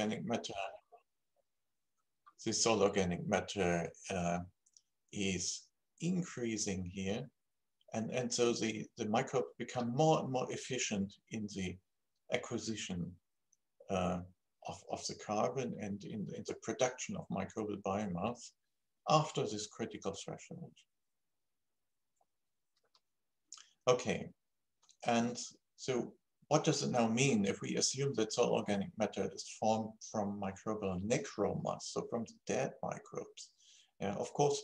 organic matter, this soil organic matter uh, is increasing here. And, and so the, the microbes become more and more efficient in the acquisition uh, of, of the carbon and in, in the production of microbial biomass after this critical threshold. Okay, and so what does it now mean if we assume that soil organic matter is formed from microbial necromass, so from dead microbes? Yeah, of course,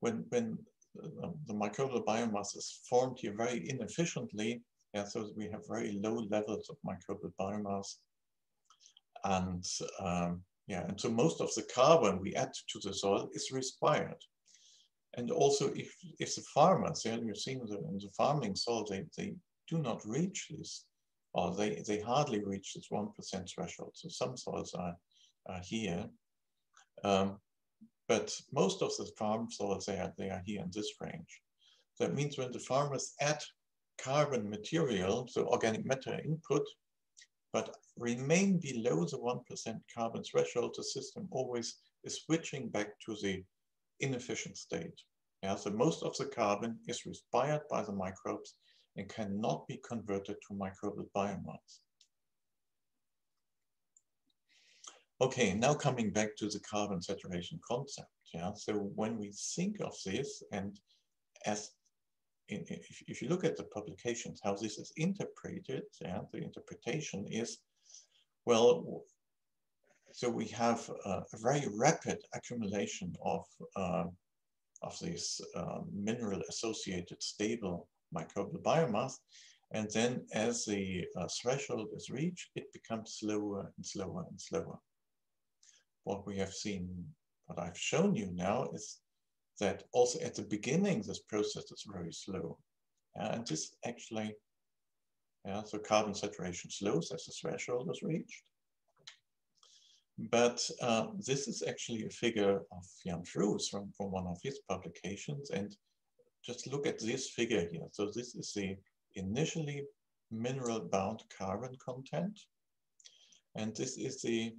when, when the microbial biomass is formed here very inefficiently, yeah, so we have very low levels of microbial biomass. And um, yeah, and so most of the carbon we add to the soil is respired. And also if, if the farmers, yeah, you're seeing the, in the farming soil, they, they do not reach this, or they, they hardly reach this 1% threshold. So some soils are, are here. Um, but most of the farm soils, they are, they are here in this range. That means when the farmers add carbon material, so organic matter input, but remain below the 1% carbon threshold, the system always is switching back to the inefficient state. Yeah, so most of the carbon is respired by the microbes and cannot be converted to microbial biomass. Okay, now coming back to the carbon saturation concept. Yeah, so when we think of this and as in, if, if you look at the publications, how this is interpreted, yeah, the interpretation is, well, so we have a, a very rapid accumulation of, uh, of this uh, mineral associated stable microbial biomass. And then as the uh, threshold is reached, it becomes slower and slower and slower. What we have seen, what I've shown you now is that also at the beginning, this process is very slow. and this actually, yeah, so carbon saturation slows as the threshold is reached. But uh, this is actually a figure of Jan Frouz from, from one of his publications. And just look at this figure here. So this is the initially mineral bound carbon content. And this is the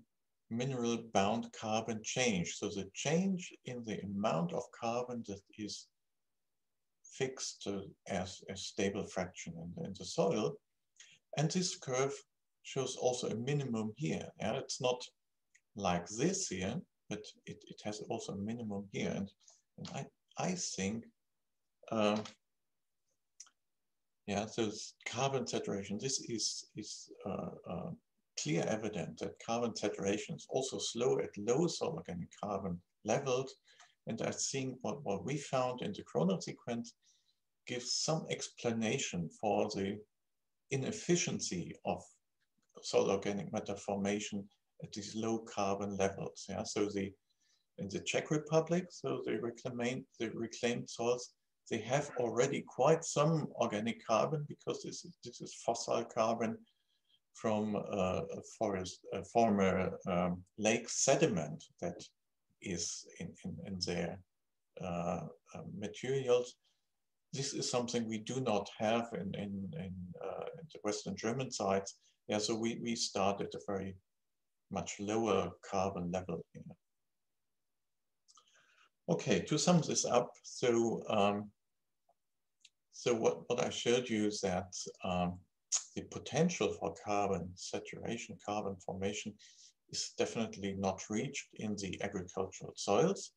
mineral bound carbon change. So the change in the amount of carbon that is fixed as a stable fraction in, in the soil. And this curve shows also a minimum here. Yeah, it's not like this here, but it, it has also a minimum here. And, and I, I think, um, yeah, so carbon saturation, this is, is uh, uh, clear evidence that carbon saturation is also slow at low soil organic carbon levels. And I think what, what we found in the chronosequence gives some explanation for the inefficiency of soil organic matter formation at these low carbon levels. Yeah, so the in the Czech Republic, so they reclaim the reclaimed soils, they have already quite some organic carbon because this is, this is fossil carbon from uh, a forest, a former um, lake sediment that is in, in, in their uh, uh, materials. This is something we do not have in, in, in, uh, in the Western German sites. Yeah, so we, we start at a very much lower carbon level here. Okay, to sum this up, so um, so what, what I showed you is that um, the potential for carbon saturation, carbon formation is definitely not reached in the agricultural soils.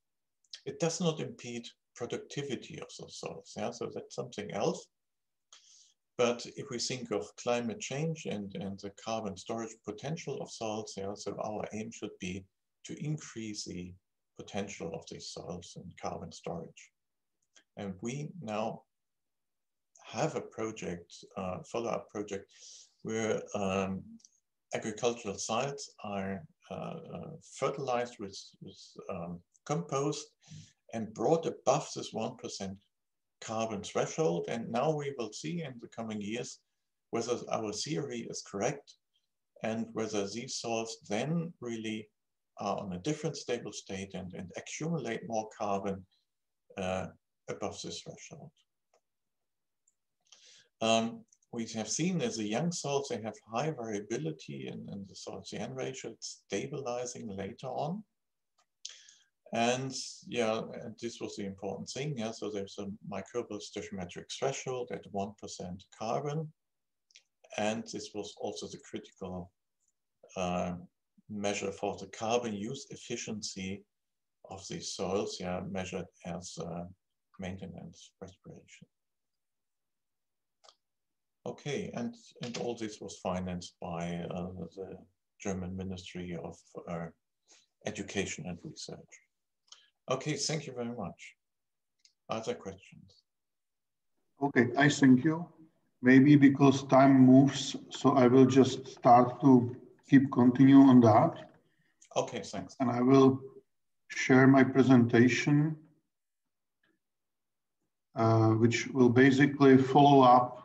It does not impede productivity of those soils, yeah? so that's something else. But if we think of climate change and, and the carbon storage potential of soils, yeah, so our aim should be to increase the potential of these soils and carbon storage. And we now have a project, uh, follow-up project, where um, agricultural sites are uh, uh, fertilized with, with um, compost and brought above this 1% carbon threshold. And now we will see in the coming years whether our theory is correct and whether these soils then really are on a different stable state and, and accumulate more carbon uh, above this threshold. Um, we have seen as the young salts, they have high variability in, in the salt-to-N ratio. It's stabilizing later on. And yeah, and this was the important thing. Yeah, so there's a microbial stoichiometric threshold at 1% carbon. And this was also the critical uh, measure for the carbon use efficiency of these soils, yeah, measured as uh, maintenance respiration. Okay, and, and all this was financed by uh, the German Ministry of uh, Education and Research. Okay, thank you very much. Other questions? Okay, I thank you. Maybe because time moves, so I will just start to keep continue on that. Okay, thanks. And I will share my presentation, uh, which will basically follow up,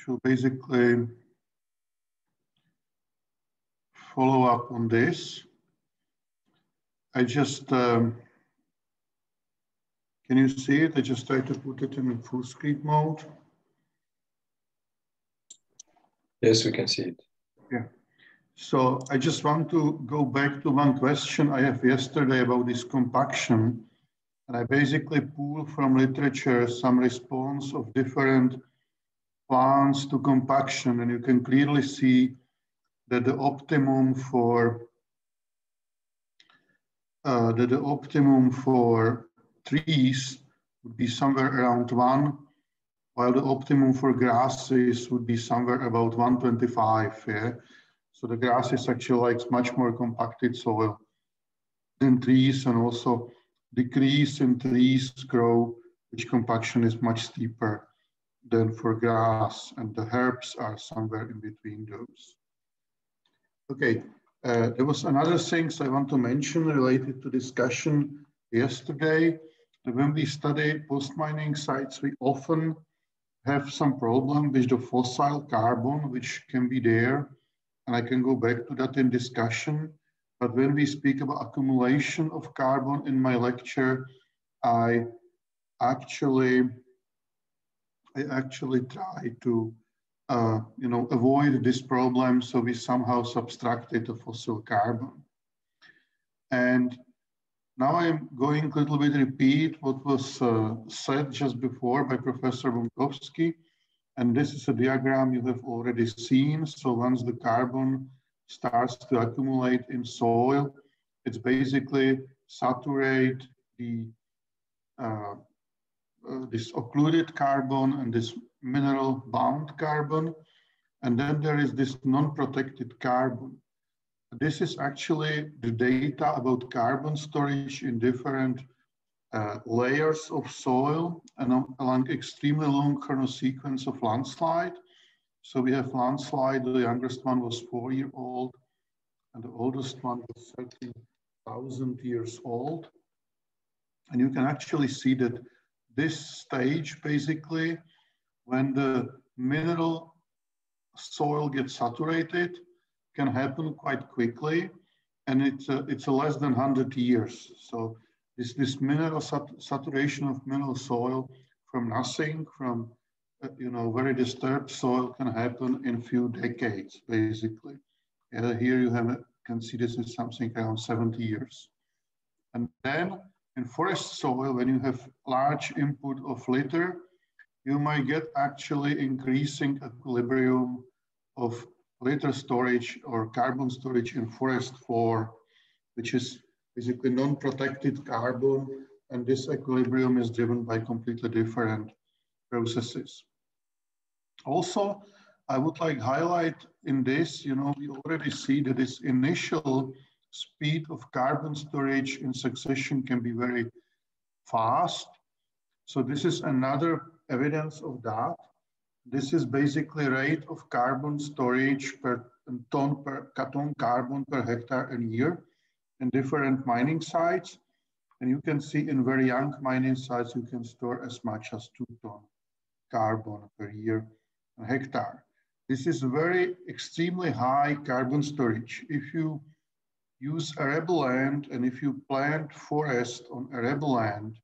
which will basically follow up on this. I just, um, can you see it? I just try to put it in full screen mode. Yes, we can see it. Yeah. So I just want to go back to one question I have yesterday about this compaction. And I basically pull from literature some response of different plants to compaction. And you can clearly see that the optimum for uh, that the optimum for trees would be somewhere around one, while the optimum for grasses would be somewhere about 125. Yeah? So the grasses actually like much more compacted soil than trees and also decrease in trees grow, which compaction is much steeper than for grass and the herbs are somewhere in between those. Okay, uh, there was another thing I want to mention related to discussion yesterday. When we study post-mining sites, we often have some problem with the fossil carbon, which can be there. And I can go back to that in discussion. But when we speak about accumulation of carbon in my lecture, I actually, I actually try to uh, you know, avoid this problem. So we somehow subtracted the fossil carbon. And now I'm going a little bit repeat what was uh, said just before by Professor Bonkowski. And this is a diagram you have already seen. So once the carbon starts to accumulate in soil, it's basically saturate the uh, uh, this occluded carbon and this mineral bound carbon. And then there is this non-protected carbon. This is actually the data about carbon storage in different uh, layers of soil and along extremely long chronosequence of landslide. So we have landslide, the youngest one was four year old and the oldest one was 30,000 years old. And you can actually see that this stage basically when the mineral soil gets saturated can happen quite quickly and it's a, it's a less than 100 years. So this, this mineral sat saturation of mineral soil from nothing, from uh, you know very disturbed soil can happen in a few decades, basically. Uh, here you have can see this is something around 70 years. And then in forest soil, when you have large input of litter, you might get actually increasing equilibrium of litter storage or carbon storage in forest floor, which is basically non-protected carbon. And this equilibrium is driven by completely different processes. Also, I would like highlight in this, you know, we already see that this initial speed of carbon storage in succession can be very fast. So this is another evidence of that. This is basically rate of carbon storage per ton per ton carbon per hectare a year in different mining sites. And you can see in very young mining sites, you can store as much as two ton carbon per year hectare. This is very extremely high carbon storage. If you use arable land and if you plant forest on arable land,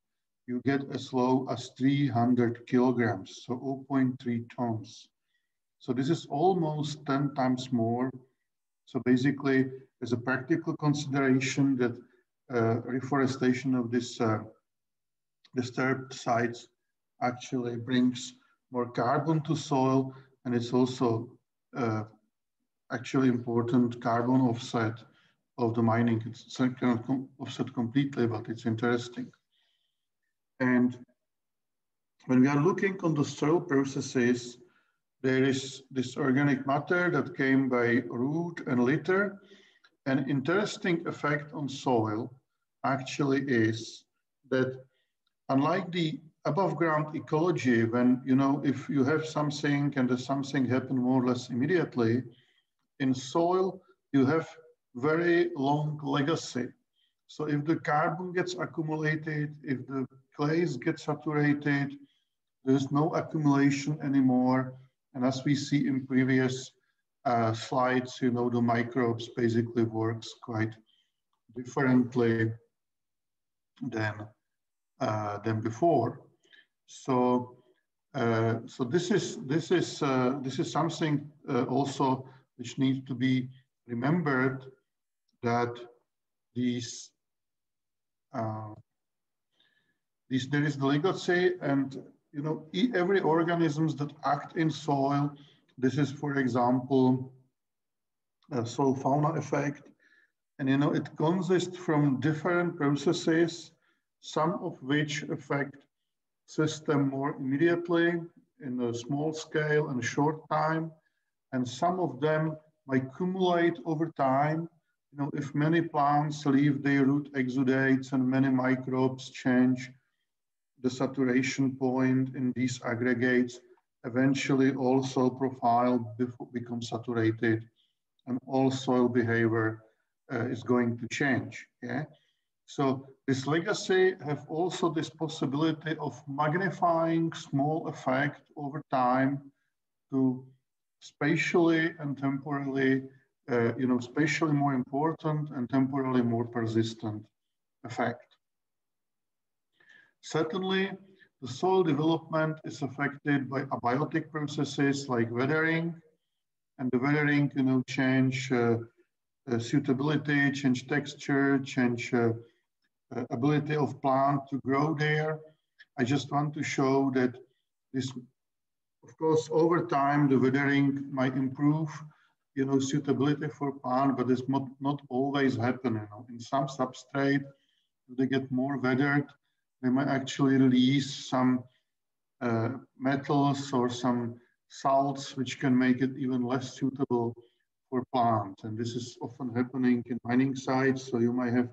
you get as low as 300 kilograms, so 0.3 tons. So this is almost 10 times more. So basically, as a practical consideration that uh, reforestation of this uh, disturbed sites actually brings more carbon to soil, and it's also uh, actually important carbon offset of the mining. It's cannot offset completely, but it's interesting. And when we are looking on the soil processes, there is this organic matter that came by root and litter. An interesting effect on soil actually is that unlike the above ground ecology, when, you know, if you have something and the something happen more or less immediately, in soil, you have very long legacy. So if the carbon gets accumulated, if the clays get saturated, there's no accumulation anymore. And as we see in previous uh, slides, you know, the microbes basically works quite differently than, uh, than before. So, uh, so this is, this is, uh, this is something uh, also which needs to be remembered that these uh, this, there is the legacy and you know every organisms that act in soil. This is, for example, a soil fauna effect, and you know it consists from different processes, some of which affect system more immediately in a small scale and short time, and some of them might accumulate over time you know, if many plants leave their root exudates and many microbes change the saturation point in these aggregates, eventually all soil profile becomes saturated and all soil behavior uh, is going to change, yeah? So this legacy have also this possibility of magnifying small effect over time to spatially and temporally you know, spatially more important and temporally more persistent effect. Certainly, the soil development is affected by abiotic processes like weathering, and the weathering, you know, change uh, uh, suitability, change texture, change uh, uh, ability of plant to grow there. I just want to show that this, of course, over time, the weathering might improve you know, suitability for plant, but it's not, not always happening. You know. In some substrate, they get more weathered, they might actually release some uh, metals or some salts, which can make it even less suitable for plants. And this is often happening in mining sites. So you might have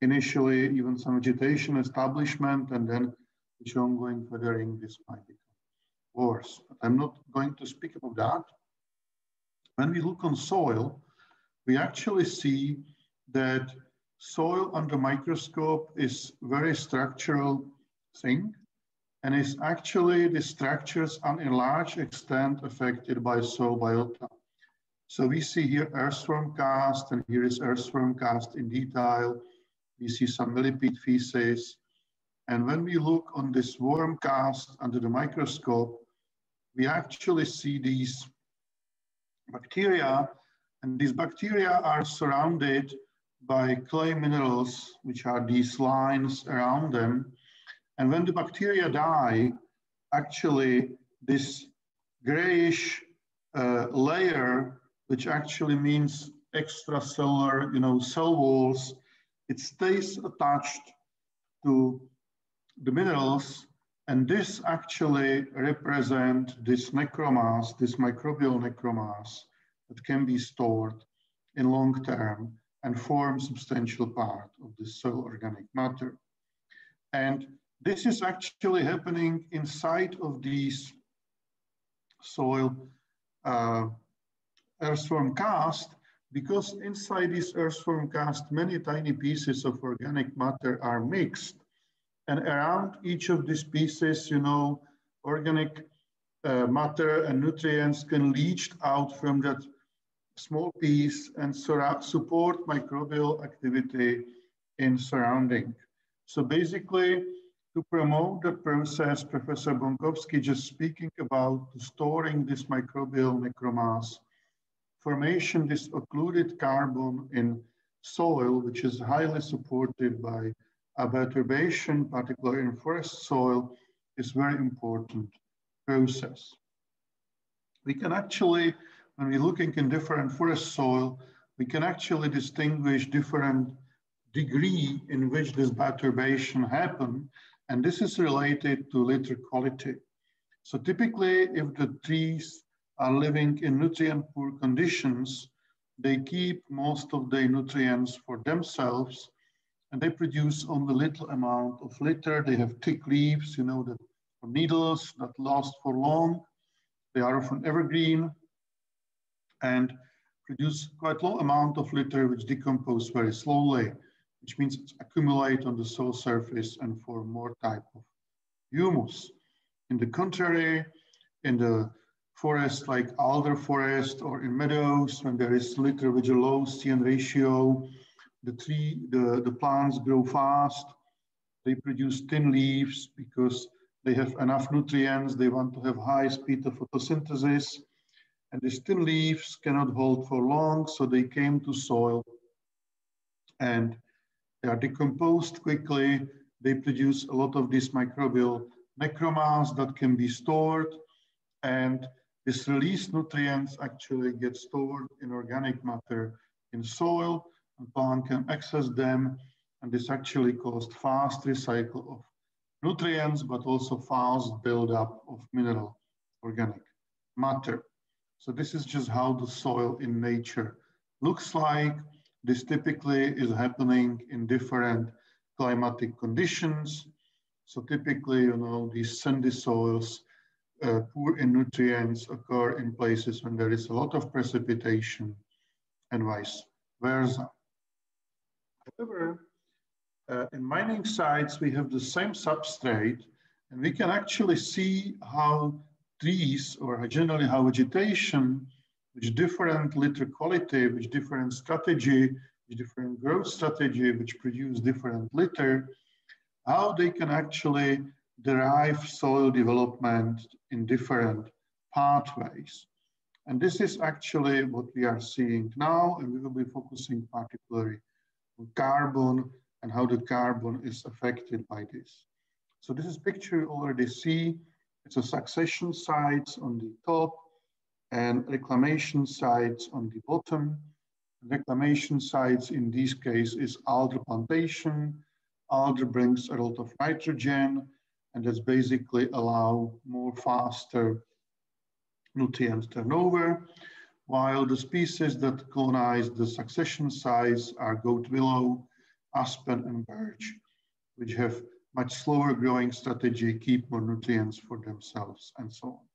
initially even some vegetation establishment, and then with ongoing weathering, this might become worse. But I'm not going to speak about that. When we look on soil, we actually see that soil under microscope is very structural thing and is actually the structures are in large extent affected by soil biota. So we see here earthworm cast and here is earthworm cast in detail. We see some millipede feces. And when we look on this worm cast under the microscope, we actually see these bacteria, and these bacteria are surrounded by clay minerals, which are these lines around them. And when the bacteria die, actually this grayish uh, layer, which actually means extracellular, you know, cell walls, it stays attached to the minerals. And this actually represent this necromass, this microbial necromass that can be stored in long term and form substantial part of the soil organic matter. And this is actually happening inside of these soil uh, earthworm cast because inside this earthworm cast, many tiny pieces of organic matter are mixed. And around each of these pieces, you know, organic uh, matter and nutrients can leach out from that small piece and support microbial activity in surrounding. So basically, To promote the process, Professor Bonkowski just speaking about storing this microbial necromass, formation this occluded carbon in soil, which is highly supported by bioturbation, particularly in forest soil, is very important process. We can actually, when we're looking in different forest soil, we can actually distinguish different degree in which this perturbation happen, and this is related to litter quality. So typically, if the trees are living in nutrient poor conditions, they keep most of the nutrients for themselves and they produce only little amount of litter. They have thick leaves, you know, that needles that last for long. They are often evergreen and produce quite low amount of litter which decompose very slowly, which means it's accumulate on the soil surface and form more type of humus. In the contrary, in the forest like alder forest or in meadows, when there is litter with a low CN ratio, the tree, the, the plants grow fast. They produce thin leaves because they have enough nutrients. They want to have high speed of photosynthesis. And these thin leaves cannot hold for long, so they came to soil and they are decomposed quickly. They produce a lot of this microbial necromass that can be stored and this released nutrients actually get stored in organic matter in soil and plant can access them. And this actually caused fast recycle of nutrients, but also fast buildup of mineral organic matter. So this is just how the soil in nature looks like. This typically is happening in different climatic conditions. So typically, you know, these sandy soils uh, poor in nutrients occur in places when there is a lot of precipitation and vice versa. However, uh, in mining sites, we have the same substrate and we can actually see how trees or generally how vegetation, which different litter quality, which different strategy, which different growth strategy, which produce different litter, how they can actually derive soil development in different pathways. And this is actually what we are seeing now, and we will be focusing particularly carbon and how the carbon is affected by this. So this is picture you already see. It's a succession sites on the top and reclamation sites on the bottom. Reclamation sites in this case is alder plantation. Alder brings a lot of nitrogen and that's basically allow more faster nutrient turnover, while the species that colonize the succession sites are goat willow, aspen, and birch, which have much slower growing strategy, keep more nutrients for themselves, and so on.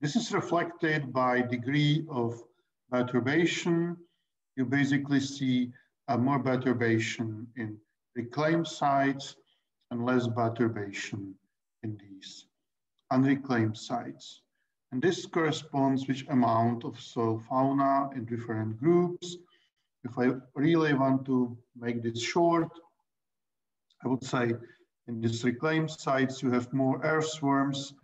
This is reflected by degree of bioturbation. You basically see a more bioturbation in reclaimed sites and less bioturbation in these unreclaimed sites. And this corresponds which amount of soil fauna in different groups. If I really want to make this short, I would say in these reclaimed sites, you have more earthworms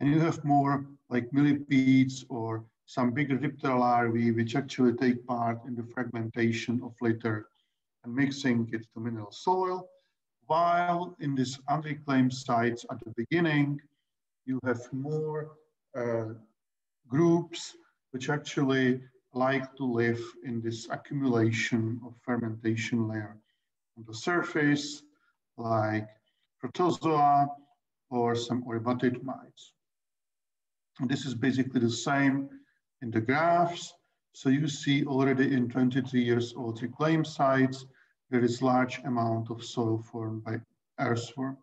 and you have more like millipedes or some bigger diptera larvae, which actually take part in the fragmentation of litter and mixing it to mineral soil. While in these unreclaimed sites at the beginning, you have more Uh, groups which actually like to live in this accumulation of fermentation layer on the surface, like protozoa or some oribatid mites. And this is basically the same in the graphs. So you see already in 23 years old reclaimed sites, there is large amount of soil formed by earthworm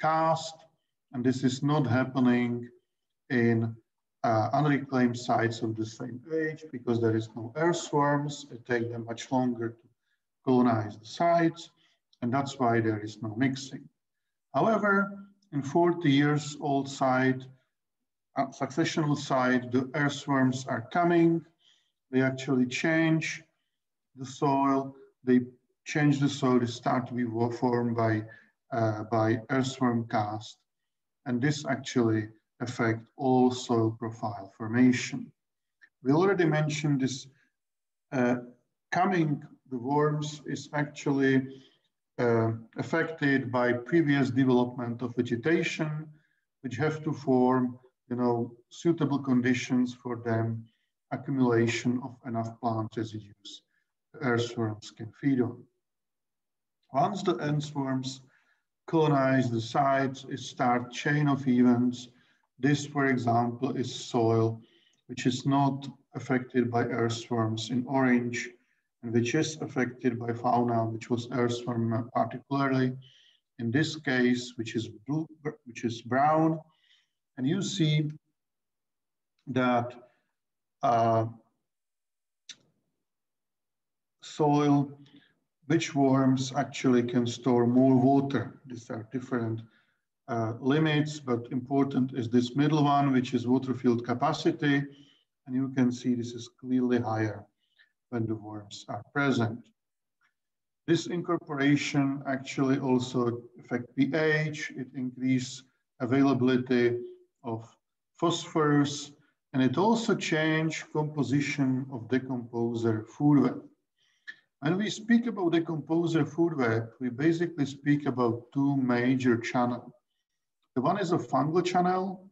cast, and this is not happening in uh, unreclaimed sites of the same age because there is no earthworms. It takes them much longer to colonize the sites, and that's why there is no mixing. However, in 40 years old site, uh, successional site, the earthworms are coming. They actually change the soil. They change the soil, they start to be formed by uh, by earthworm cast. And this actually affect all soil profile formation. We already mentioned this uh, coming, the worms is actually uh, affected by previous development of vegetation, which have to form, you know, suitable conditions for them accumulation of enough plant residues earthworms can feed on. Once the earthworms colonize the sites, it starts chain of events. This, for example, is soil, which is not affected by earthworms in orange, and which is affected by fauna, which was earthworm particularly. In this case, which is blue, which is brown, and you see that uh, soil, which worms actually can store more water. These are different uh, limits, but important is this middle one, which is water field capacity. And you can see this is clearly higher when the worms are present. This incorporation actually also affect the pH, it increase availability of phosphorus, and it also change composition of decomposer food web. When we speak about decomposer food web, we basically speak about two major channels. The one is a fungal channel.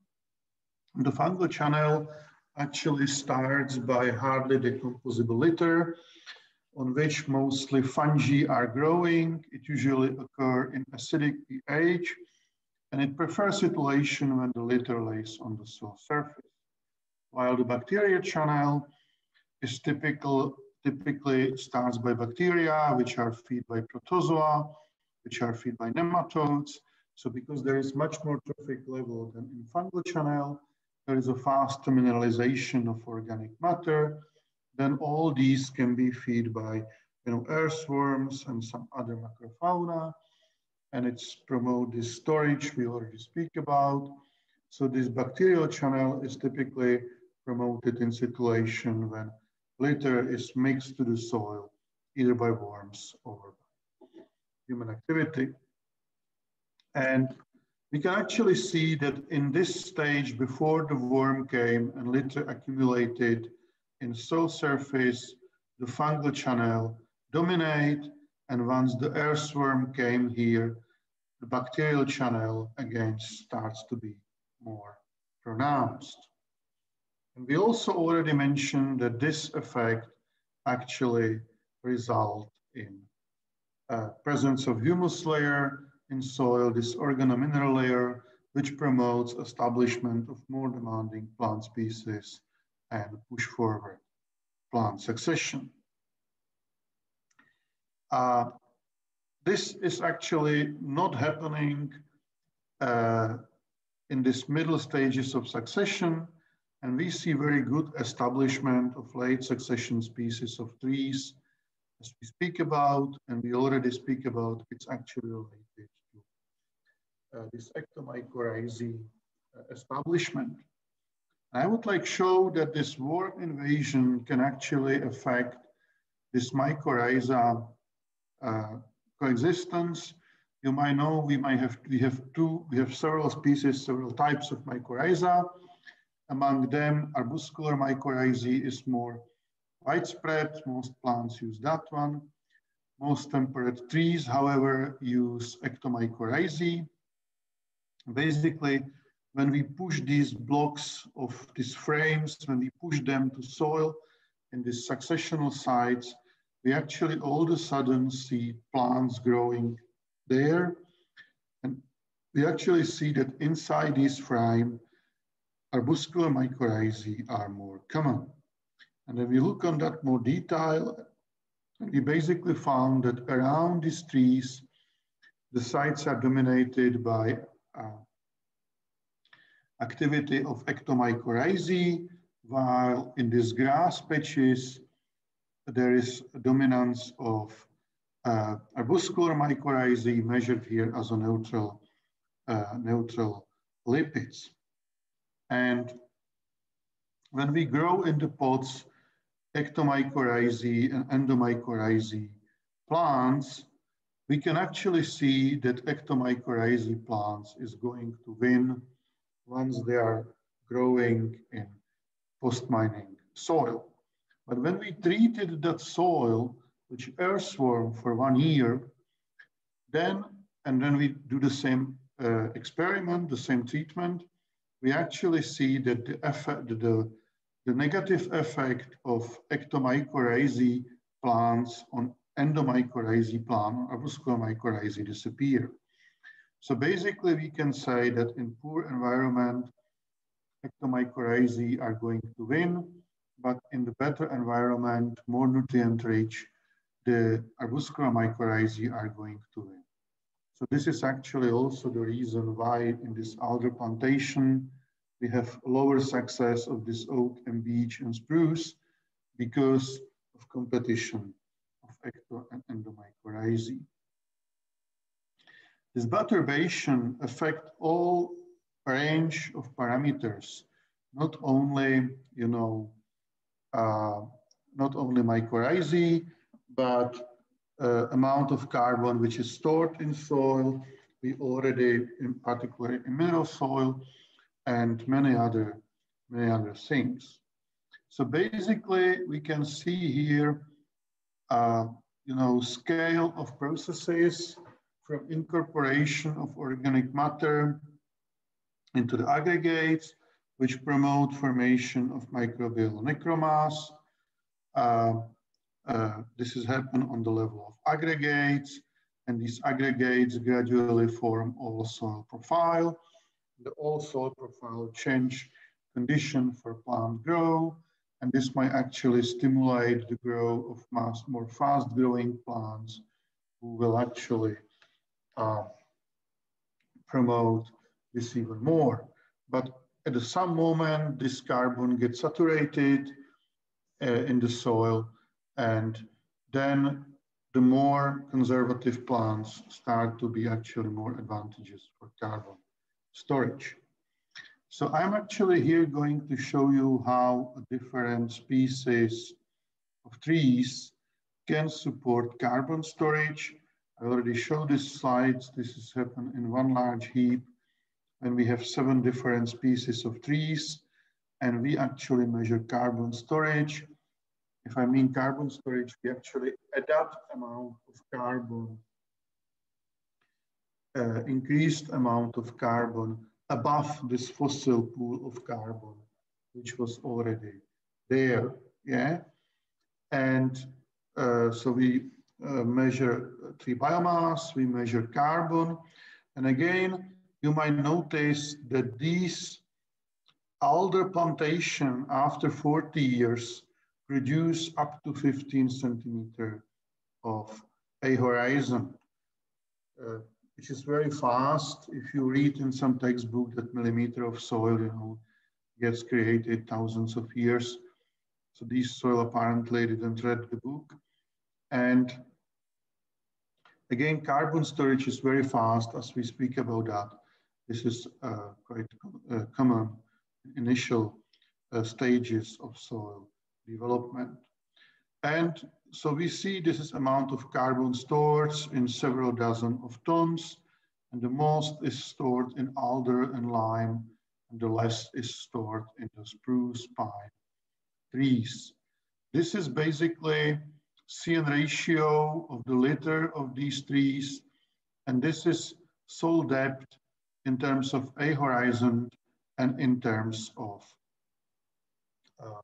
The fungal channel actually starts by hardly decomposable litter on which mostly fungi are growing. It usually occur in acidic pH and it prefers situation when the litter lays on the soil surface while the bacteria channel is typical, typically starts by bacteria, which are fed by protozoa, which are fed by nematodes. So because there is much more trophic level than in fungal channel, there is a faster mineralization of organic matter, then all these can be fed by you know, earthworms and some other macrofauna. And it's promote this storage we already speak about. So this bacterial channel is typically promoted in situation when litter is mixed to the soil, either by worms or human activity. And we can actually see that in this stage, before the worm came and litter accumulated in soil surface, the fungal channel dominate, and once the earthworm came here, the bacterial channel again starts to be more pronounced. And we also already mentioned that this effect actually result in uh, presence of humus layer in soil, this organomineral layer, which promotes establishment of more demanding plant species and push forward plant succession. Uh, this is actually not happening uh, in this middle stages of succession, and we see very good establishment of late succession species of trees as we speak about, and we already speak about, it's actually related this ectomycorrhizae uh, establishment. I would like show that this worm invasion can actually affect this mycorrhiza uh, coexistence. You might know we might have, we have two, we have several species, several types of mycorrhiza. Among them, arbuscular mycorrhizae is more widespread. Most plants use that one. Most temperate trees, however, use ectomycorrhizae. Basically, when we push these blocks of these frames, when we push them to soil in these successional sites, we actually all of a sudden see plants growing there. And we actually see that inside this frame, arbuscular mycorrhizae are more common. And if we look on that more detail, we basically found that around these trees, the sites are dominated by activity of ectomycorrhizae, while in these grass patches, there is dominance of uh, arbuscular mycorrhizae measured here as a neutral, uh, neutral lipids. And when we grow in the pots, ectomycorrhizae and endomycorrhizae plants, we can actually see that ectomycorrhizae plants is going to win once they are growing in post-mining soil. But when we treated that soil, which earthworm for one year, then, and then we do the same uh, experiment, the same treatment, we actually see that the, effect, the, the negative effect of ectomycorrhizae plants on endomycorrhizae plant, arbuscular mycorrhizae disappear. So basically we can say that in poor environment, ectomycorrhizae are going to win, but in the better environment, more nutrient rich, the arbuscular mycorrhizae are going to win. So this is actually also the reason why in this alder plantation, we have lower success of this oak and beech and spruce because of competition ecto and endomycorrhizae. This perturbation affect all range of parameters, not only, you know, uh, not only mycorrhizae, but uh, amount of carbon which is stored in soil. We already, in particular in mineral soil, and many other, many other things. So basically, we can see here, uh, you know, scale of processes from incorporation of organic matter into the aggregates, which promote formation of microbial necromass. Uh, uh, this has happened on the level of aggregates, and these aggregates gradually form all soil profile. The all soil profile change condition for plant grow, and this might actually stimulate the growth of mass, more fast growing plants who will actually uh, promote this even more. But at some moment, this carbon gets saturated uh, in the soil and then the more conservative plants start to be actually more advantageous for carbon storage. So I'm actually here going to show you how different species of trees can support carbon storage. I already showed these slides. This has happened in one large heap and we have seven different species of trees and we actually measure carbon storage if I mean carbon storage, we actually adapt amount of carbon, uh, increased amount of carbon above this fossil pool of carbon, which was already there, yeah? And uh, so we uh, measure tree biomass, we measure carbon, and again, you might notice that these alder plantation after 40 years produce up to 15 centimeter of a horizon, uh, which is very fast. If you read in some textbook that millimeter of soil, you know, gets created thousands of years. So these soil apparently didn't read the book. And again, carbon storage is very fast as we speak about that. This is uh, quite uh, common initial uh, stages of soil development. And so we see this is amount of carbon stored in several dozen of tons, and the most is stored in alder and lime, and the less is stored in the spruce pine trees. This is basically CN ratio of the litter of these trees, and this is soil depth in terms of a horizon and in terms of uh,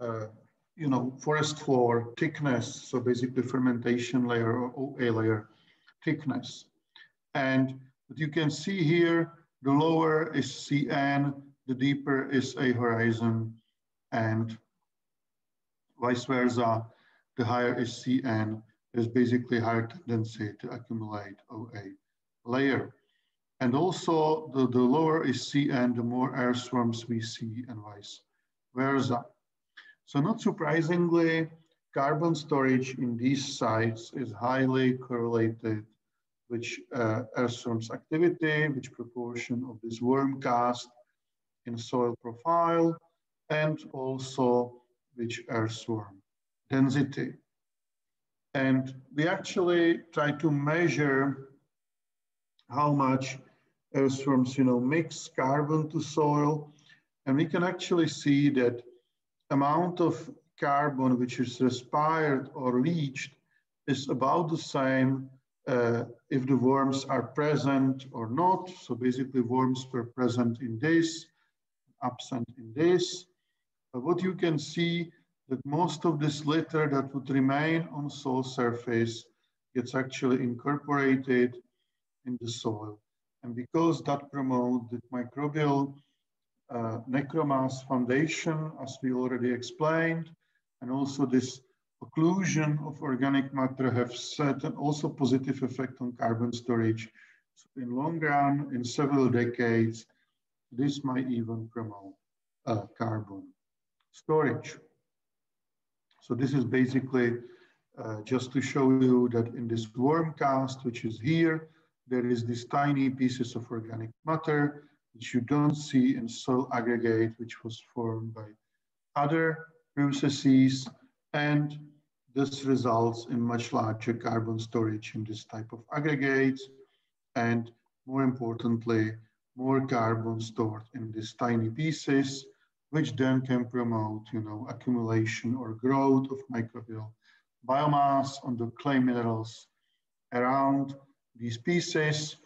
uh, you know, forest floor thickness, so basically fermentation layer or OA layer thickness. And what you can see here, the lower is CN, the deeper is a horizon, and vice versa, the higher is CN, there's basically higher tendency to accumulate OA layer. And also the, the lower is CN, the more earthworms we see and vice versa. So not surprisingly, carbon storage in these sites is highly correlated with uh, earthworms activity, which proportion of this worm cast in soil profile, and also which earthworm density. And we actually try to measure how much earthworms, you know, mix carbon to soil. And we can actually see that amount of carbon which is respired or leached is about the same uh, if the worms are present or not. So basically worms were present in this, absent in this. But what you can see that most of this litter that would remain on soil surface gets actually incorporated in the soil. And because that promotes the microbial uh, necromass foundation, as we already explained, and also this occlusion of organic matter have certain also positive effect on carbon storage. So in long run, in several decades, this might even promote uh, carbon storage. So this is basically uh, just to show you that in this worm cast, which is here, there is these tiny pieces of organic matter, which you don't see in soil aggregate, which was formed by other processes. And this results in much larger carbon storage in this type of aggregates. And more importantly, more carbon stored in these tiny pieces which then can promote, you know, accumulation or growth of microbial biomass on the clay minerals around these pieces.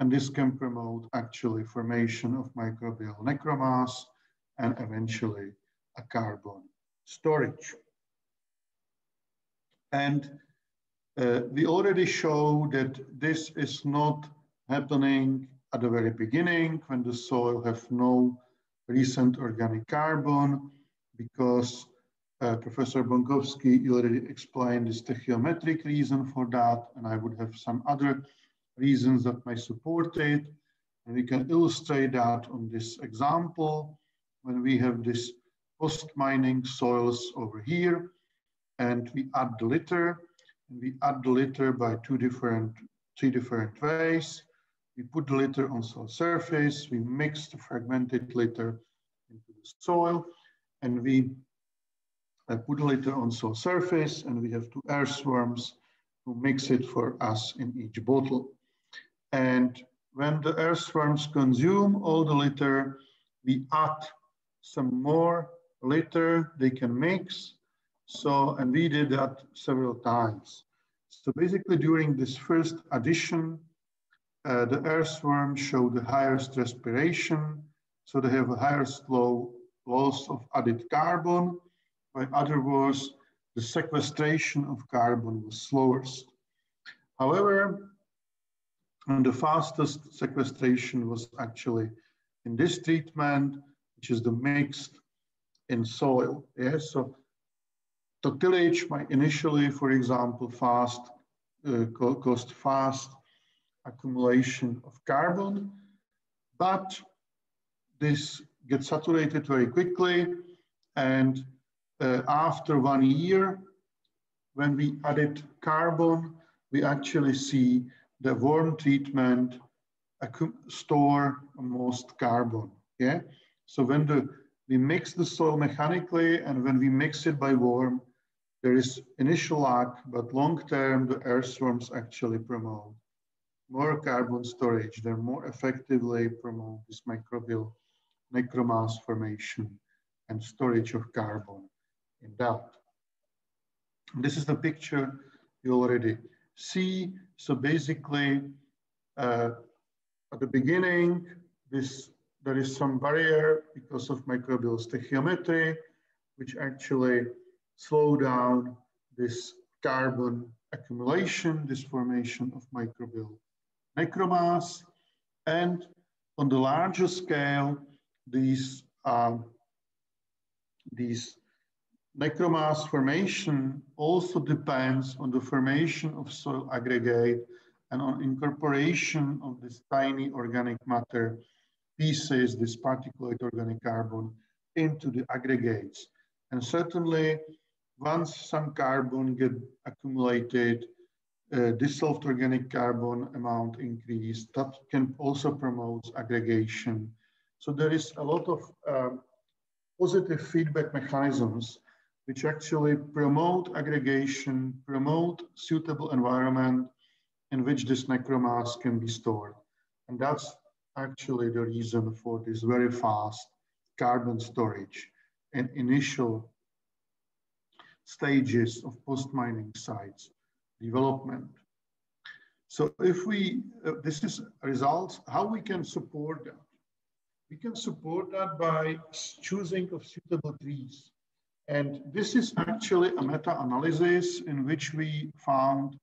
And this can promote actually formation of microbial necromass and eventually a carbon storage. And uh, we already show that this is not happening at the very beginning when the soil have no recent organic carbon because uh, Professor Bonkowski already explained the stoichiometric reason for that, and I would have some other reasons that may support it. And we can illustrate that on this example when we have this post-mining soils over here, and we add the litter, and we add the litter by two different, three different ways. We put the litter on soil surface, we mix the fragmented litter into the soil, and we uh, put the litter on soil surface, and we have two earthworms who mix it for us in each bottle. And when the earthworms consume all the litter, we add some more litter they can mix. So, and we did that several times. So basically during this first addition, uh, the earthworm showed the highest respiration. So they have a higher slow loss of added carbon. By other words, the sequestration of carbon was slowest. However, and the fastest sequestration was actually in this treatment, which is the mixed in soil. Yeah? So the tillage might initially, for example, fast, uh, cost fast accumulation of carbon, but this gets saturated very quickly. And uh, after one year, when we added carbon, we actually see the worm treatment store most carbon. Yeah. So when the we mix the soil mechanically and when we mix it by worm, there is initial lag, but long term, the earthworms actually promote more carbon storage. They more effectively promote this microbial necromass formation and storage of carbon in that. This is the picture you already see. So basically, uh, at the beginning, this there is some barrier because of microbial stoichiometry, which actually slow down this carbon accumulation, this formation of microbial necromass. And on the larger scale, these, um, these necromass formation also depends on the formation of soil aggregate and on incorporation of this tiny organic matter pieces, this particulate organic carbon, into the aggregates. And certainly, once some carbon get accumulated, uh, dissolved organic carbon amount increase, that can also promote aggregation so there is a lot of um, positive feedback mechanisms which actually promote aggregation, promote suitable environment in which this necromass can be stored. And that's actually the reason for this very fast carbon storage and initial stages of post-mining sites development. So if we, uh, this is results, how we can support that? We can support that by choosing of suitable trees. And this is actually a meta-analysis in which we found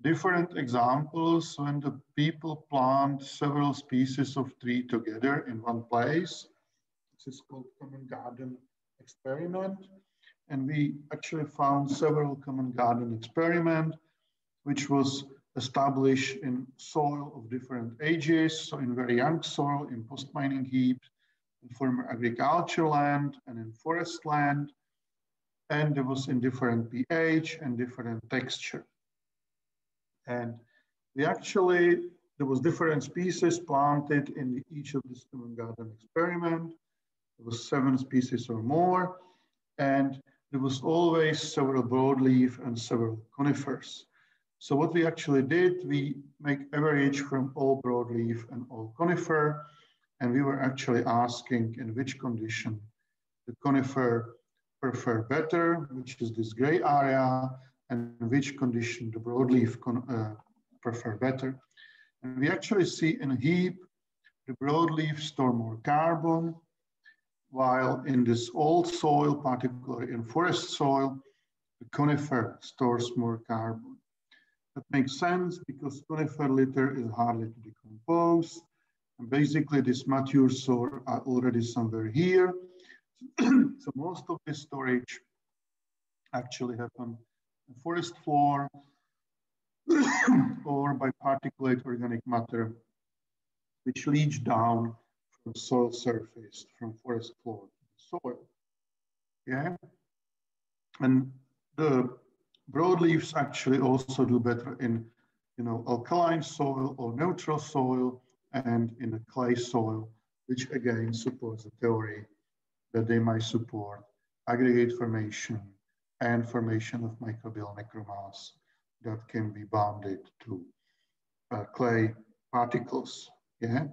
different examples when the people plant several species of tree together in one place. This is called common garden experiment. And we actually found several common garden experiment, which was established in soil of different ages. So in very young soil, in post-mining heaps, in former agricultural land and in forest land. And it was in different pH and different texture. And we actually, there was different species planted in each of this common garden experiment. There was seven species or more. And there was always several broadleaf and several conifers. So what we actually did, we make average from all broadleaf and all conifer, and we were actually asking in which condition the conifer prefer better, which is this gray area, and which condition the broadleaf uh, prefer better. And we actually see in a heap, the broadleaf store more carbon, while in this old soil, particularly in forest soil, the conifer stores more carbon. That makes sense because conifer litter is hardly to decompose. And basically this mature soil are already somewhere here. so most of the storage actually happen in forest floor or by particulate organic matter, which leach down from soil surface, from forest floor to soil. Yeah. And the broadleaves actually also do better in you know, alkaline soil or neutral soil and in a clay soil, which again supports the theory that they might support aggregate formation and formation of microbial necromass that can be bounded to uh, clay particles. Yeah.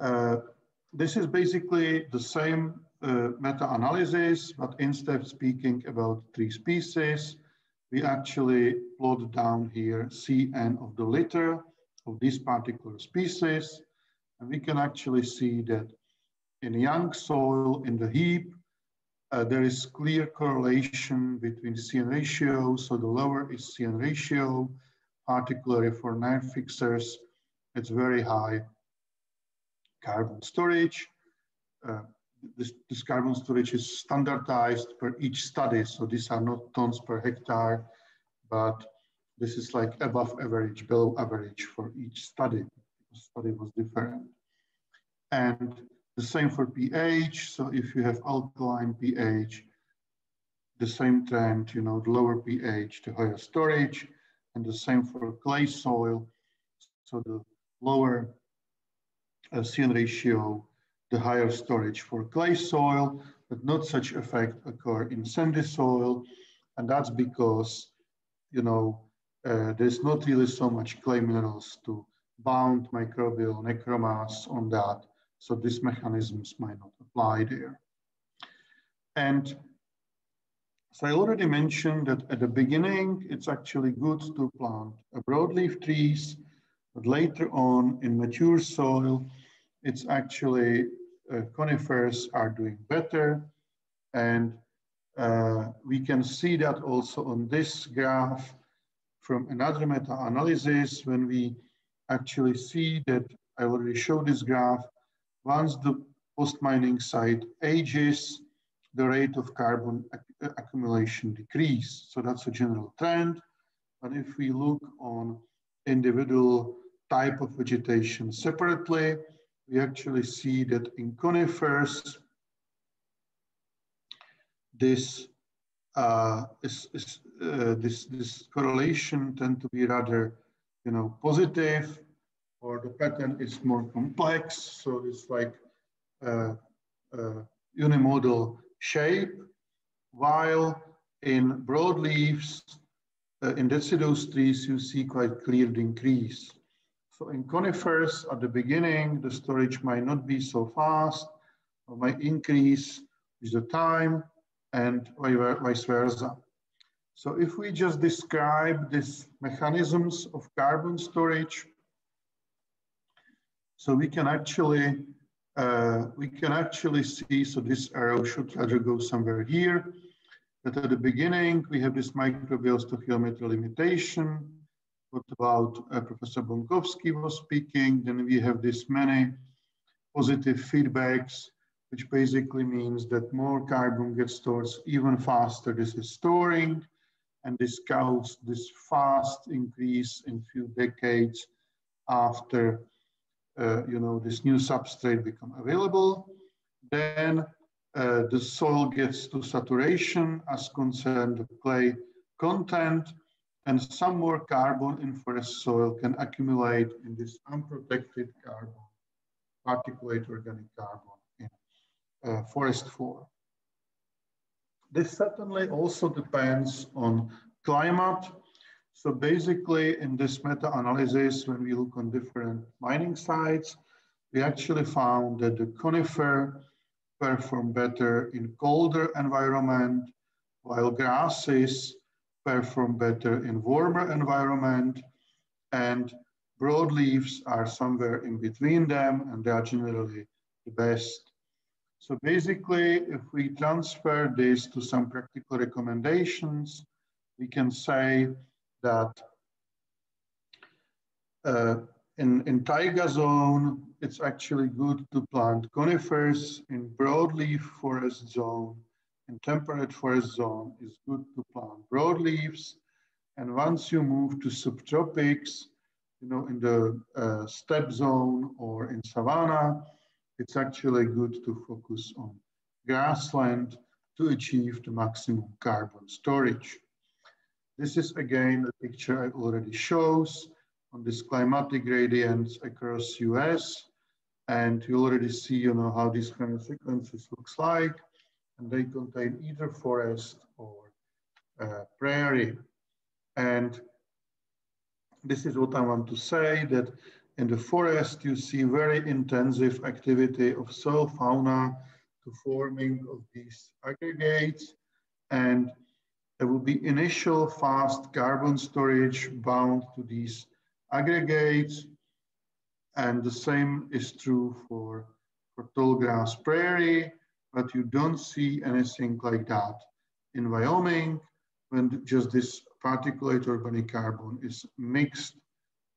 Uh, this is basically the same uh, meta-analysis, but instead of speaking about three species, we actually plot down here CN of the litter of this particular species. And we can actually see that in young soil in the heap, uh, there is clear correlation between CN ratio. So the lower is CN ratio, particularly for nine fixers, it's very high carbon storage. Uh, this, this, carbon storage is standardized per each study. So these are not tons per hectare, but this is like above average, below average for each study. The study was different. And the same for pH. So if you have alkaline pH, the same trend, you know, the lower pH, the higher storage, and the same for clay soil. So the lower uh, CN ratio, the higher storage for clay soil, but not such effect occur in sandy soil. And that's because, you know, uh, there's not really so much clay minerals to bound microbial necromass on that. So these mechanisms might not apply there. And so I already mentioned that at the beginning, it's actually good to plant broadleaf trees, but later on in mature soil, it's actually uh, conifers are doing better. And uh, we can see that also on this graph from another meta-analysis when we actually see that I already showed this graph. Once the post-mining site ages, the rate of carbon accumulation decrease. So that's a general trend. But if we look on individual type of vegetation separately, we actually see that in conifers, this uh, is, is, uh, this this correlation tend to be rather, you know, positive, or the pattern is more complex. So it's like uh, uh unimodal shape, while in broadleaves, uh, in deciduous trees, you see quite clear increase. So in conifers, at the beginning, the storage might not be so fast, or might increase with the time, and vice versa. So if we just describe these mechanisms of carbon storage, so we can actually uh, we can actually see, so this arrow should rather go somewhere here, that at the beginning we have this microbial stoichiometry limitation, what about uh, Professor Bonkowski was speaking, then we have this many positive feedbacks, which basically means that more carbon gets stored even faster. This is storing, and this counts this fast increase in few decades after you know this new substrate become available. Then uh, the soil gets to saturation as concerned the clay content, and some more carbon in forest soil can accumulate in this unprotected carbon, particulate organic carbon in uh, forest floor. This certainly also depends on climate. So basically in this meta-analysis, when we look on different mining sites, we actually found that the conifer perform better in colder environment, while grasses perform better in warmer environment, and broadleaves are somewhere in between them, and they are generally the best. So basically, if we transfer this to some practical recommendations, we can say that uh, in, in taiga zone, it's actually good to plant conifers. In broadleaf forest zone, in temperate forest zone, it's good to plant broadleaves. And once you move to subtropics, you know, in the uh, steppe zone or in savanna, it's actually good to focus on grassland to achieve the maximum carbon storage. This is again a picture I already shows on this climatic gradients across US. And you already see you know, how these kind of sequences looks like. And they contain either forest or uh, prairie. And this is what I want to say that in the forest, you see very intensive activity of soil fauna to forming of these aggregates. And there will be initial fast carbon storage bound to these aggregates. And the same is true for, for tall grass prairie, but you don't see anything like that in Wyoming when just this particulate organic carbon is mixed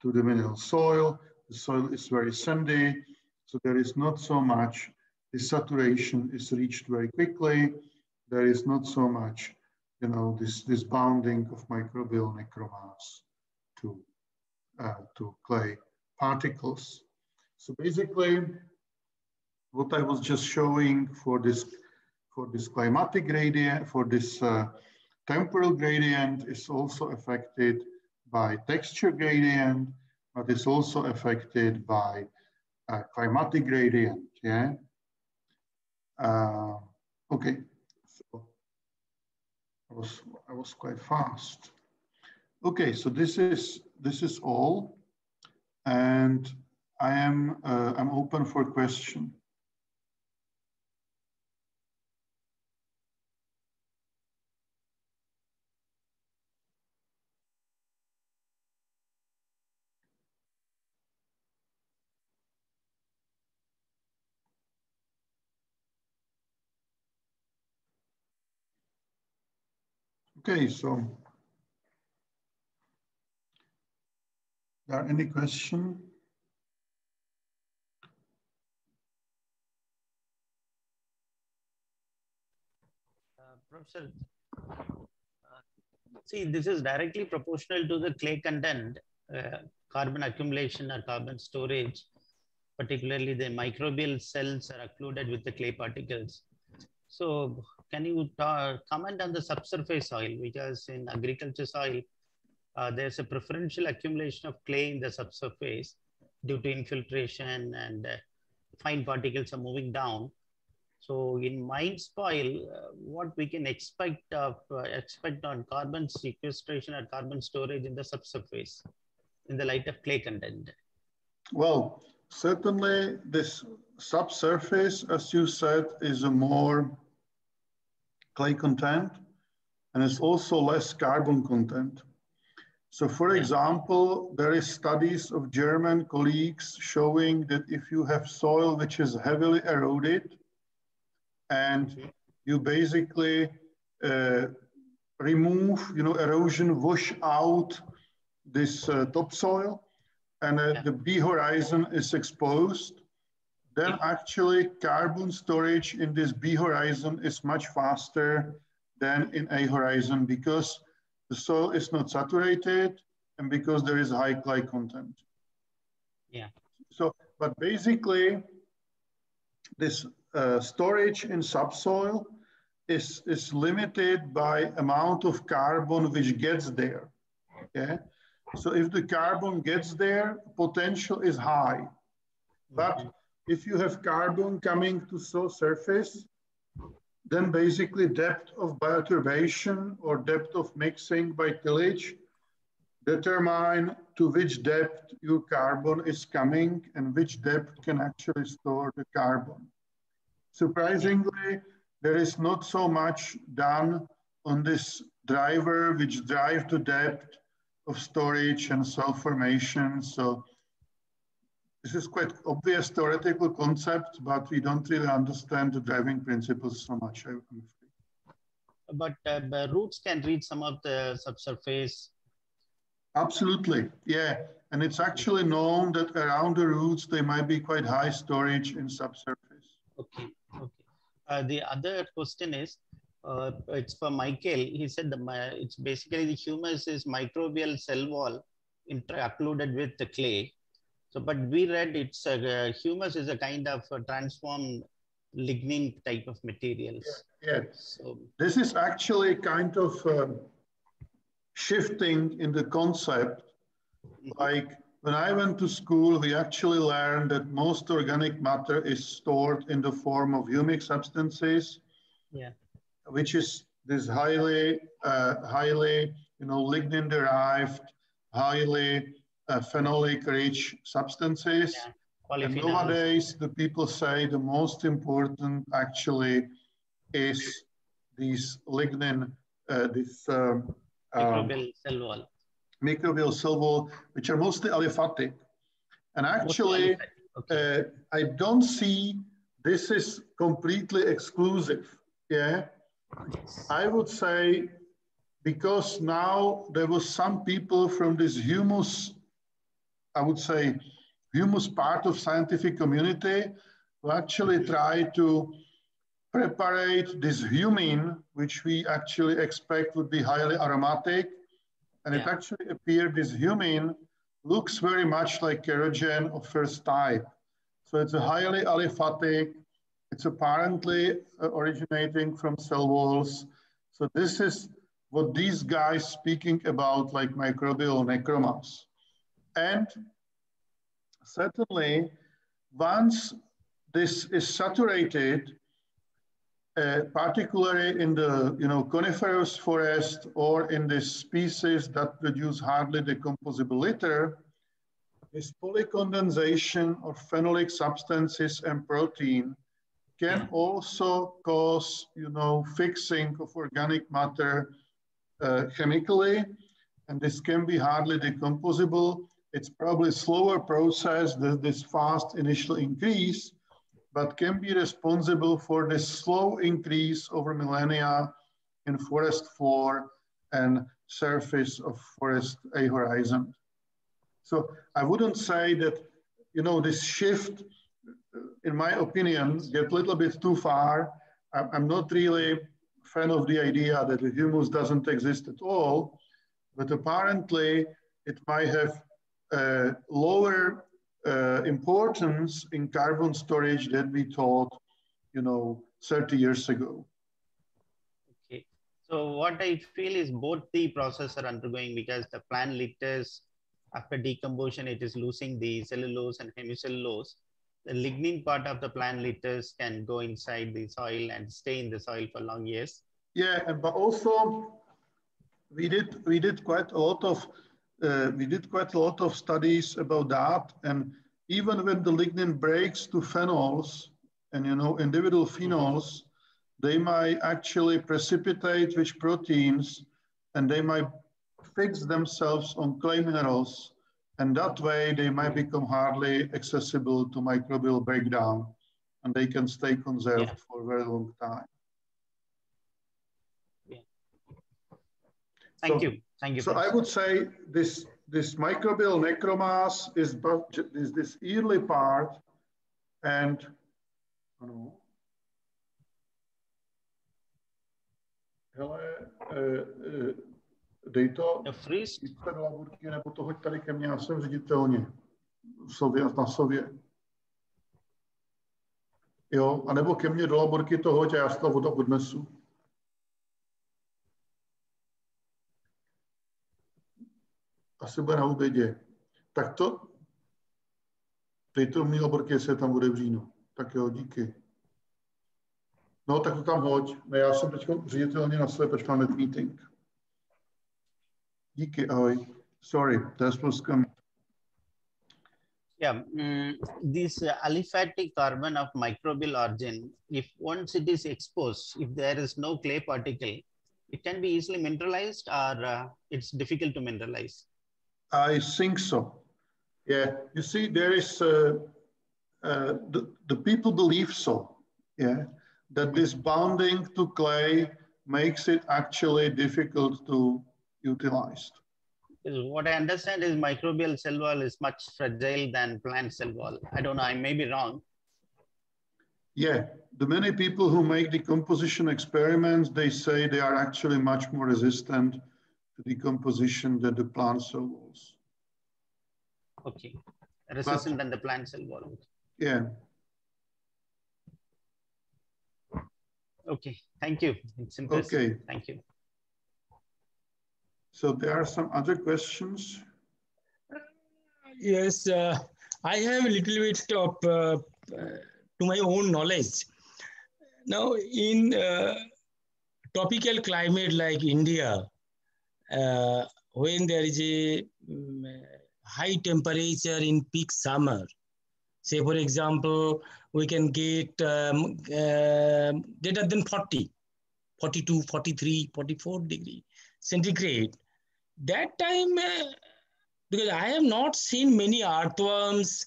to the mineral soil. The soil is very sandy, so there is not so much, the saturation is reached very quickly. There is not so much, you know, this, this bounding of microbial necromass to, uh, to clay particles. So basically, what I was just showing for this, for this climatic gradient, for this uh, temporal gradient is also affected by texture gradient, but it's also affected by uh, climatic gradient, yeah? Uh, okay, I was, I was quite fast. Okay, so this is, this is all. And I am, uh, I'm open for question. Okay, so are any question? Uh, Professor, uh, see, this is directly proportional to the clay content, uh, carbon accumulation or carbon storage, particularly the microbial cells are occluded with the clay particles. So can you comment on the subsurface soil? Because in agriculture soil, uh, there's a preferential accumulation of clay in the subsurface due to infiltration and uh, fine particles are moving down. So in mine spoil, uh, what we can expect of uh, expect on carbon sequestration or carbon storage in the subsurface in the light of clay content? Well, certainly this subsurface, as you said, is a more clay content and it's also less carbon content. So for example, there is studies of German colleagues showing that if you have soil which is heavily eroded and you basically uh, remove, you know, erosion, wash out this uh, topsoil and uh, the B horizon is exposed, then actually carbon storage in this B horizon is much faster than in A horizon because the soil is not saturated and because there is high clay content. Yeah. So, but basically, this uh, storage in subsoil is, is limited by amount of carbon which gets there. Okay. So if the carbon gets there, potential is high. But Mhm. If you have carbon coming to soil surface, then basically depth of bioturbation or depth of mixing by tillage determine to which depth your carbon is coming and which depth can actually store the carbon. Surprisingly, there is not so much done on this driver which drive the depth of storage and soil formation. So this is quite obvious theoretical concept, but we don't really understand the driving principles so much. But uh, the roots can reach some of the subsurface. Absolutely, yeah. And it's actually known that around the roots, there might be quite high storage in subsurface. Okay, okay. Uh, the other question is, uh, it's for Michael. He said the, mi- it's basically the humus is microbial cell wall intercluded with the clay. So, but we read it's a, uh, humus is a kind of a transformed lignin type of materials. Yeah, So, this is actually kind of um, shifting in the concept. Like when I went to school, we actually learned that most organic matter is stored in the form of humic substances. Yeah. Which is this highly, uh, highly, you know, lignin derived, highly uh, phenolic rich substances. Yeah. And nowadays, the people say the most important actually is these lignin, uh, this um, um, microbial cell wall. microbial cell wall, which are mostly aliphatic. And actually, Okay. uh, I don't see this is completely exclusive. Yeah, I would say because now there was some people from this humus, I would say humus part of scientific community who actually try to prepare this humin, which we actually expect would be highly aromatic. And it actually appeared this humin looks very much like kerogen of first type. So it's a highly aliphatic. It's apparently uh, originating from cell walls. So this is what these guys speaking about like microbial necromass. And certainly once this is saturated, uh, particularly in the you know coniferous forest or in this species that produce hardly decomposable litter, this polycondensation of phenolic substances and protein can also cause you know fixing of organic matter uh, chemically, and this can be hardly decomposable. It's probably slower process than this fast initial increase, but can be responsible for this slow increase over millennia in forest floor and surface of forest A horizon. So I wouldn't say that, you know, this shift, in my opinion, get a little bit too far. I'm I'm not really a fan of the idea that the humus doesn't exist at all, but apparently it might have uh, lower uh, importance in carbon storage that we thought, you know, 30 years ago. Okay. So what I feel is both the process are undergoing because the plant litters after decomposition, it is losing the cellulose and hemicellulose. the lignin part of the plant litters can go inside the soil and stay in the soil for long years. Yeah, and but also we did we did quite a lot of uh, we did quite a lot of studies about that, and even when the lignin breaks to phenols and you know individual phenols, they might actually precipitate which proteins, and they might fix themselves on clay minerals and that way they might become hardly accessible to microbial breakdown and they can stay conserved yeah. for a very long time. Yeah. Thank so, you. Thank you. So I would say this, this microbial necromass is, is this early part and ano, hele, uh, uh, dej to do laburky, nebo to hoď tady ke mně, já jsem ředitelně sově, na sově. Jo, a nebo ke mně do laborky to hoď a já si to odnesu. Asi bude na obědě. Tak to, dej to mý jestli je tam bude v říjnu. Tak jo, díky. No, tak to tam hoď. Ne, já jsem teď ředitelně na své, máme meeting. Díky, ahoj. Sorry, that was coming. Yeah, um, this uh, aliphatic carbon of microbial origin, if once it is exposed, if there is no clay particle, it can be easily mineralized or uh, it's difficult to mineralize? I think so. Yeah, you see, there is, uh, uh, the, the people believe so, yeah, that this bonding to clay makes it actually difficult to utilized. What I understand is microbial cell wall is much fragile than plant cell wall. I don't know, I may be wrong. Yeah, the many people who make decomposition experiments, they say they are actually much more resistant decomposition than the plant cell walls. Okay, resistant but, than the plant cell wall. Yeah. Okay, thank you. It's impressive. Okay. Thank you. So there are some other questions. Yes, uh, I have a little bit of uh, to my own knowledge. Now, in uh, tropical climate like India, uh, when there is a um, high temperature in peak summer, say for example, we can get um, uh, greater than 40, 42, 43, 44 degree centigrade that time, uh, because I have not seen many earthworms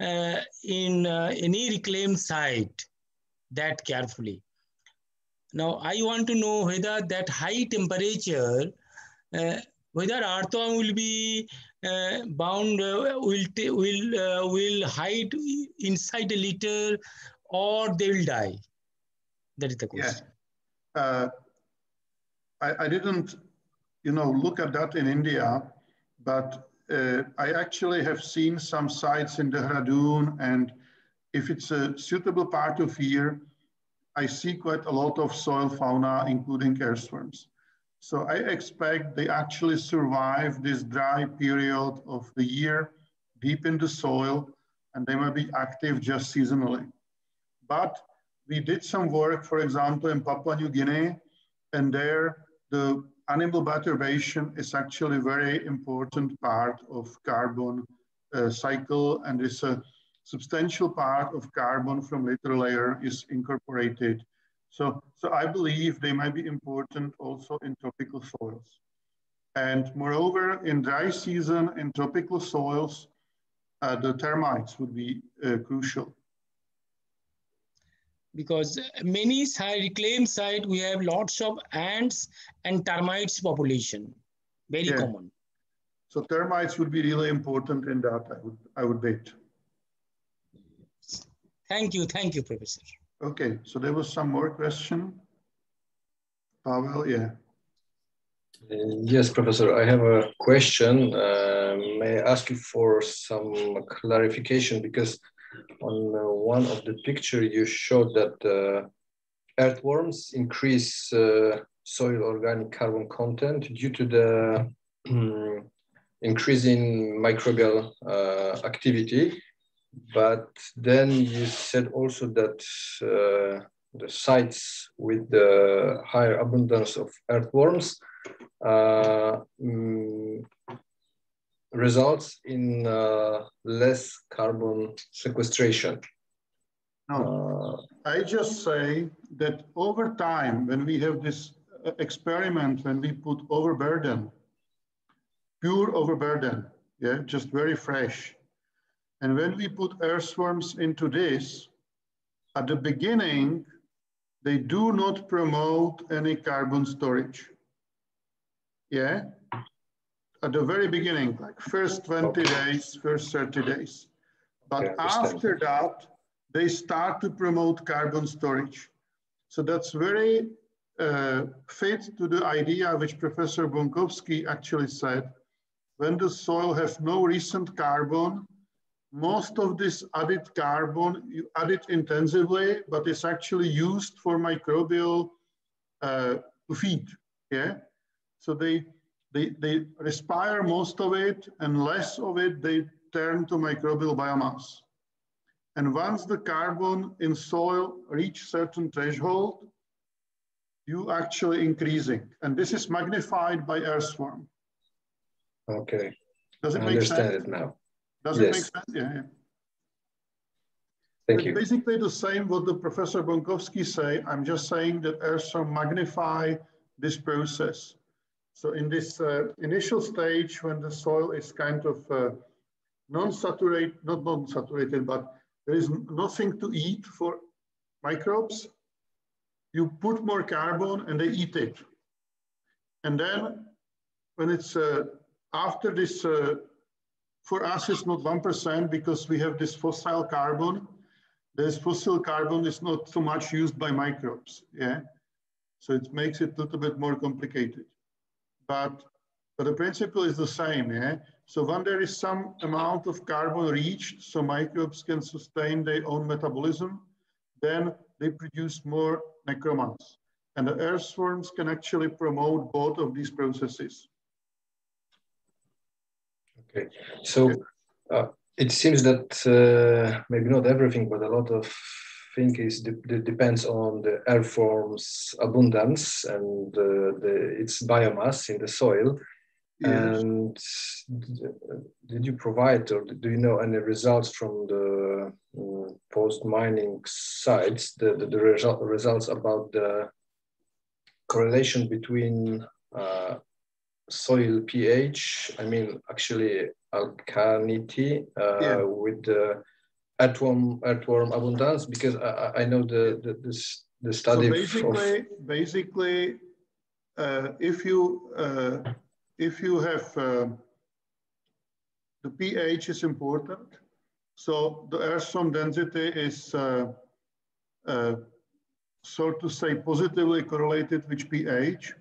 uh, in uh, any reclaimed site that carefully. Now, I want to know whether that high temperature, whether earthworm will be uh, bound, uh, will, will, will hide inside a litter or they will die. That is the question. Yeah. I, I didn't you know, look at that in India, but uh, I actually have seen some sites in Dehradun, and if it's a suitable part of year, I see quite a lot of soil fauna, including earthworms. So I expect they actually survive this dry period of the year deep in the soil, and they might be active just seasonally. But we did some work, for example, in Papua New Guinea, and there the animal bioturbation is actually a very important part of carbon uh, cycle and is a substantial part of carbon from litter layer is incorporated. So, so I believe they might be important also in tropical soils. And moreover, in dry season, in tropical soils, uh, the termites would be uh, crucial because many side, reclaimed site, we have lots of ants and termites population, very yeah. common. So termites would be really important in that, I would, I would bet. Thank you, thank you, Professor. Okay, so there was some more question. Pavel, yeah. Uh, yes, Professor, I have a question. Uh, may I ask you for some clarification because on uh, one of the picture you showed that uh, earthworms increase uh, soil organic carbon content due to the increasing microbial activity but then you said also that uh, the sites with the higher abundance of earthworms uh, mm, results in uh, less carbon sequestration. No, uh, I just say that over time, when we have this uh, experiment, when we put overburden, pure overburden, yeah, just very fresh. And when we put earthworms into this, at the beginning, they do not promote any carbon storage. Yeah, at the very beginning, like first 20 days, first 30 days. But after that, they start to promote carbon storage. So that's very uh, fit to the idea which Professor Bonkowski actually said. When the soil has no recent carbon, most of this added carbon, you add it intensively, but it's actually used for microbial uh, feed, yeah? So they, they, they respire most of it and less of it, they turn to microbial biomass. And once the carbon in soil reach certain threshold, you actually increasing. And this is magnified by earthworm. Okay. Does it I make understand sense? it now. Does yes. it make sense? Yeah. yeah. Thank it's you. Basically the same what the Professor Bonkowski say. I'm just saying that earthworm magnify this process. So in this uh, initial stage, when the soil is kind of uh, non-saturated, not non-saturated, but there is nothing to eat for microbes, you put more carbon and they eat it. And then when it's uh, after this, uh, for us it's not 1% because we have this fossil carbon. This fossil carbon is not so much used by microbes, yeah? So it makes it a little bit more complicated but, but the principle is the same. Yeah? So when there is some amount of carbon reached, so microbes can sustain their own metabolism, then they produce more necromass. And the earthworms can actually promote both of these processes. Okay, so uh, it seems that uh, maybe not everything, but a lot of think is de depends on the earthworm's abundance and uh, the, its biomass in the soil. Yes. And did you provide or do you know any results from the uh, post-mining sites, the, the, the result, results about the correlation between uh, soil pH, I mean, actually alkalinity uh, yeah. with the earthworm earthworm abundance? Because I, I know the the, this, the study. So basically, of... basically, uh, if you uh, if you have uh, the pH is important. So the earthworm density is uh, uh, so to say positively correlated with pH.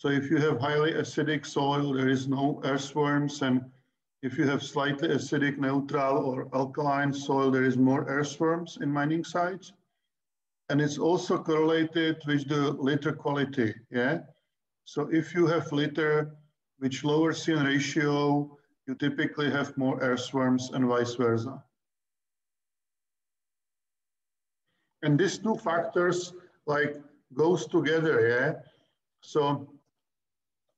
So if you have highly acidic soil, there is no earthworms and if you have slightly acidic, neutral, or alkaline soil, there is more earthworms in mining sites. And it's also correlated with the litter quality, yeah? So if you have litter which lower CN ratio, you typically have more earthworms and vice versa. And these two factors like goes together, yeah? So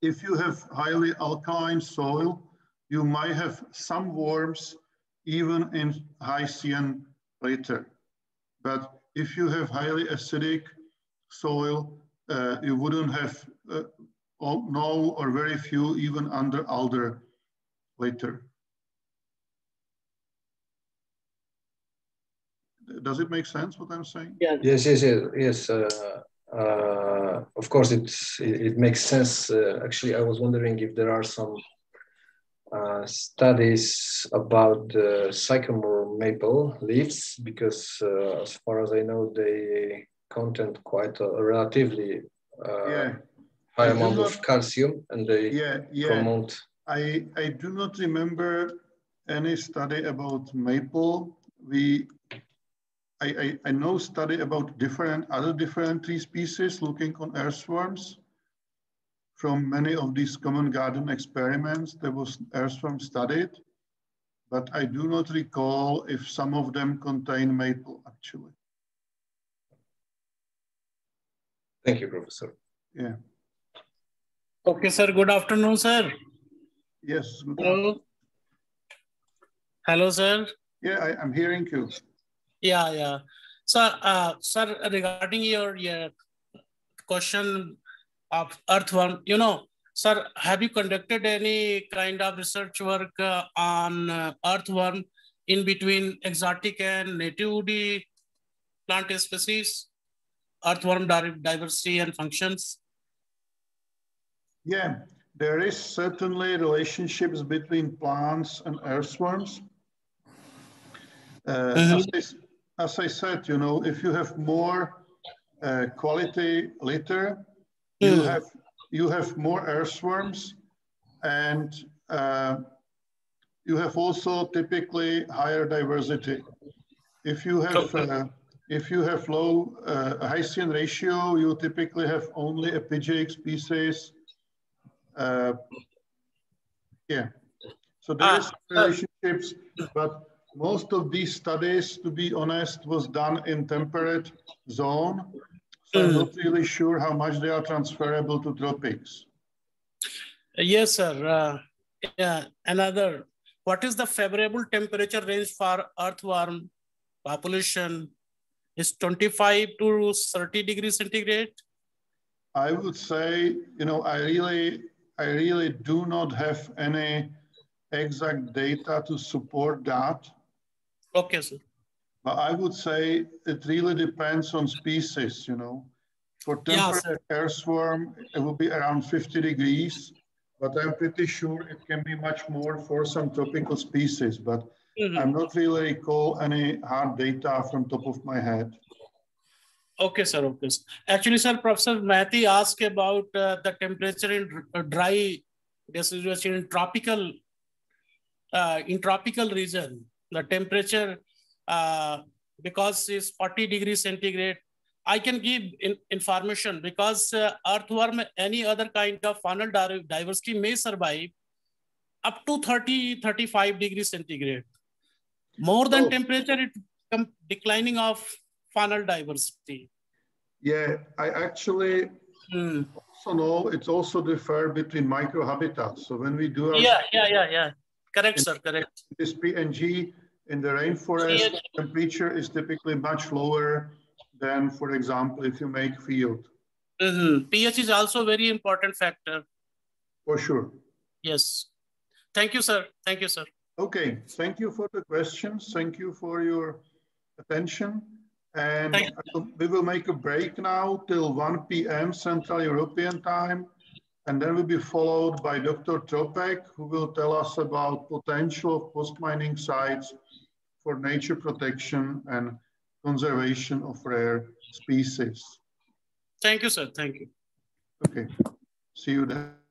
if you have highly alkaline soil, you might have some worms even in high CN later. But if you have highly acidic soil, uh, you wouldn't have uh, no or very few even under alder later. Does it make sense what I'm saying? Yeah. Yes, yes, yes, yes. Uh, of course, it's, it, it makes sense. Uh, actually, I was wondering if there are some uh, studies about the sycamore maple leaves because uh, as far as I know they contain quite a, a relatively uh, yeah. high I amount not, of calcium and they yeah, yeah. promote. I, I do not remember any study about maple. We I, I, I know study about different other different tree species looking on earthworms from many of these common garden experiments, there was earthworm studied, but I do not recall if some of them contain maple actually. Thank you, Professor. Yeah. Okay, sir. Good afternoon, sir. Yes. Hello. Hello, sir. Yeah, I, am hearing you. Yeah, yeah. So, uh, sir, regarding your, your question of earthworm, you know, sir, have you conducted any kind of research work uh, on uh, earthworm in between exotic and native woody plant species, earthworm diversity and functions? Yeah, there is certainly relationships between plants and earthworms. Uh, mm -hmm. as, as, I, said, you know, if you have more uh, quality litter, mm. you have you have more earthworms, and uh, you have also typically higher diversity. If you have uh, if you have low uh, Heysen ratio, you typically have only epigeic species uh, yeah. So there is ah, relationships, but most of these studies, to be honest, was done in temperate zone. So mm. I'm not really sure how much they are transferable to tropics. Yes, sir. Uh, yeah. Another, what is the favorable temperature range for earthworm population? Is 25 to 30 degrees centigrade? I would say, you know, I really I really do not have any exact data to support that. Okay, sir. But I would say it really depends on species, you know. For temperate yeah, earthworm, it will be around 50 degrees, but I'm pretty sure it can be much more for some tropical species, but mm -hmm. I'm not really recall any hard data from top of my head. Okay, sir. Okay. Actually, sir, Professor Mathi asked about uh, the temperature in uh, dry situation in tropical uh, in tropical region. The temperature uh, because it's 40 degrees centigrade. I can give in, information because uh, earthworm, any other kind of faunal diversity may survive up to 30, 35 degrees centigrade. More than oh. temperature, it declining of faunal diversity? Yeah, I actually mm. also know it's also differ between microhabitats. So when we do our yeah, yeah, yeah, yeah, correct, sir, correct. This PNG in the rainforest temperature is typically much lower than, for example, if you make field. Mm -hmm. pH is also a very important factor. For sure. Yes. Thank you, sir. Thank you, sir. Okay. Thank you for the questions. Thank you for your attention. And we will make a break now till 1 p.m. Central European time. And then we'll be followed by Dr. Tropek, who will tell us about potential of post-mining sites for nature protection and conservation of rare species. Thank you, sir. Thank you. Okay. See you then.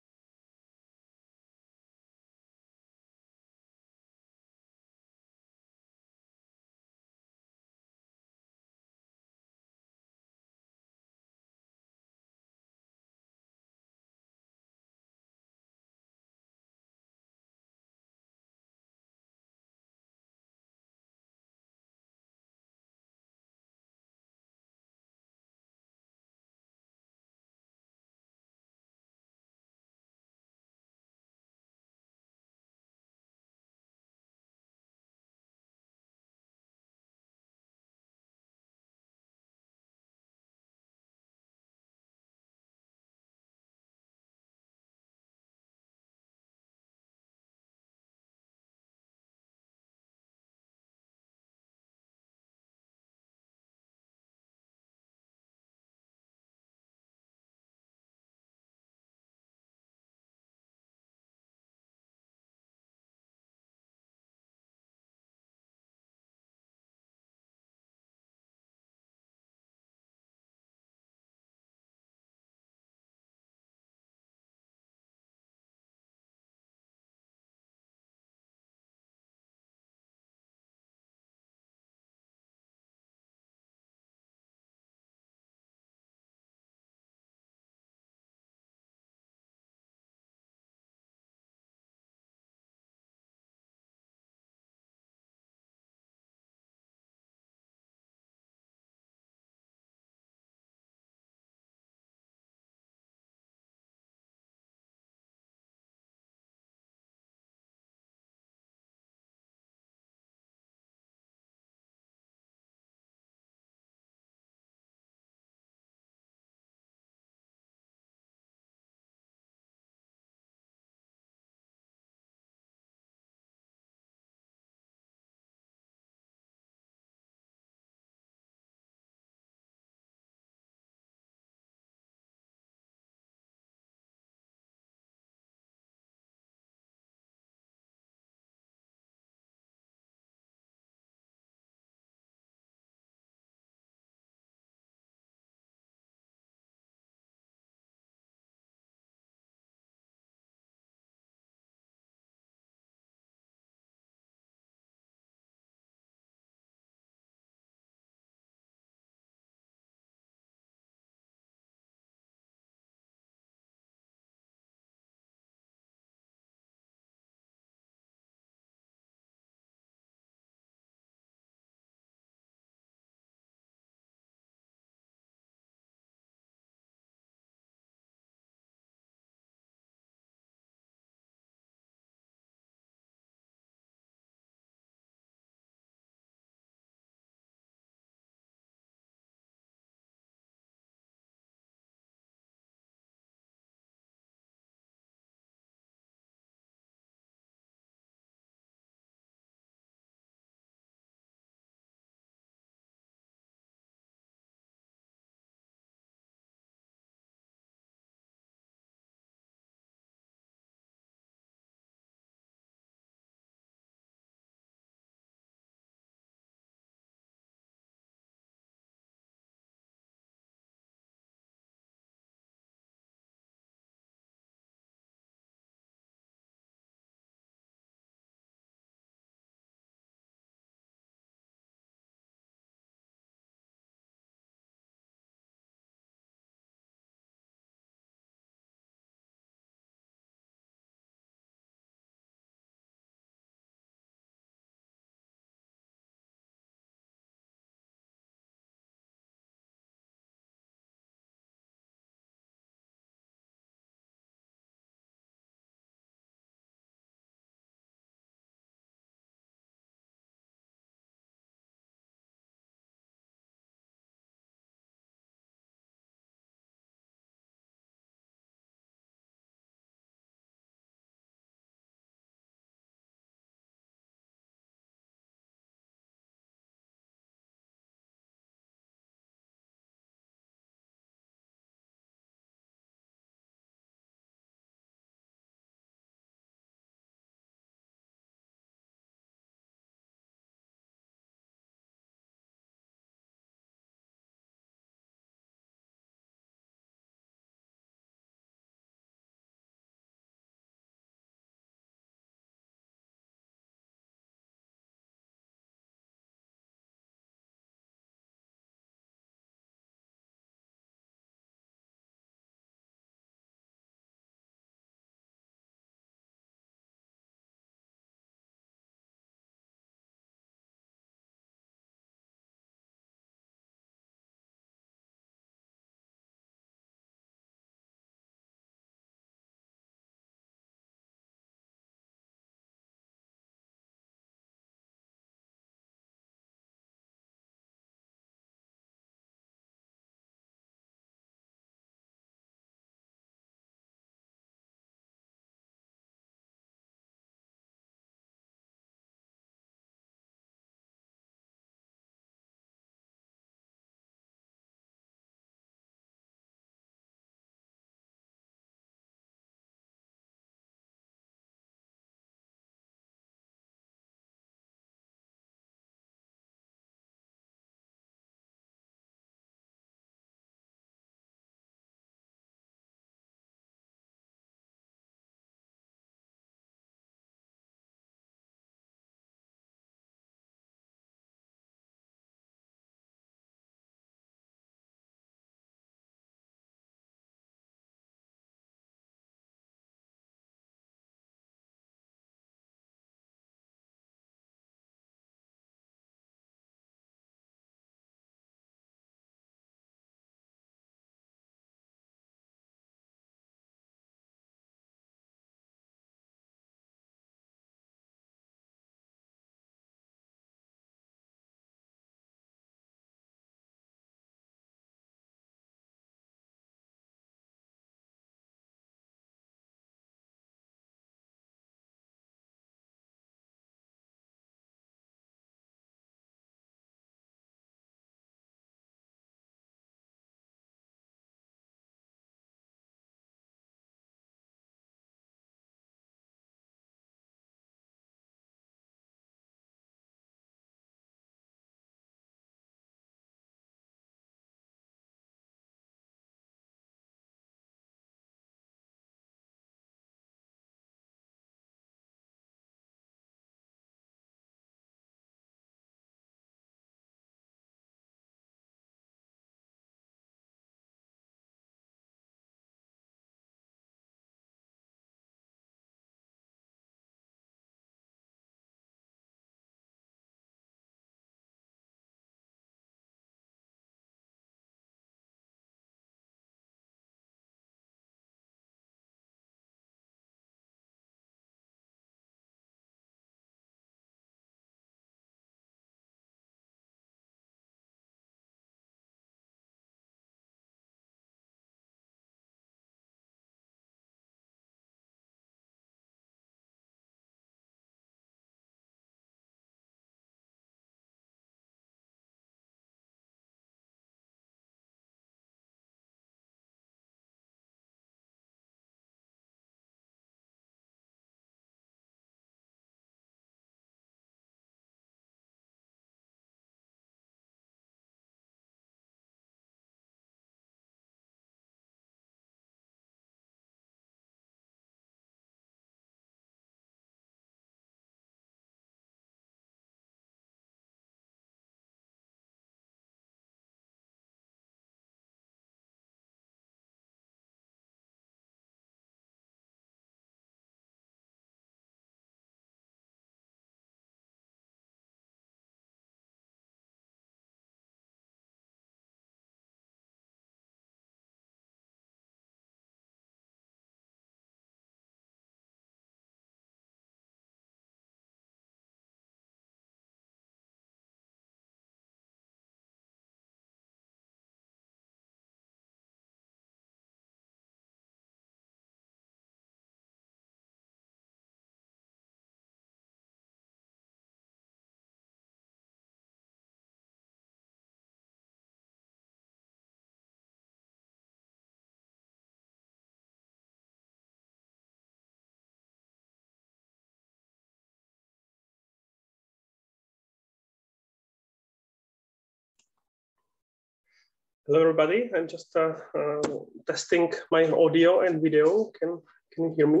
Hello, everybody. I'm just uh, uh, testing my audio and video. Can, can you hear me?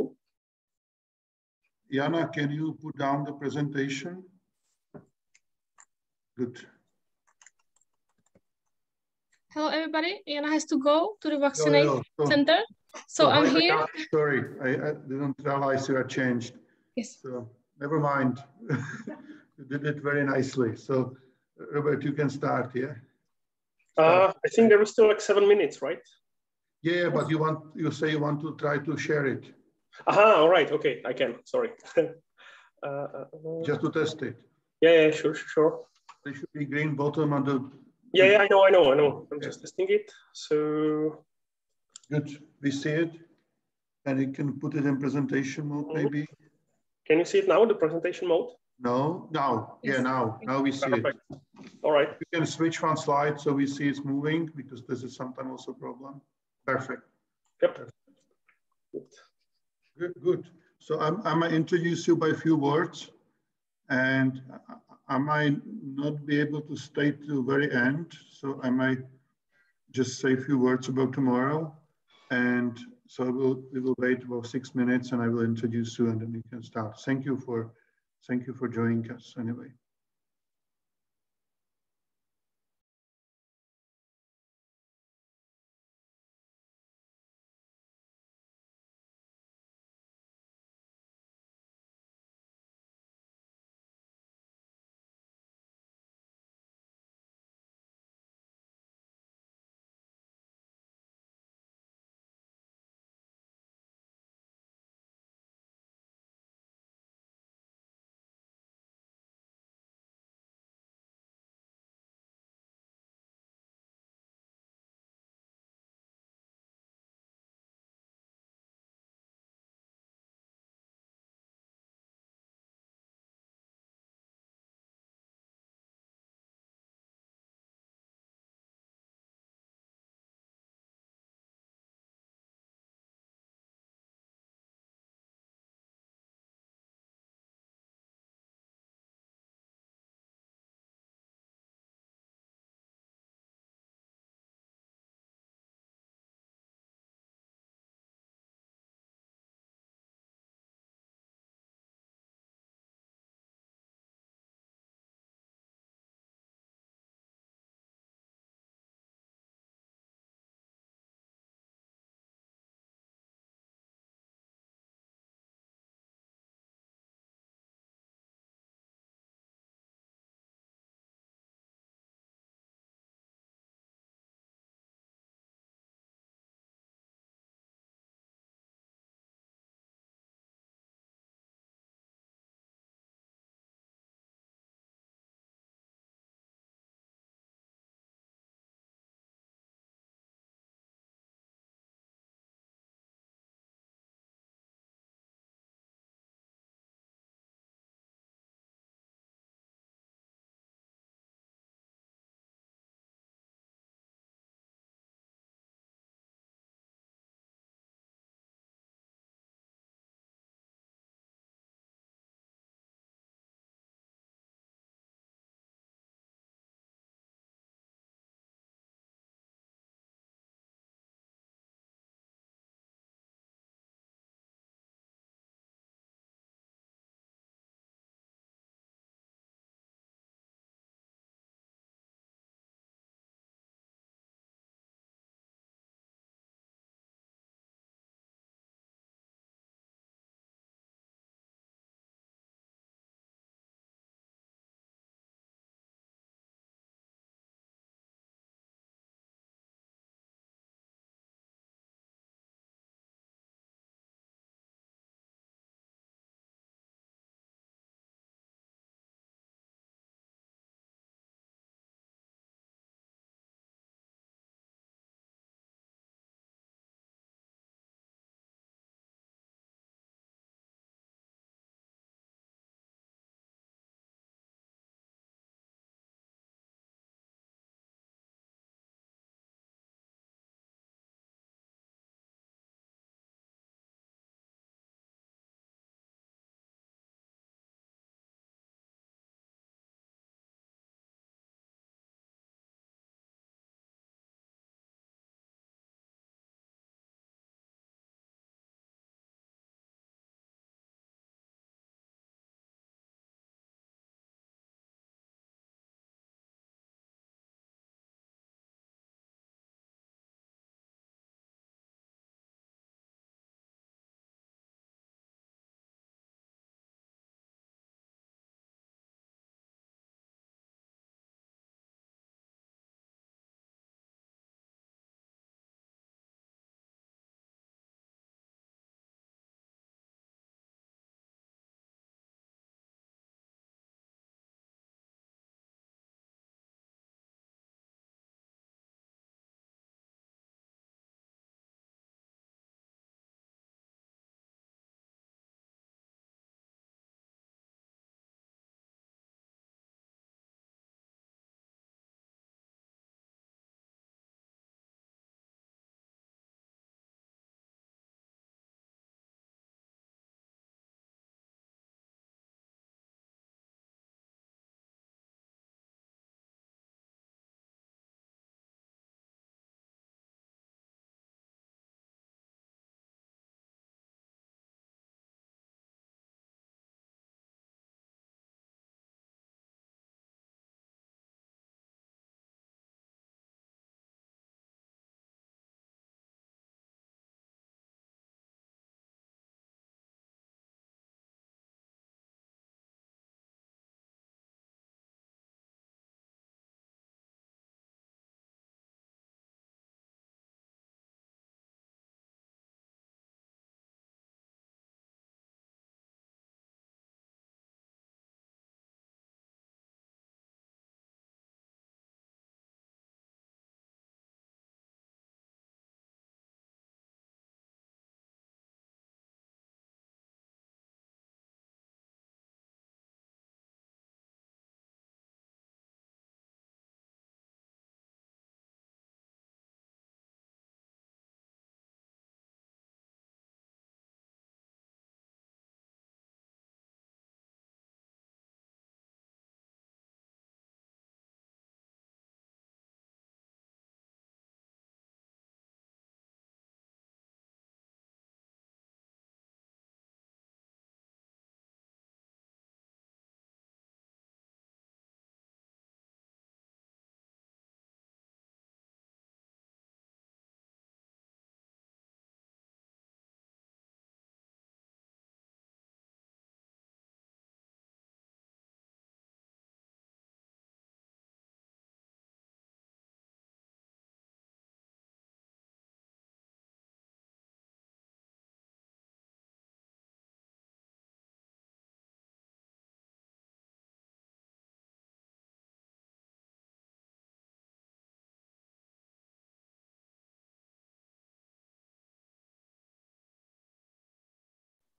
Jana, can you put down the presentation? Good. Hello, everybody. Jana has to go to the vaccination so, center. So, so I'm I, here. I, sorry, I, I, didn't realize you had changed. Yes. So never mind. you did it very nicely. So Robert, you can start, yeah? Uh, I think there is still like seven minutes, right? Yeah, but you want you say you want to try to share it. Aha, all right, okay, I can, sorry. uh, uh, Just to test it. Yeah, yeah, sure, sure. There should be green bottom and the... Yeah, yeah, I know, I know, I know. I'm just testing it, so... Good, we see it. And you can put it in presentation mode, mm -hmm. maybe. Can you see it now, the presentation mode? No, now, yeah, now, now we see Perfect. it. All right. We can switch one slide so we see it's moving because this is sometimes also a problem. Perfect. Yep. Perfect. Good, good. So I'm, I might introduce you by a few words and I might not be able to stay to the very end. So I might just say a few words about tomorrow. And so we'll, we will wait about six minutes and I will introduce you and then we can start. Thank you for Thank you for joining us anyway.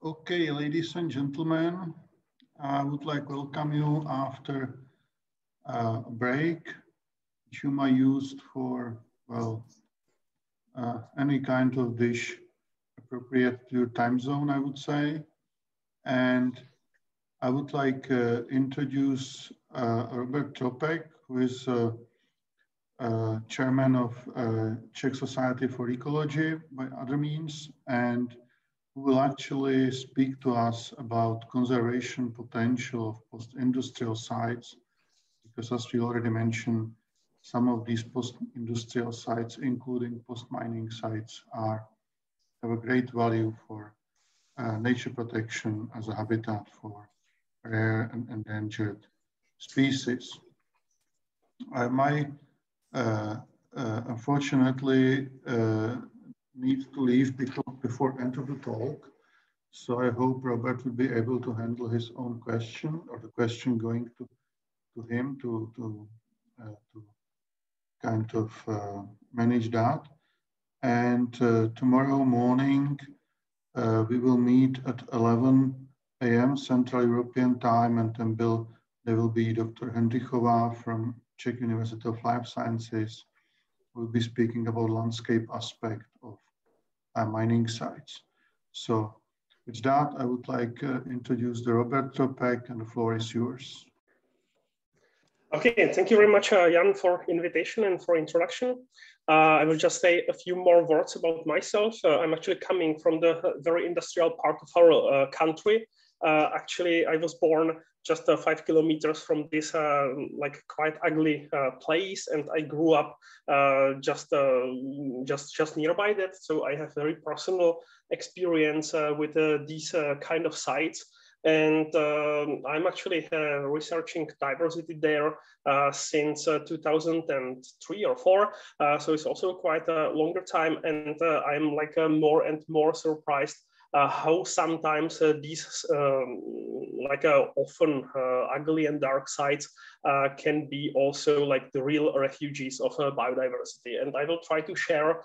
Okay, ladies and gentlemen, I would like to welcome you after a break, which you might use for, well, uh, any kind of dish appropriate to your time zone, I would say. And I would like to uh, introduce uh, Robert Tropek, who is uh, uh, chairman of uh, Czech Society for Ecology by other means, and who will actually speak to us about conservation potential of post-industrial sites, because as we already mentioned, some of these post-industrial sites, including post-mining sites, are have a great value for uh, nature protection as a habitat for rare and endangered species. I might, uh, uh, unfortunately, uh, need to leave before end of the talk. So I hope Robert will be able to handle his own question or the question going to, to him to, to, uh, to kind of uh, manage that. And uh, tomorrow morning, uh, we will meet at 11 a.m. Central European time, and then will, there will be Dr. Hendrychová from Czech University of Life Sciences, will be speaking about landscape aspect mining sites. So with that, I would like to uh, introduce the Robert Tropek, and the floor is yours. Okay, thank you very much, uh, Jan, for invitation and for introduction. Uh, I will just say a few more words about myself. Uh, I'm actually coming from the very industrial part of our uh, country. Uh, actually, I was born just uh, five kilometers from this uh, like quite ugly uh, place and i grew up uh, just uh, just just nearby that. So i have very personal experience with these kind of sites. And i'm actually researching diversity there since 2003 or 4 so it's also quite a longer time and i'm like more and more surprised uh, how sometimes uh, these um, like uh, often ugly and dark sites can be also like the real refugees of biodiversity. And I will try to share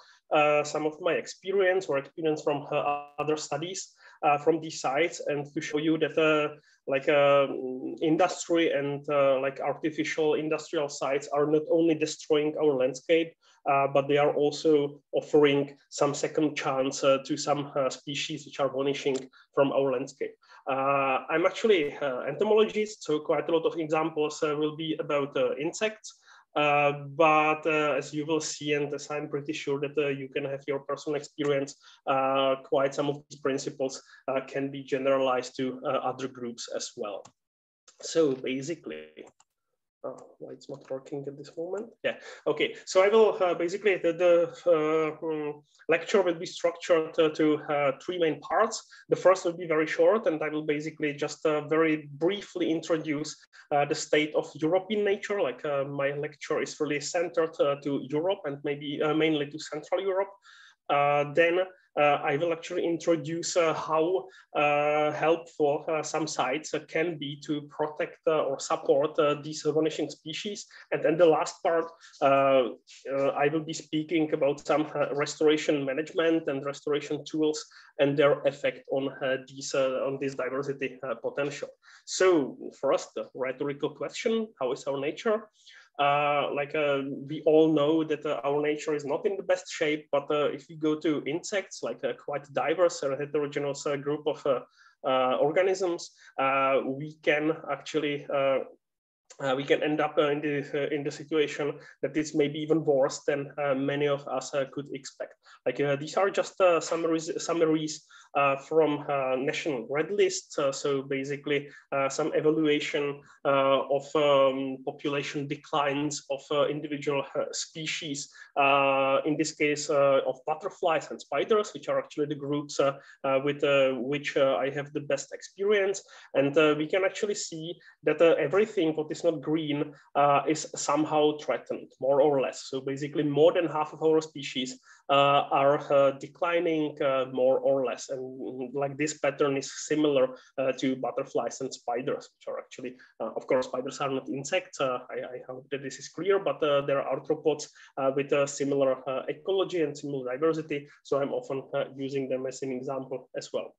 some of my experience or experience from other studies from these sites and to show you that like uh, industry and uh, like artificial industrial sites are not only destroying our landscape, uh, but they are also offering some second chance uh, to some uh, species which are vanishing from our landscape. Uh, I'm actually entomologist, so quite a lot of examples will be about insects. Uh, but uh, as you will see, and as I'm pretty sure that uh, you can have your personal experience, quite some of these principles can be generalized to other groups as well. So basically, uh, why it's not working at this moment. Yeah, okay. So I will uh, basically, the, the uh, um, lecture will be structured uh, to uh, three main parts. The first will be very short and I will basically just very briefly introduce the state of European nature. Like my lecture is really centered to Europe and maybe mainly to Central Europe. then Uh, I will actually introduce uh, how uh, helpful uh, some sites uh, can be to protect or support these vanishing species. And then the last part, I will be speaking about some restoration management and restoration tools and their effect on these on this diversity potential. So first, rhetorical question, how is our nature? Uh, like uh, we all know that uh, our nature is not in the best shape, but uh, if you go to insects, like a quite diverse and heterogeneous uh, group of uh, organisms, we can actually uh, we can end up uh, in the uh, in the situation that is maybe even worse than many of us could expect. Like these are just summaries summaries Uh, from national red lists. Uh, so basically, uh, some evaluation of um, population declines of individual species. in this case, of butterflies and spiders, which are actually the groups with which I have the best experience, and we can actually see that everything what is not green uh, is somehow threatened, more or less. So basically more than half of our species uh, are uh, declining uh, more or less. And like this pattern is similar uh, to butterflies and spiders, which are actually, uh, of course, spiders are not insects. I, I, hope that this is clear, but there are arthropods with a similar ecology and similar diversity. So I'm often using them as an example as well.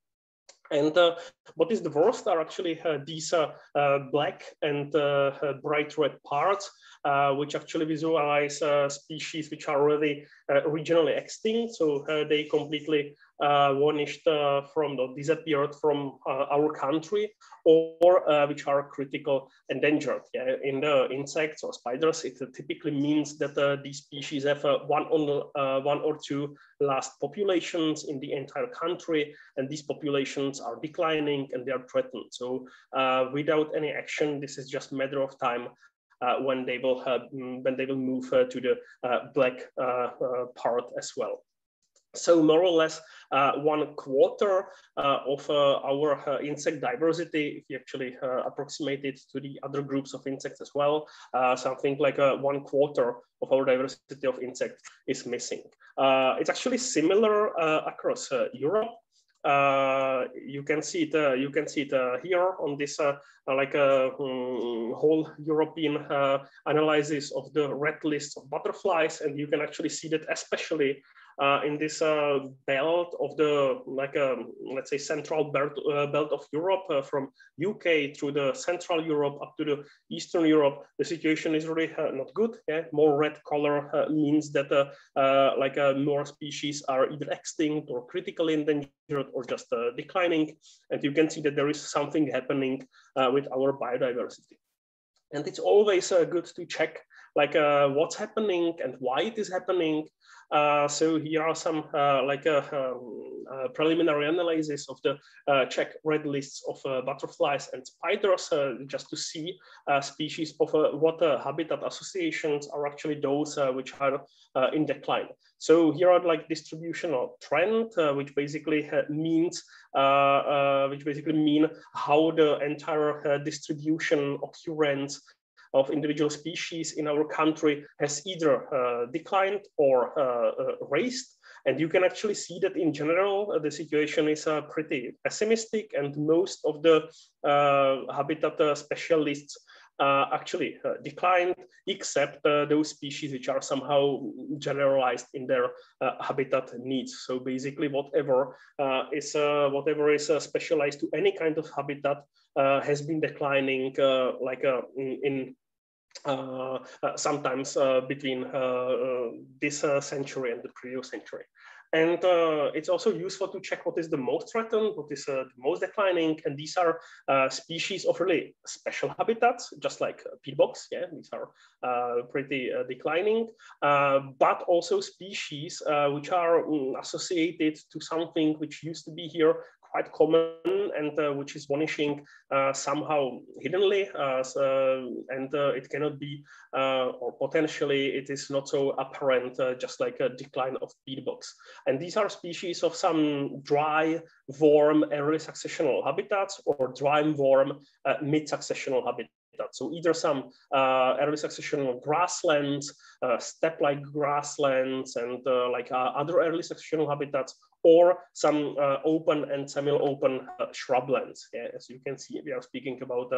And uh, what is the worst are actually uh, these uh, uh black and uh, uh, bright red parts, which actually visualize species which are already regionally extinct. So they completely uh, vanished uh, from or disappeared from uh, our country or which are critical endangered. Yeah? In the insects or spiders, it typically means that these species have one, on, one or two last populations in the entire country, and these populations are declining and they are threatened. So without any action, this is just a matter of time uh, when they will uh, when they will move uh, to the black part as well. So more or less uh, one quarter uh, of uh, our uh, insect diversity, if you actually uh, approximate it to the other groups of insects as well, uh, something like one quarter of our diversity of insects is missing. it's actually similar across Europe. Uh, you can see it. Uh, you can see it uh, here on this like a um, whole European analysis of the red list of butterflies, and you can actually see that especially uh, in this uh, belt of the like um, let's say central belt, uh, belt of Europe uh, from UK through the central Europe up to the Eastern Europe, the situation is really uh, not good. Yeah? More red color uh, means that like more species are either extinct or critically endangered or just declining. And you can see that there is something happening with our biodiversity. And it's always good to check like uh, what's happening and why it is happening uh, so here are some uh, like uh, um, uh, preliminary analysis of the uh, Czech red lists of uh, butterflies and spiders, uh, just to see species of what habitat associations are actually those which are in decline. So here are like distributional trend, which basically means which basically mean how the entire distribution occurrence of individual species in our country has either uh, declined or uh, uh, raised. And you can actually see that in general, uh, the situation is uh, pretty pessimistic and most of the uh, habitat specialists actually declined, except those species which are somehow generalized in their habitat needs. So basically whatever is, whatever is specialized to any kind of habitat has been declining like in, in uh, uh, sometimes uh, between this century and the previous century. And uh, it's also useful to check what is the most threatened, what is uh, the most declining. And these are uh, species of really special habitats, just like peatbogs. Yeah, these are pretty declining, but also species which are mm, associated to something which used to be here quite common and uh, which is vanishing uh, somehow hiddenly uh, so, and it cannot be or potentially it is not so apparent just like a decline of peatbogs and these are species of some dry warm early successional habitats or dry and warm mid successional habitats. So either some uh, early successional grasslands, uh, steppe-like grasslands, and uh, like uh, other early successional habitats, or some uh, open and semi-open uh, shrublands. Yeah, as you can see, we are speaking about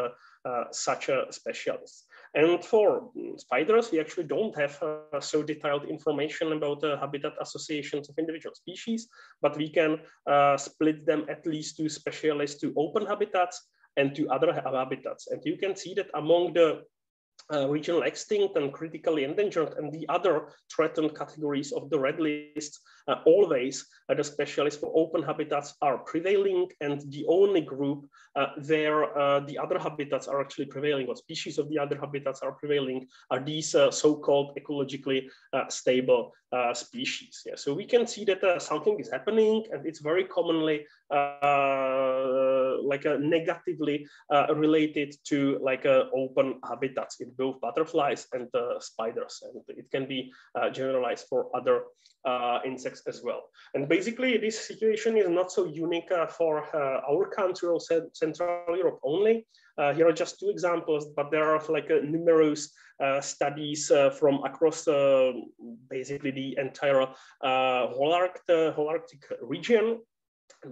such a specialist. And for mm, spiders, we actually don't have so detailed information about the habitat associations of individual species, but we can split them at least to specialists to open habitats and to other habitats. And you can see that among the uh, regional extinct and critically endangered and the other threatened categories of the red list, uh, always uh, the specialists for open habitats are prevailing and the only group uh, where uh, the other habitats are actually prevailing or species of the other habitats are prevailing are these uh, so-called ecologically stable species. Yeah, so we can see that something is happening and it's very commonly like negatively related to like open habitats in both butterflies and spiders and it can be generalized for other uh, as well. And basically this situation is not so unique uh, for uh, our country or Central Europe only. Uh, here are just two examples, but there are like uh, numerous uh, studies from across basically the entire Holarctic, whole Arctic region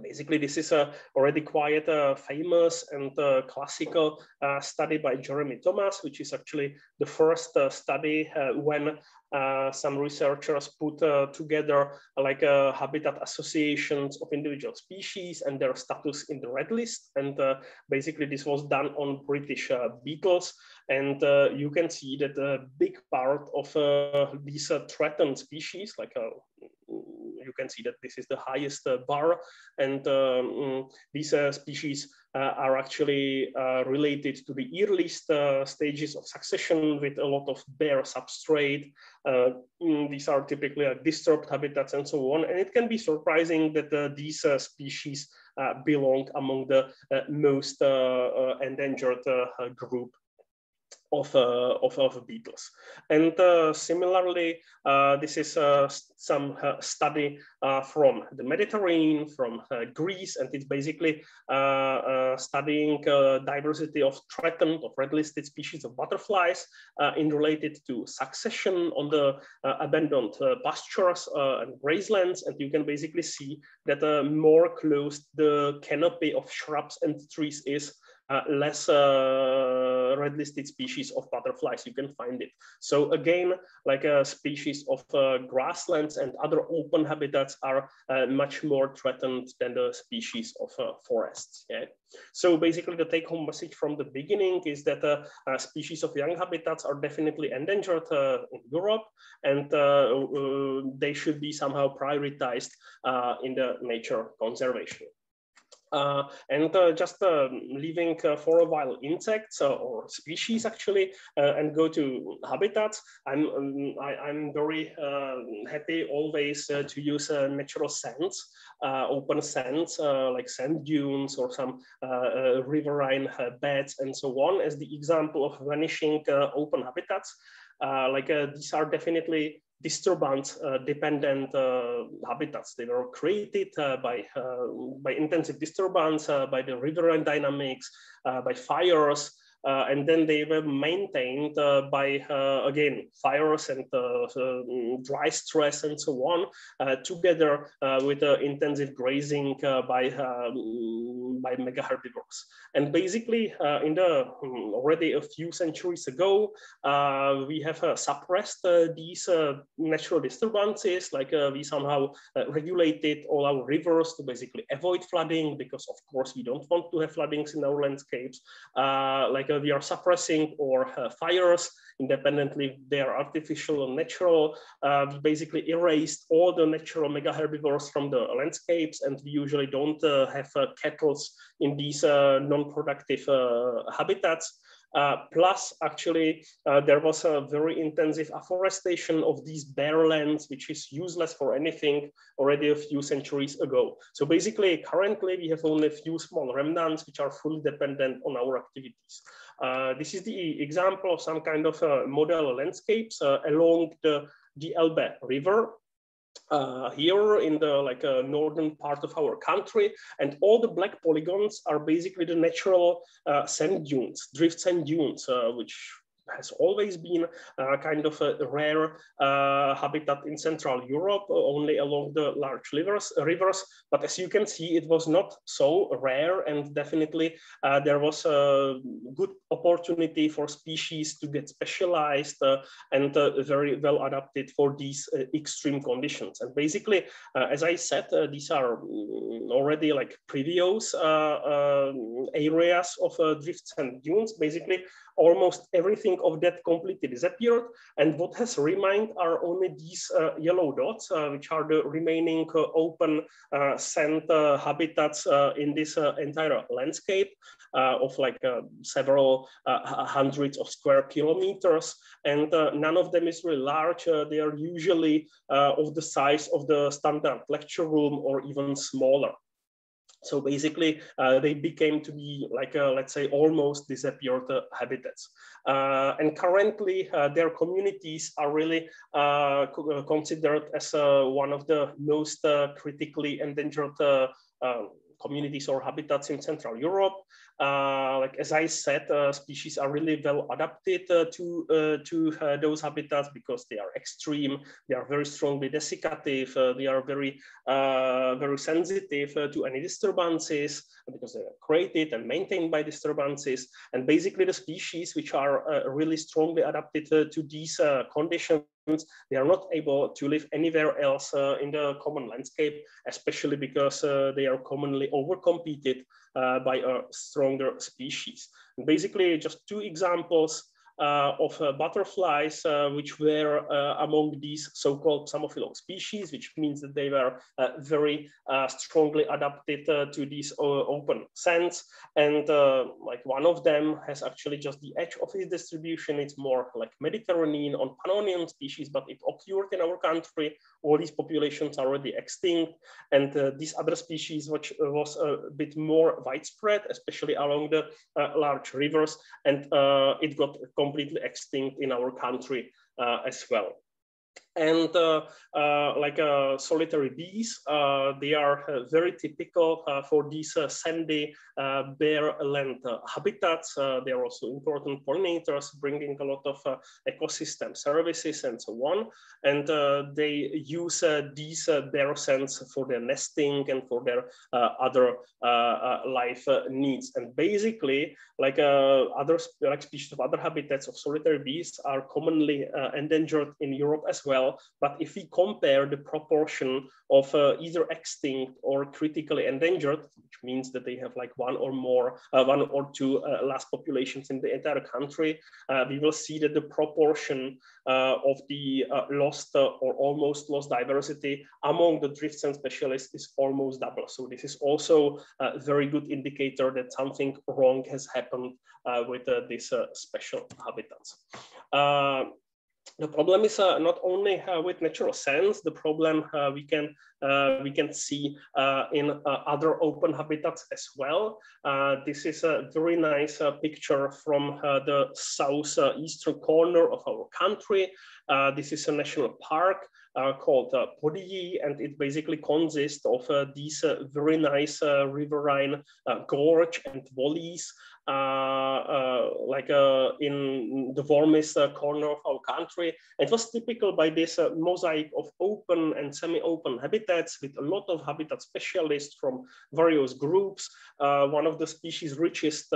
basically, this is a already quite a famous and uh, classical uh, study by Jeremy Thomas, which is actually the first uh, study uh, when uh, some researchers put uh, together like habitat associations of individual species and their status in the red list. And basically, this was done on British beetles. And you can see that a big part of these threatened species, like you can see that this is the highest uh, bar and um, mm, these uh, species uh, are actually related to the earliest stages of succession with a lot of bare substrate. Mm, these are typically disturbed habitats and so on. And it can be surprising that these species belong among the most endangered group of, uh, of, of beetles. And uh, similarly, uh, this is uh, some uh, study uh, from the Mediterranean, from Greece, and it's basically studying diversity of threatened of red listed species of butterflies in related to succession on the abandoned pastures and grazelands. And you can basically see that the more closed the canopy of shrubs and trees is, uh, less uh, red listed species of butterflies you can find it. So again, like a species of uh, grasslands and other open habitats are uh, much more threatened than the species of uh, forests. Yeah? So basically the take home message from the beginning is that uh, species of young habitats are definitely endangered in Europe and they should be somehow prioritized in the nature conservation. Uh, and uh, just uh, leaving uh, for a while insects uh, or species actually uh, and go to habitats. I'm, um, I, am very happy always to use natural sands, open sands like sand dunes or some riverine beds and so on as the example of vanishing open habitats. like these are definitely disturbance uh, dependent uh, habitats. They were created uh, by, by intensive disturbance, by the riverine dynamics, by fires, Uh, and then they were maintained uh, by, uh, again, fires and uh, um, dry stress and so on, uh, together with intensive grazing by, um, by mega herbivores. And basically, in the um, already a few centuries ago, we have suppressed these natural disturbances, like we somehow regulated all our rivers to basically avoid flooding, because of course we don't want to have floodings in our landscapes. like we are suppressing or uh, fires independently they are artificial or natural. Uh, we basically erased all the natural mega herbivores from the landscapes and we usually don't uh, have uh, cattle in these uh, non-productive uh, habitats. Uh, plus, actually, uh, there was a very intensive afforestation of these bare lands, which is useless for anything already a few centuries ago. So basically, currently, we have only a few small remnants, which are fully dependent on our activities. Uh, this is the example of some kind of model landscapes along the, the Elbe River uh, here in the like uh, northern part of our country and all the black polygons are basically the natural uh, sand dunes drift sand dunes uh, which has always been uh, kind of a rare uh, habitat in Central Europe, only along the large rivers, rivers. But as you can see, it was not so rare and definitely uh, there was a good opportunity for species to get specialized uh, and uh, very well adapted for these uh, extreme conditions. And basically, as I said, these are mm, already like previous areas of drifts and dunes. Basically, almost everything of that completely disappeared. And what has remained are only these uh, yellow dots, uh, which are the remaining uh, open uh, sand uh, habitats uh, in this entire landscape of like several hundreds of square kilometers. And none of them is really large. they are usually of the size of the standard lecture room or even smaller. So basically, uh, they became to be like, a, let's say, almost disappeared uh, habitats. Uh, and currently, uh, their communities are really uh, uh, considered as one of the most critically endangered communities or habitats in Central Europe. Uh, like as I said, uh, species are really well adapted uh, to uh, to uh, those habitats because they are extreme. They are very strongly desiccative. They are very very sensitive to any disturbances because they are created and maintained by disturbances. And basically, the species which are really strongly adapted to these conditions they are not able to live anywhere else uh, in the common landscape, especially because uh, they are commonly overcompeted uh, by a stronger species. And basically, just two examples of uh, butterflies, uh, which were among these so-called psammophilous species, which means that they were very strongly adapted to these open sands. And like one of them has actually just the edge of its distribution. It's more like Mediterranean on Pannonian species, but it occurred in our country. All these populations are already extinct. And uh, these other species, which was a bit more widespread, especially along the uh, large rivers, and uh, it got completely extinct in our country uh, as well and uh, uh, like uh, solitary bees, uh, they are uh, very typical uh, for these uh, sandy uh, bare land uh, habitats. they are also important pollinators, bringing a lot of ecosystem services and so on. And they use these bare sands for their nesting and for their other life needs. And basically, like other like species of other habitats of solitary bees are commonly endangered in Europe as well well. But if we compare the proportion of uh, either extinct or critically endangered, which means that they have like one or more, uh, one or two uh, last populations in the entire country, uh, we will see that the proportion uh, of the lost or almost lost diversity among the drift sand specialists is almost double. So this is also a very good indicator that something wrong has happened with these special habitats the problem is uh, not only uh, with natural sands, the problem uh, we can uh, we can see uh, in uh, other open habitats as well. this is a very nice picture from the southeastern corner of our country. this is a national park called uh, and it basically consists of these very nice riverine gorge and valleys Uh, uh, like uh, in the warmest uh, corner of our country. It was typical by this mosaic of open and semi-open habitats with a lot of habitat specialists from various groups. one of the species richest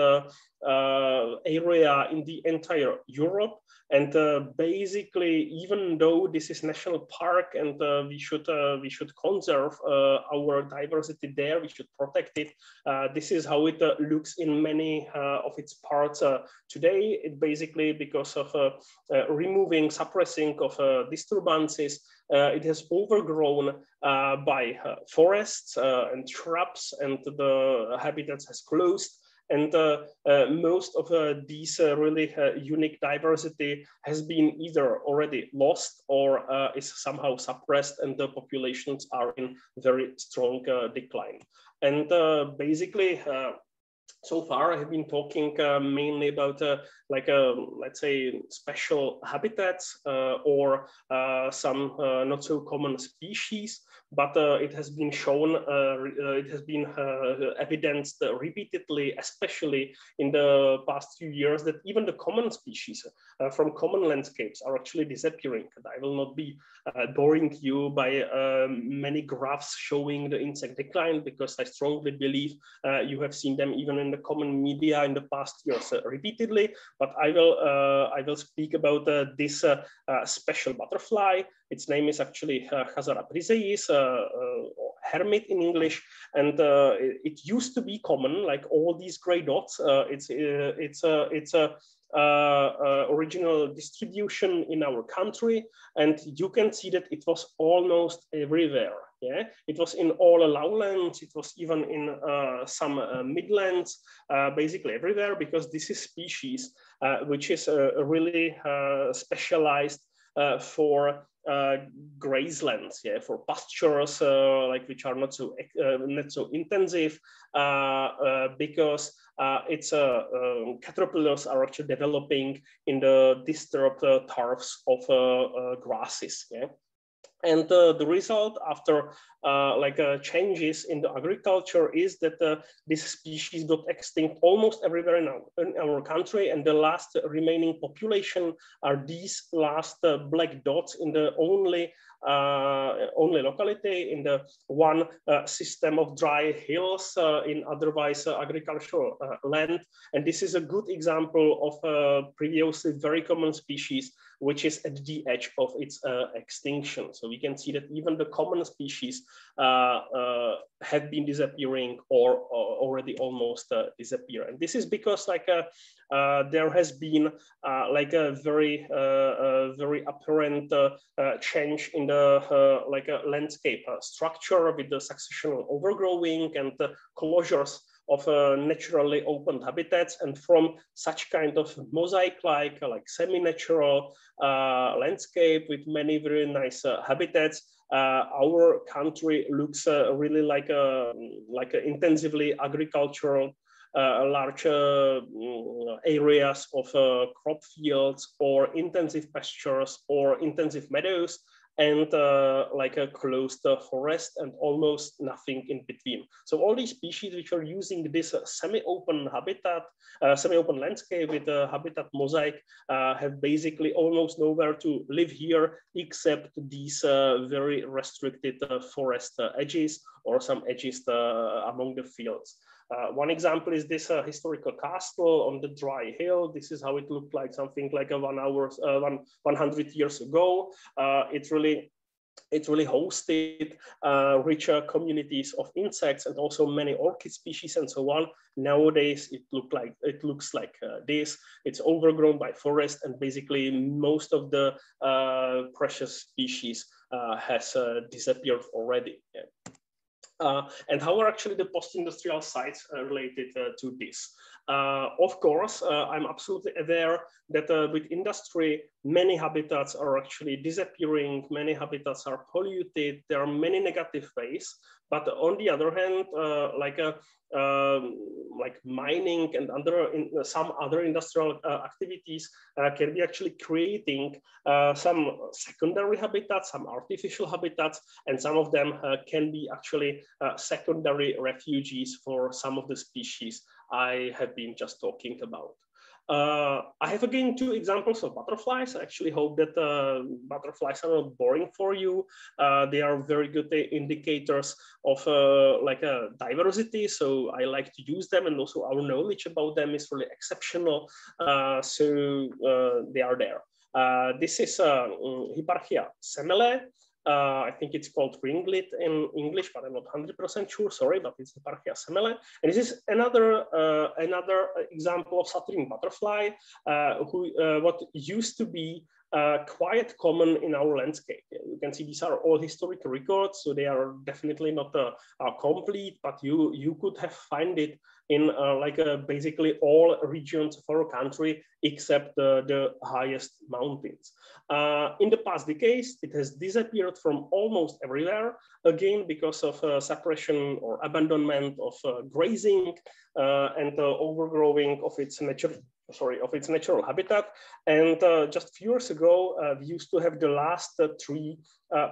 area in the entire Europe. And uh, basically, even though this is national park and uh, we should uh, we should conserve uh, our diversity there, we should protect it. Uh, this is how it uh, looks in many of its parts today. It basically because of removing, suppressing of disturbances, it has overgrown by forests and shrubs, and the habitats has closed. And uh, uh, most of uh, these really unique diversity has been either already lost or is somehow suppressed and the populations are in very strong decline. And basically, so far I have been talking uh, mainly about uh, like um, let's say special habitats uh, or some not so common species but uh, it has been shown, uh, uh it has been uh, evidenced repeatedly, especially in the past few years, that even the common species uh, from common landscapes are actually disappearing. And I will not be uh, boring you by um, many graphs showing the insect decline, because I strongly believe you have seen them even in the common media in the past years repeatedly. But I will, I will speak about this special butterfly, its name is actually uh, Chazara briseis, uh, uh, hermit in English, and uh, it, it, used to be common, like all these gray dots. Uh, it's uh, it's a it's a original distribution in our country, and you can see that it was almost everywhere. Yeah, it was in all lowlands. It was even in some midlands, basically everywhere, because this is species which is really specialized for uh, grazelands, yeah, for pastures uh, like which are not so uh, not so intensive uh, uh, because uh, it's um, caterpillars are actually developing in the disturbed turfs of grasses. Yeah. And uh, the result after uh, like uh, changes in the agriculture is that this species got extinct almost everywhere in our, in our, country. And the last remaining population are these last black dots in the only uh, only locality in the one uh, system of dry hills uh, in otherwise agricultural land. And this is a good example of a previously very common species, which is at the edge of its uh, extinction. So we can see that even the common species uh, uh, have been disappearing or, or already almost disappear. And this is because like uh, there has been uh, like a very uh, very apparent change in the like a landscape structure with the successional overgrowing and closures of uh, naturally opened habitats and from such kind of mosaic-like like semi-natural uh, landscape with many very nice uh, habitats our country looks really like a like an intensively agricultural uh, large mm, areas of uh, crop fields or intensive pastures or intensive meadows and uh, like a closed uh, forest and almost nothing in between. So all these species which are using this uh, semi-open habitat, uh, semi-open landscape with a habitat mosaic have basically almost nowhere to live here except these very restricted forest edges or some edges among the fields. Uh, one example is this uh, historical castle on the dry hill. This is how it looked like something like a one hour, uh, one, 100 years ago. Uh, it's really it really hosted uh, richer communities of insects and also many orchid species and so on. Nowadays, it look like it looks like uh, this. It's overgrown by forest, and basically most of the precious species has disappeared already. Yeah. Uh, and how are actually the post-industrial sites uh, related uh, to this? Uh, of course, uh, I'm absolutely aware that uh, with industry, many habitats are actually disappearing, many habitats are polluted, there are many negative ways. But on the other hand, like um, like mining and some other industrial uh, activities uh, can be actually creating uh, some secondary habitats, some artificial habitats, and some of them can be actually secondary refugees for some of the species I have been just talking about. Uh, I have again two examples of butterflies. I actually hope that uh, butterflies are not boring for you. Uh, they are very good indicators of uh, like a diversity. So I like to use them and also our knowledge about them is really exceptional. Uh, so uh, they are there. this is uh, Hipparchia semele. Uh, I think it's called ringlet in English, but I'm not 100% sure. Sorry, but it's the Parchia semele. And this is another uh, another example of Saturn butterfly, uh, who uh, what used to be uh, quite common in our landscape. You can see these are all historical records, so they are definitely not uh, complete, but you you could have find it in uh, like uh, basically all regions of our country except the highest mountains. Uh, in the past decades, it has disappeared from almost everywhere, again, because of uh, suppression or abandonment of uh, grazing uh, and overgrowing of its natural sorry, of its natural habitat. And uh, just a few years ago, uh, we used to have the last uh, three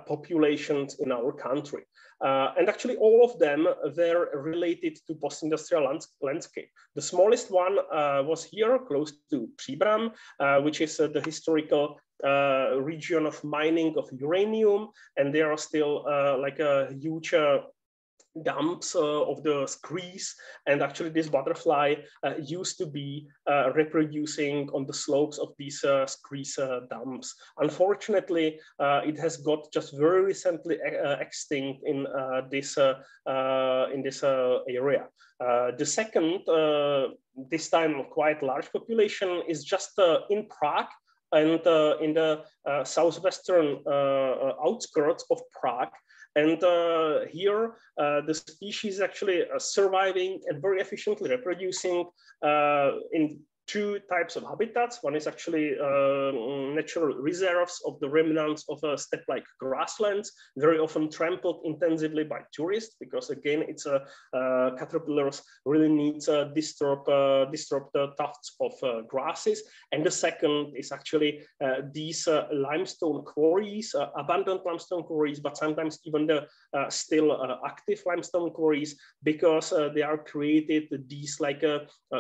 populations in our country. Uh, and actually all of them were related to post-industrial lands landscape. The smallest one uh, was here close to Příbram, uh, which is uh, the historical uh, region of mining of uranium. And there are still uh, like a huge dumps uh, of the screes. And actually this butterfly uh, used to be uh, reproducing on the slopes of these uh, screes uh, dumps. Unfortunately, uh, it has got just very recently extinct in this, in this area. the second, this time quite large population is just in Prague, and uh, in the uh, southwestern uh, outskirts of Prague, and uh, here, uh, the species actually uh, surviving and very efficiently reproducing uh, in two types of habitats. One is actually uh, natural reserves of the remnants of a steppe-like grasslands, very often trampled intensively by tourists, because again, it's a uh, caterpillars really need to disturb, uh, disturb the tufts of uh, grasses. And the second is actually uh, these uh, limestone quarries, abandoned limestone quarries, but sometimes even the still active limestone quarries, because they are created these like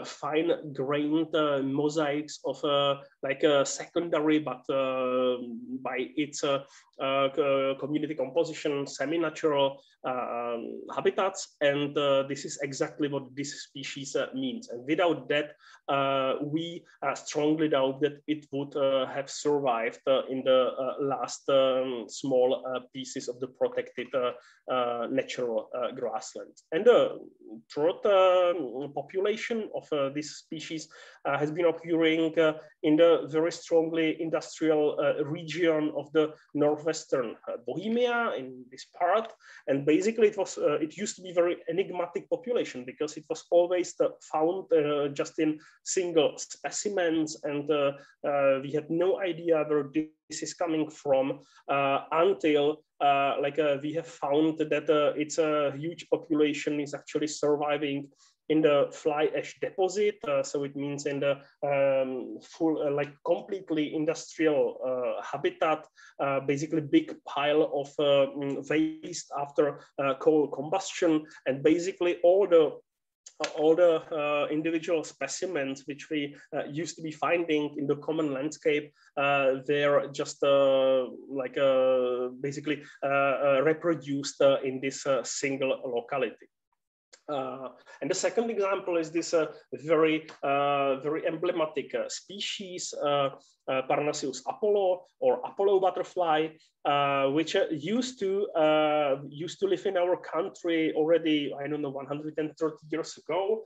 fine grained uh, mosaics of uh, like a secondary, but uh, by its uh, uh, community composition, semi-natural um, habitats. And uh, this is exactly what this species means. And without that, we strongly doubt that it would have survived in the last um, small pieces of the protected natural grasslands. And the third population of this species uh, has been occurring uh, in the very strongly industrial uh, region of the northwestern Bohemia in this part. And basically it was, it used to be very enigmatic population because it was always found just in single specimens and we had no idea where this is coming from until uh, like uh, we have found that uh, it's a huge population is actually surviving in the fly ash deposit. Uh, so it means in the um, full, uh, like completely industrial uh, habitat, uh, basically big pile of uh, mm, waste after uh, coal combustion. And basically all the all the uh, individual specimens which we uh, used to be finding in the common landscape, uh, they're just like basically reproduced in this single locality. Uh, and the second example is this uh, very, uh, very emblematic uh, species, uh, uh, Parnassius apollo or Apollo butterfly, uh, which uh, used to uh, used to live in our country already, I don't know, 130 years ago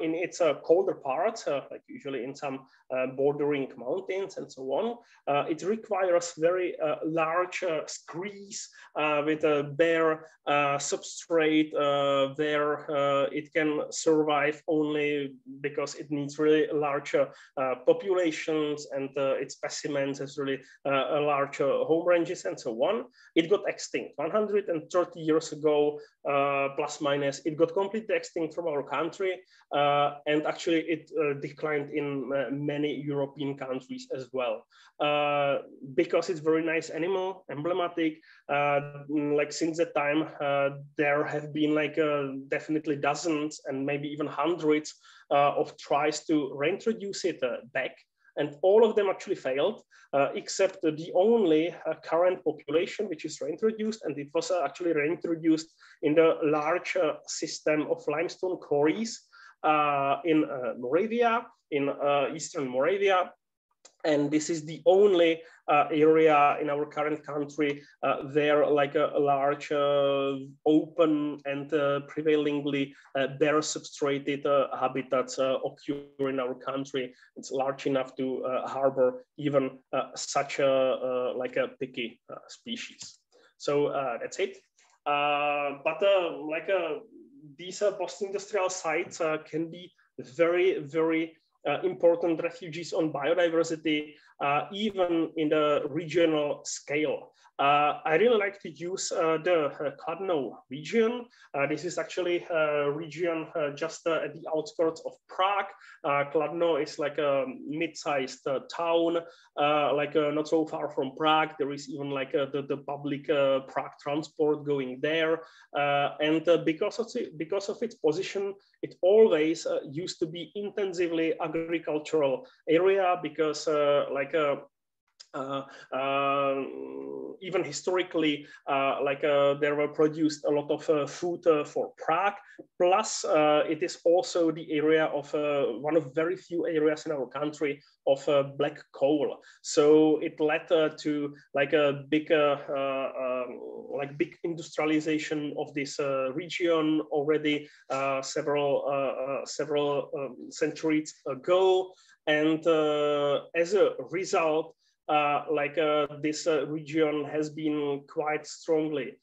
in its colder parts, like usually in some bordering mountains and so on. it requires very large screes with a bare substrate there it can survive only because it needs really larger uh, populations and uh, its specimens has really uh, larger home ranges and so on. It got extinct 130 years ago, uh, plus minus. It got completely extinct from our country, uh, and actually it declined in many European countries as well. because it's very nice animal, emblematic. Like since that time, there have been like definitely definitely dozens and maybe even hundreds uh, of tries to reintroduce it uh, back. And all of them actually failed, uh, except the only uh, current population which is reintroduced, and it was uh, actually reintroduced in the large uh, system of limestone quarries in Moravia, in Eastern Moravia, and this is the only uh, area in our current country uh, where like a, a large uh, open and uh, prevailingly uh, bare substrated uh, habitats occur in our country. It's large enough to harbor even such a like a picky species. So that's it. but like these post-industrial sites can be very, very Uh, important refugees on biodiversity, uh, even in the regional scale. Uh, I really like to use uh, the uh, Kladno region. Uh, this is actually a region uh, just uh, at the outskirts of Prague. Kladno is like a mid-sized town, like not so far from Prague. There is even like the, the public Prague transport going there. and because, of the, because of its position, it always used to be intensively agricultural area because like uh, uh, even historically, uh, like uh, there were produced a lot of uh, food uh, for Prague. Plus, it is also the area of one of very few areas in our country of black coal. So it led to like a big, um, like big industrialization of this region already several several um, centuries ago. And as a result, uh, like uh, this uh, region has been quite strongly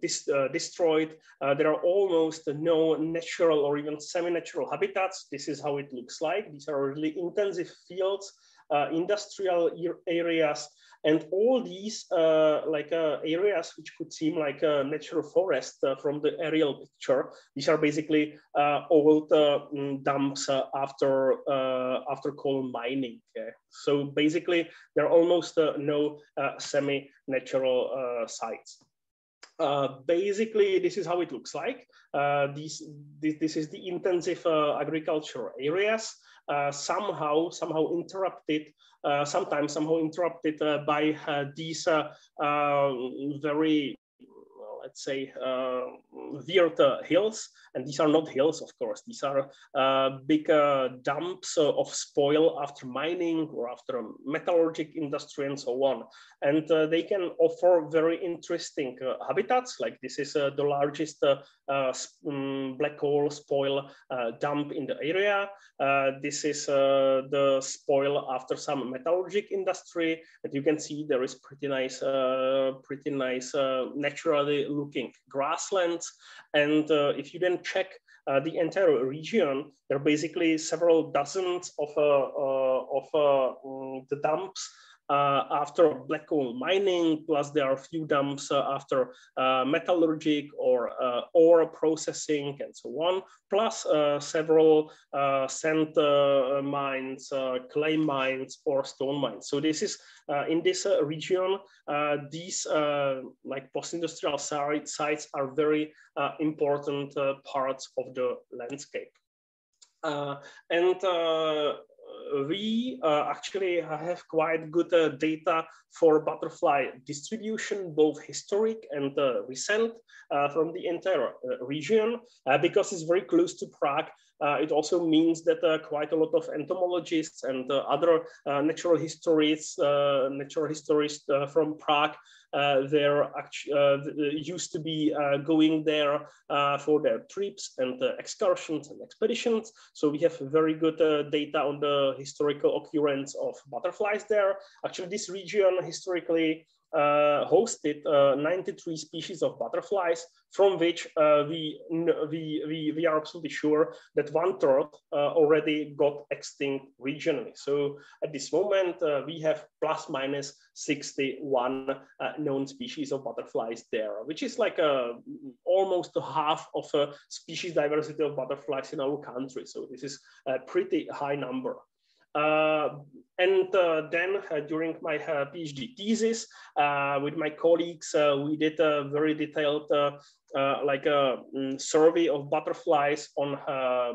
dis destroyed. there are almost no natural or even semi-natural habitats. This is how it looks like. These are really intensive fields, industrial areas, and all these uh, like uh, areas which could seem like a natural forest uh, from the aerial picture, these are basically uh, old uh, mm, dumps uh, after after coal mining. So basically, there are almost no semi-natural sites. Basically, this is how it looks like. These, this, this is the intensive agricultural areas. somehow, somehow interrupted uh, sometimes somehow interrupted uh, by uh, these very let's say, uh, weird uh, hills. And these are not hills, of course. These are uh, big uh, dumps of spoil after mining or after metallurgic industry and so on. And uh, they can offer very interesting uh, habitats. Like this is the largest um, black coal spoil dump in the area. this is the spoil after some metallurgic industry. And you can see there is pretty nice, pretty nice naturally looking grasslands. And uh, if you then check uh, the entire region, there are basically several dozens of, uh, of mm, the dumps Uh, after black coal mining, plus there are a few dumps uh, after uh, metallurgic or uh, ore processing and so on, plus uh, several sand mines, clay mines, or stone mines. So this is in this region, these like post-industrial sites are very important parts of the landscape. Uh, and uh, we uh, actually have quite good uh, data for butterfly distribution, both historic and uh, recent from the entire region. Because it's very close to Prague, it also means that quite a lot of entomologists and other natural historians, natural historians from Prague uh, uh, used to be uh, going there for their trips and excursions and expeditions. So we have very good data on the historical occurrence of butterflies there. Actually, this region historically uh, hosted uh, 93 species of butterflies, from which uh, we, we, we, we are absolutely sure that one third uh, already got extinct regionally. So at this moment, uh, we have plus minus 61 uh, known species of butterflies there, which is like a, almost half of a species diversity of butterflies in our country. So this is a pretty high number. Uh, and uh, then uh, during my PhD thesis with my colleagues, we did a very detailed like a um, survey of butterflies on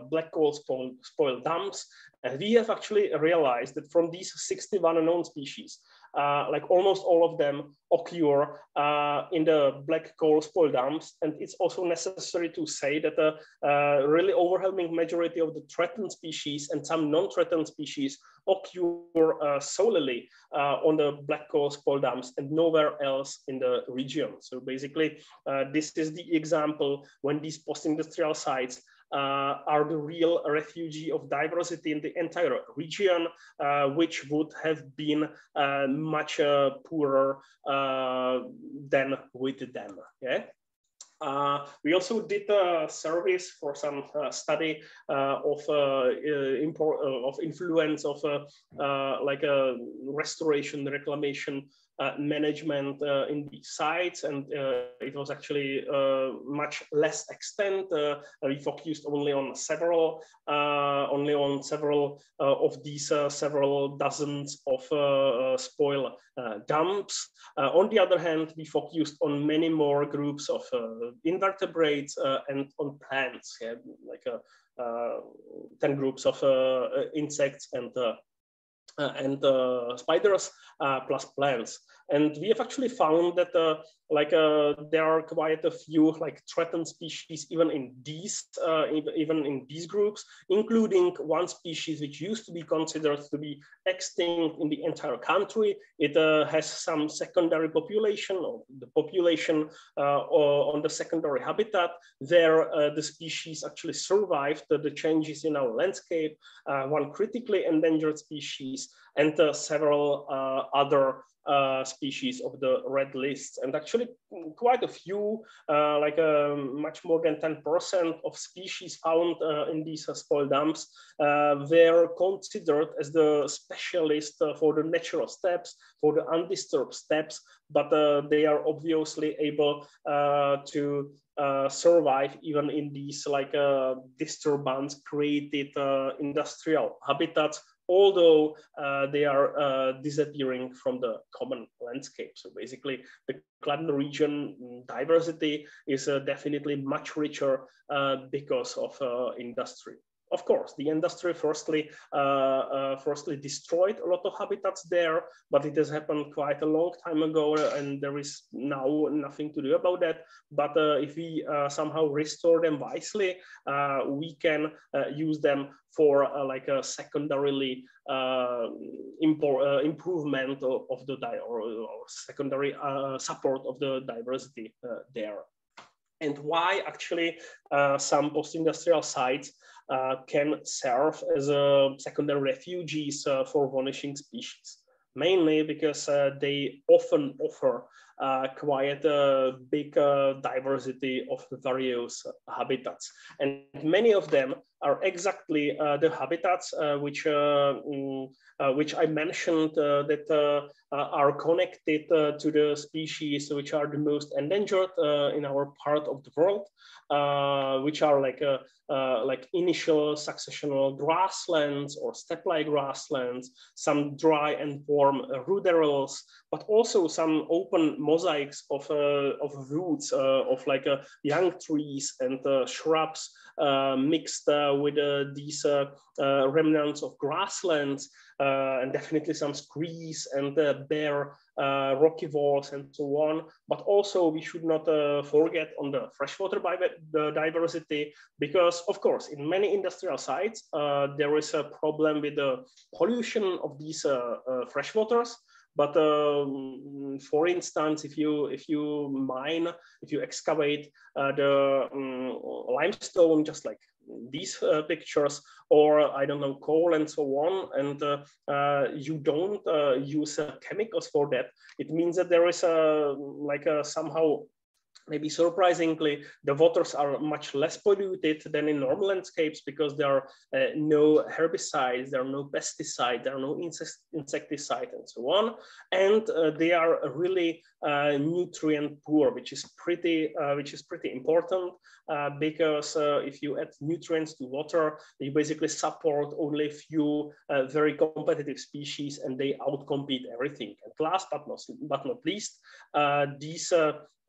black coal spoil, spoil dumps. And we have actually realized that from these 61 unknown species, uh, like almost all of them occur uh, in the black coal spoil dumps. And it's also necessary to say that the uh, really overwhelming majority of the threatened species and some non-threatened species occur uh, solely uh, on the black coal spoil dumps and nowhere else in the region. So basically, this is the example when these post-industrial sites uh, are the real refugee of diversity in the entire region, uh, which would have been uh, much poorer than with them. Yeah. Uh, we also did a surveys for some uh, study of of influence of like a restoration reclamation uh, Uh, management uh, in the sites, and uh, it was actually uh, much less extent. Uh, we focused only on several, only on several of these several dozens of spoil dumps. on the other hand, we focused on many more groups of invertebrates and on plants, yeah, like uh, 10 groups of uh, insects and uh, uh, and uh, spiders uh, plus plants. And we have actually found that uh, like uh, there are quite a few like threatened species even in these uh, even in these groups, including one species which used to be considered to be extinct in the entire country. It has some secondary population or the population on the secondary habitat. There, the species actually survived the changes in our landscape. one critically endangered species and uh, several uh, other uh, species of the red list. And actually quite a few, uh, like um, much more than 10% of species found uh, in these spoil dumps were considered as the specialist for the natural steppes, for the undisturbed steppes, but they are obviously able to uh, survive even in these like uh, disturbance created uh, industrial habitats although uh, they are uh, disappearing from the common landscape. So basically the Kladno region diversity is uh, definitely much richer uh, because of uh, industry. Of course, the industry firstly, uh, firstly destroyed a lot of habitats there, but it has happened quite a long time ago and there is now nothing to do about that. But if we somehow restore them wisely, we can use them for uh, like a secondarily uh, uh, improvement of, of the or, or secondary uh, support of the diversity uh, there. And why actually uh, some post-industrial sites can serve as a secondary refugees for vanishing species mainly because uh, they often offer uh, quite a big uh, diversity of various habitats. And many of them are exactly uh, the habitats uh, which, uh, mm, Uh, which I mentioned uh, that uh, are connected to the species which are the most endangered in our part of the world, which are like uh, like initial successional grasslands or steppe-like grasslands, some dry and warm uh, ruderals, but also some open mosaics of, uh, of roots uh, of like uh, young trees and shrubs mixed with these remnants of grasslands and definitely some screes and bare uh, rocky walls and so on. But also we should not uh, forget on the freshwater the diversity because of course in many industrial sites uh, there is a problem with the pollution of these freshwaters. But um, for instance, if you if you mine, if you excavate uh, the um, limestone, just like these uh, pictures or I don't know coal and so on and uh, uh, you don't uh, use chemicals for that it means that there is a like a somehow maybe surprisingly, the waters are much less polluted than in normal landscapes because there are uh, no herbicides, there are no pesticides, there are no insecticides and so on. And uh, they are really uh, nutrient poor, which is pretty, uh, which is pretty important uh, because uh, if you add nutrients to water, you basically support only a few very competitive species and they outcompete everything. And last but not, but not least, these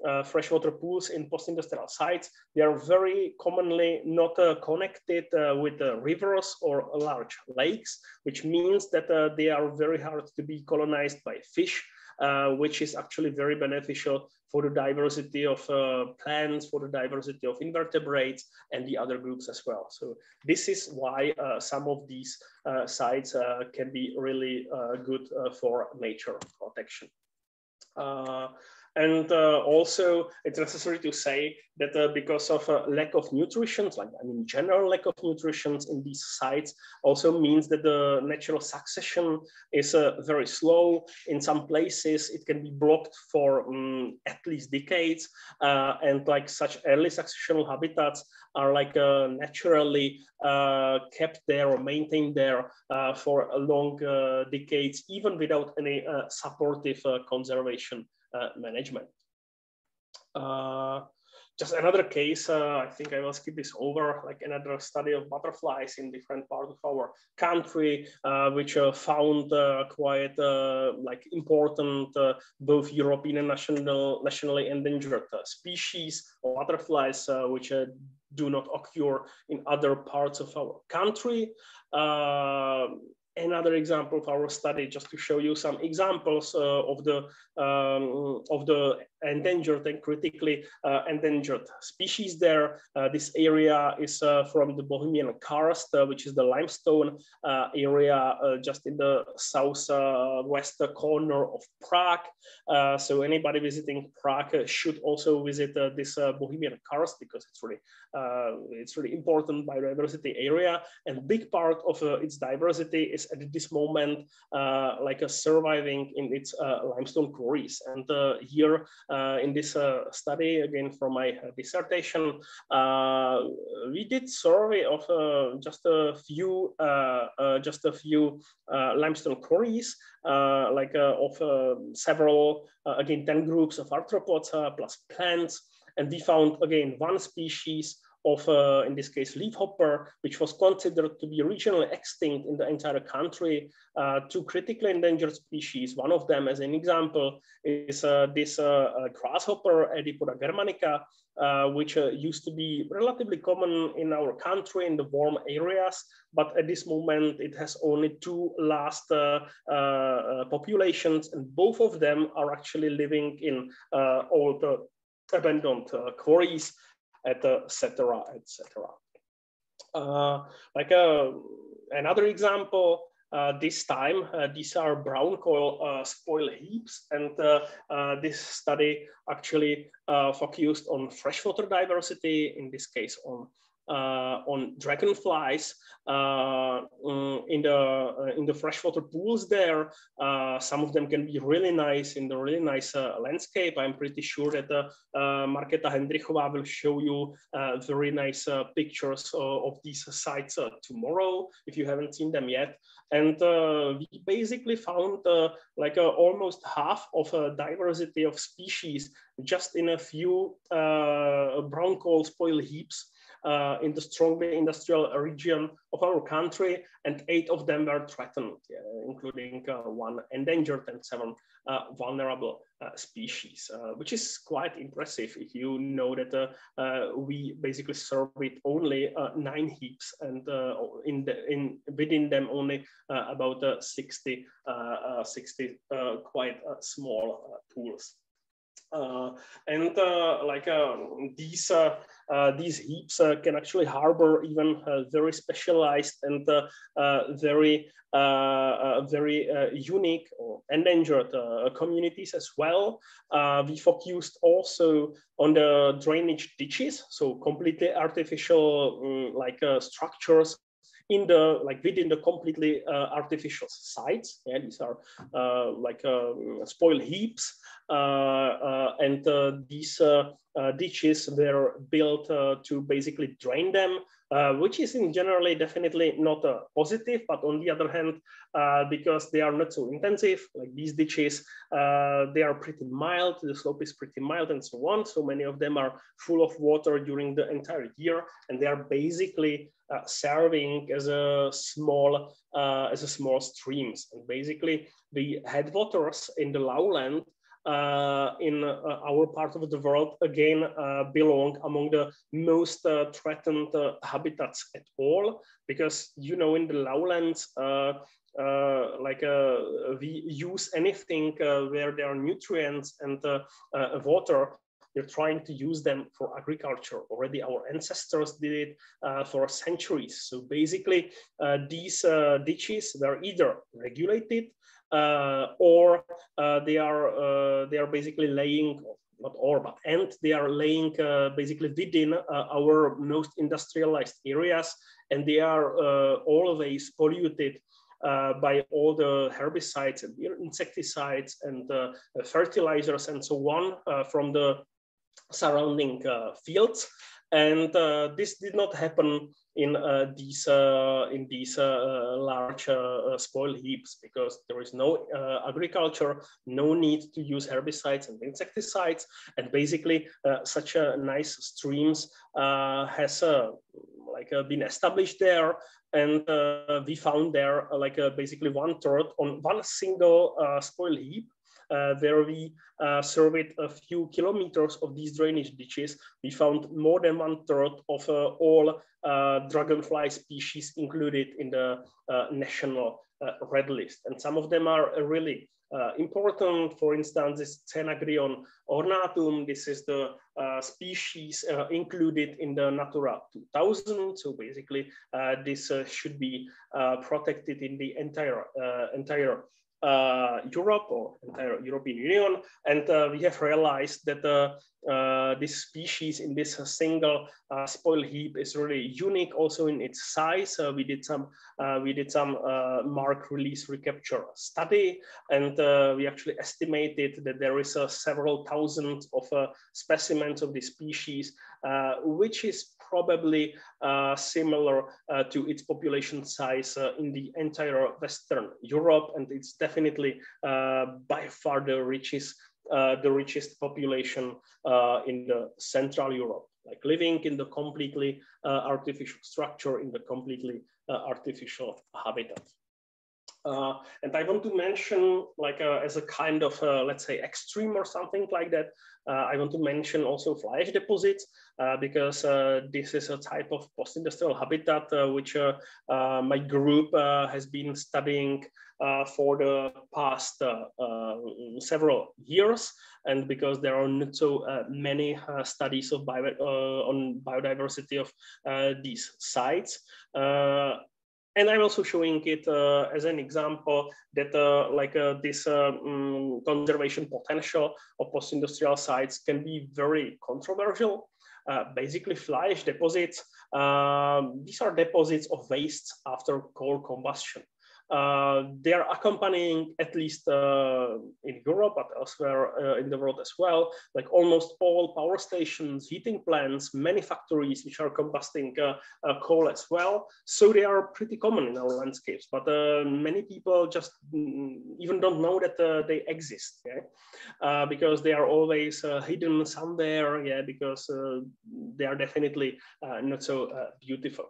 uh, freshwater pools in post-industrial sites, they are very commonly not uh, connected uh, with rivers or large lakes, which means that uh, they are very hard to be colonized by fish, uh, which is actually very beneficial for the diversity of uh, plants, for the diversity of invertebrates and the other groups as well. So this is why some of these sites can be really good for nature protection. And uh, also, it's necessary to say that uh, because of a lack of nutrition, like I mean, general lack of nutrition in these sites, also means that the natural succession is uh, very slow. In some places, it can be blocked for um, at least decades, uh, and like such early successional habitats are like uh, naturally uh, kept there or maintained there for long decades, even without any supportive conservation uh, management. Uh, just another case, uh, I think I will skip this over, like another study of butterflies in different parts of our country, uh, which uh, found uh, quite like important both European and national, nationally endangered species of butterflies, which do not occur in other parts of our country another example of our study just to show you some examples uh, of the um, of the endangered and critically uh, endangered species there. Uh, this area is uh, from the Bohemian Karst, uh, which is the limestone uh, area uh, just in the southwest corner of Prague. so anybody visiting Prague should also visit this Bohemian Karst because it's really it's really important biodiversity area and big part of its diversity is at this moment like a surviving in its limestone quarries. And here uh, Uh, in this uh, study, again from my uh, dissertation, we did survey of uh, just a few, uh, just a few limestone quarries, like of several, again, 10 groups of arthropods plus plants. And we found, again, one species of, uh, in this case, leafhopper, which was considered to be regionally extinct in the entire country, uh, two critically endangered species. One of them, as an example, is uh, this uh, uh, grasshopper, Oedipoda germanica, uh, which used to be relatively common in our country in the warm areas, but at this moment it has only two last populations, and both of them are actually living in old abandoned quarries etc., etc. Uh, like uh, another example, uh, this time, uh, these are brown coal uh, spoil heaps, and uh, this study actually focused on freshwater diversity, in this case on uh, on dragonflies uh, mm, in the uh, in the freshwater pools there. some of them can be really nice in the really nice landscape. I'm pretty sure that Marketa Hendrychová will show you very nice pictures of these sites tomorrow if you haven't seen them yet. And uh, we basically found uh, like uh, almost half of a diversity of species just in a few brown coal spoil heaps uh, in the strongly industrial region of our country, and eight of them were threatened, including uh, one endangered and seven uh, vulnerable uh, species, uh, which is quite impressive if you know that uh, uh, we basically surveyed only nine heaps and in the in within them only about 60 60 quite small pools. Uh, and uh, like um, uh, uh, these these heaps uh, can actually harbor even uh, very specialized and very very unique or endangered communities as well. we focused also on the drainage ditches, so completely artificial um, like structures in the like within the completely uh, artificial sites. Yeah, these are uh, like um, spoil heaps, uh, uh, and uh, these ditches were built to basically drain them. Uh, which is in generally definitely not a positive, but on the other hand, uh, because they are not so intensive, like these ditches, uh, they are pretty mild, the slope is pretty mild and so on. So many of them are full of water during the entire year, and they are basically uh, serving as a small uh, as a small streams. And basically, the headwaters in the lowland uh, in uh, our part of the world again uh, belong among the most threatened habitats at all because you know in the lowlands like we use anything where there are nutrients and water they're trying to use them for agriculture. Already our ancestors did it uh, for centuries. So basically, uh, these uh, ditches were either regulated uh, or uh, they are they are basically laying not or but and they are laying basically within our most industrialized areas and they are always polluted uh, by all the herbicides and insecticides and uh, fertilizers and so on uh, from the surrounding fields. And this did not happen in uh, these uh, in these uh, large spoil heaps because there is no agriculture, no need to use herbicides and insecticides, and basically such a nice streams has like been established there. And uh, we found there uh, like uh, basically one third on one single spoil heap. uh, where we uh, surveyed a few kilometers of these drainage ditches, we found more than one third of uh, all dragonfly species included in the national red list. And some of them are really uh, important. For instance, this Coenagrion ornatum, this is the uh, species uh, included in the Natura 2000. So basically, uh, this uh, should be uh, protected in the entire, entire uh, Europe or entire European Union. And uh, we have realized that uh, uh this species in this single uh, spoil heap is really unique also in its size. Uh, we did some, we did some mark release recapture study and we actually estimated that there is several thousand of specimens of this species, which is probably uh, similar uh, to its population size uh, in the entire Western Europe. And it's definitely by far the richest, the richest population in the Central Europe like living in the completely uh, artificial structure in the completely uh, artificial habitat. Uh, and I want to mention, like uh, as a kind of, uh, let's say, extreme or something like that, uh, I want to mention also fly ash deposits uh, because uh, this is a type of post-industrial habitat which my group has been studying for the past several years. And because there are not so many studies of bio on biodiversity of these sites, and I'm also showing it uh, as an example that uh, like uh, this um, conservation potential of post-industrial sites can be very controversial. Uh, basically fly ash deposits, um, these are deposits of waste after coal combustion. Uh, they are accompanying, at least uh, in Europe, but elsewhere uh, in the world as well, like almost all power stations, heating plants, many factories which are combusting uh, uh, coal as well. So they are pretty common in our landscapes, but uh, many people just mm, even don't know that they exist, yeah? because they are always hidden somewhere, yeah, because they are definitely not so beautiful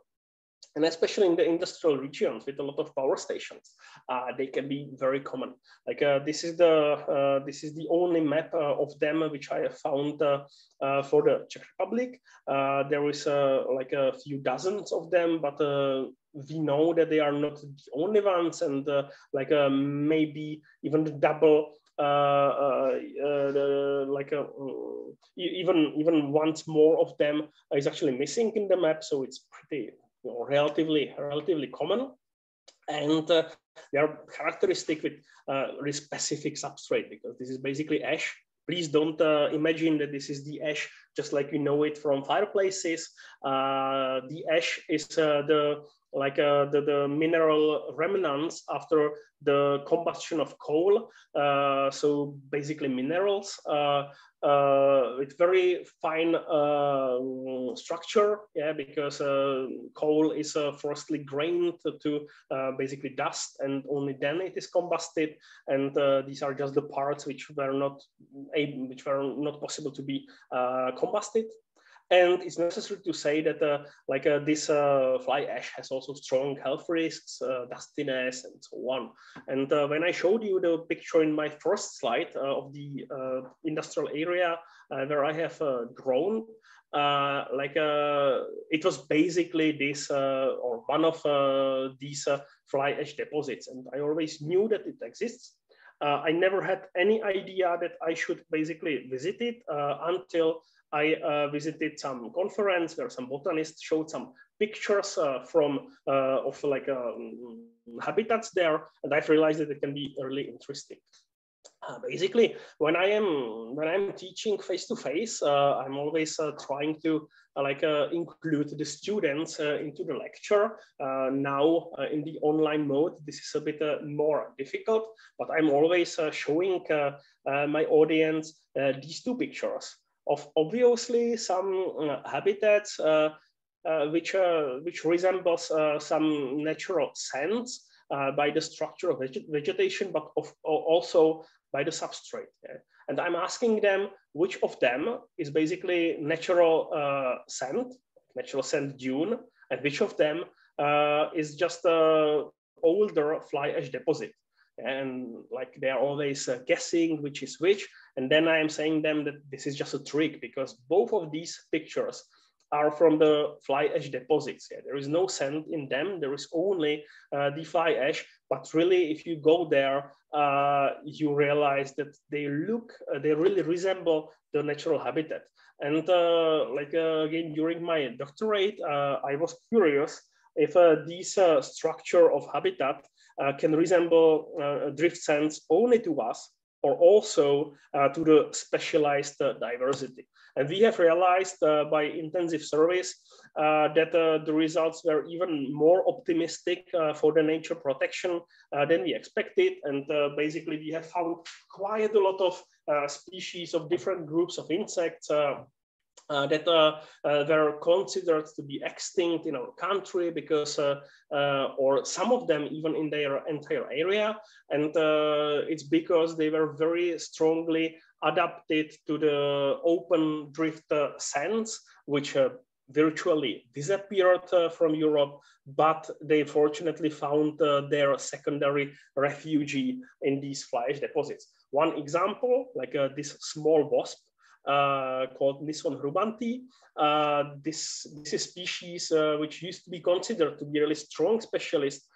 and especially in the industrial regions with a lot of power stations, uh, they can be very common. Like uh, this is the uh, this is the only map uh, of them which I have found uh, uh, for the Czech Republic. there is like a few dozens of them, but we know that they are not the only ones, and like maybe even double uh, uh, uh, like even even once more of them is actually missing in the map, so it's pretty know, relatively relatively common, and uh, they are characteristic with uh, specific substrate because this is basically ash. Please don't uh, imagine that this is the ash just like you know it from fireplaces. Uh, the ash is uh, the like uh, the, the mineral remnants after the combustion of coal. Uh, so basically minerals uh, uh with very fine uh, structure, yeah, because uh, coal is firstly grained to basically dust and only then it is combusted. And these are just the parts which were not able, which were not possible to be combusted. And it's necessary to say that uh, like uh, this uh, fly ash has also strong health risks, uh, dustiness, and so on. And uh, when I showed you the picture in my first slide uh, of the industrial area where I have grown, like it was basically this or one of these fly ash deposits. And I always knew that it exists. I never had any idea that I should basically visit it until I uh, visited some conference where some botanists showed some pictures uh, from uh, of like um, habitats there, and I've realized that it can be really interesting. Uh, basically, when I am when I'm teaching face to face, I'm always uh, trying to uh, like include the students into the lecture. now in the online mode, this is a bit more difficult, but I'm always showing my audience these two pictures of obviously some uh, habitats uh, uh, which, which resembles some natural sands by the structure of vegetation, but of, also by the substrate. Yeah? And I'm asking them which of them is basically natural uh, sand, natural sand dune, and which of them uh, is just a older fly ash deposit and like they're always uh, guessing which is which and then i am saying them that this is just a trick because both of these pictures are from the fly ash deposits. Yeah, there is no sand in them. There is only uh, the fly ash. But really, if you go there, uh, you realize that they look, uh, they really resemble the natural habitat. And uh, like uh, again, during my doctorate, uh, I was curious if this structure of habitat can resemble drift sands only to us or also uh, to the specialized uh, diversity. And we have realized uh, by intensive surveys uh, that uh, the results were even more optimistic uh, for the nature protection than we expected. And basically we have found quite a lot of species of different groups of insects uh, that uh, uh, were considered to be extinct in our country because, uh, uh, or some of them even in their entire area. And uh, it's because they were very strongly adapted to the open drift sands, which virtually disappeared from Europe, but they fortunately found their secondary refuge in these fly ash deposits. One example, like this small wasp, uh, called Nysson hrubanti. Uh, this, this is species uh, which used to be considered to be a really strong specialist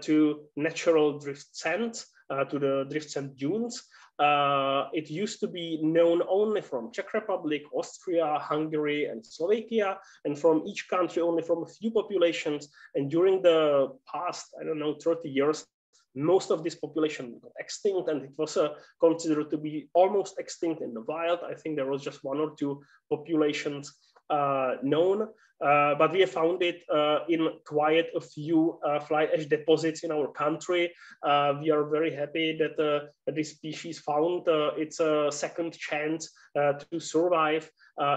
to natural drift sands, to the drift sand dunes. Uh, it used to be known only from Czech Republic, Austria, Hungary, and Slovakia, and from each country only from a few populations. And during the past, I don't know, 30 years, most of this population got extinct and it was uh, considered to be almost extinct in the wild. I think there was just one or two populations uh, known, uh, but we have found it uh, in quite a few uh, fly ash deposits in our country. Uh, we are very happy that this species found its second chance to survive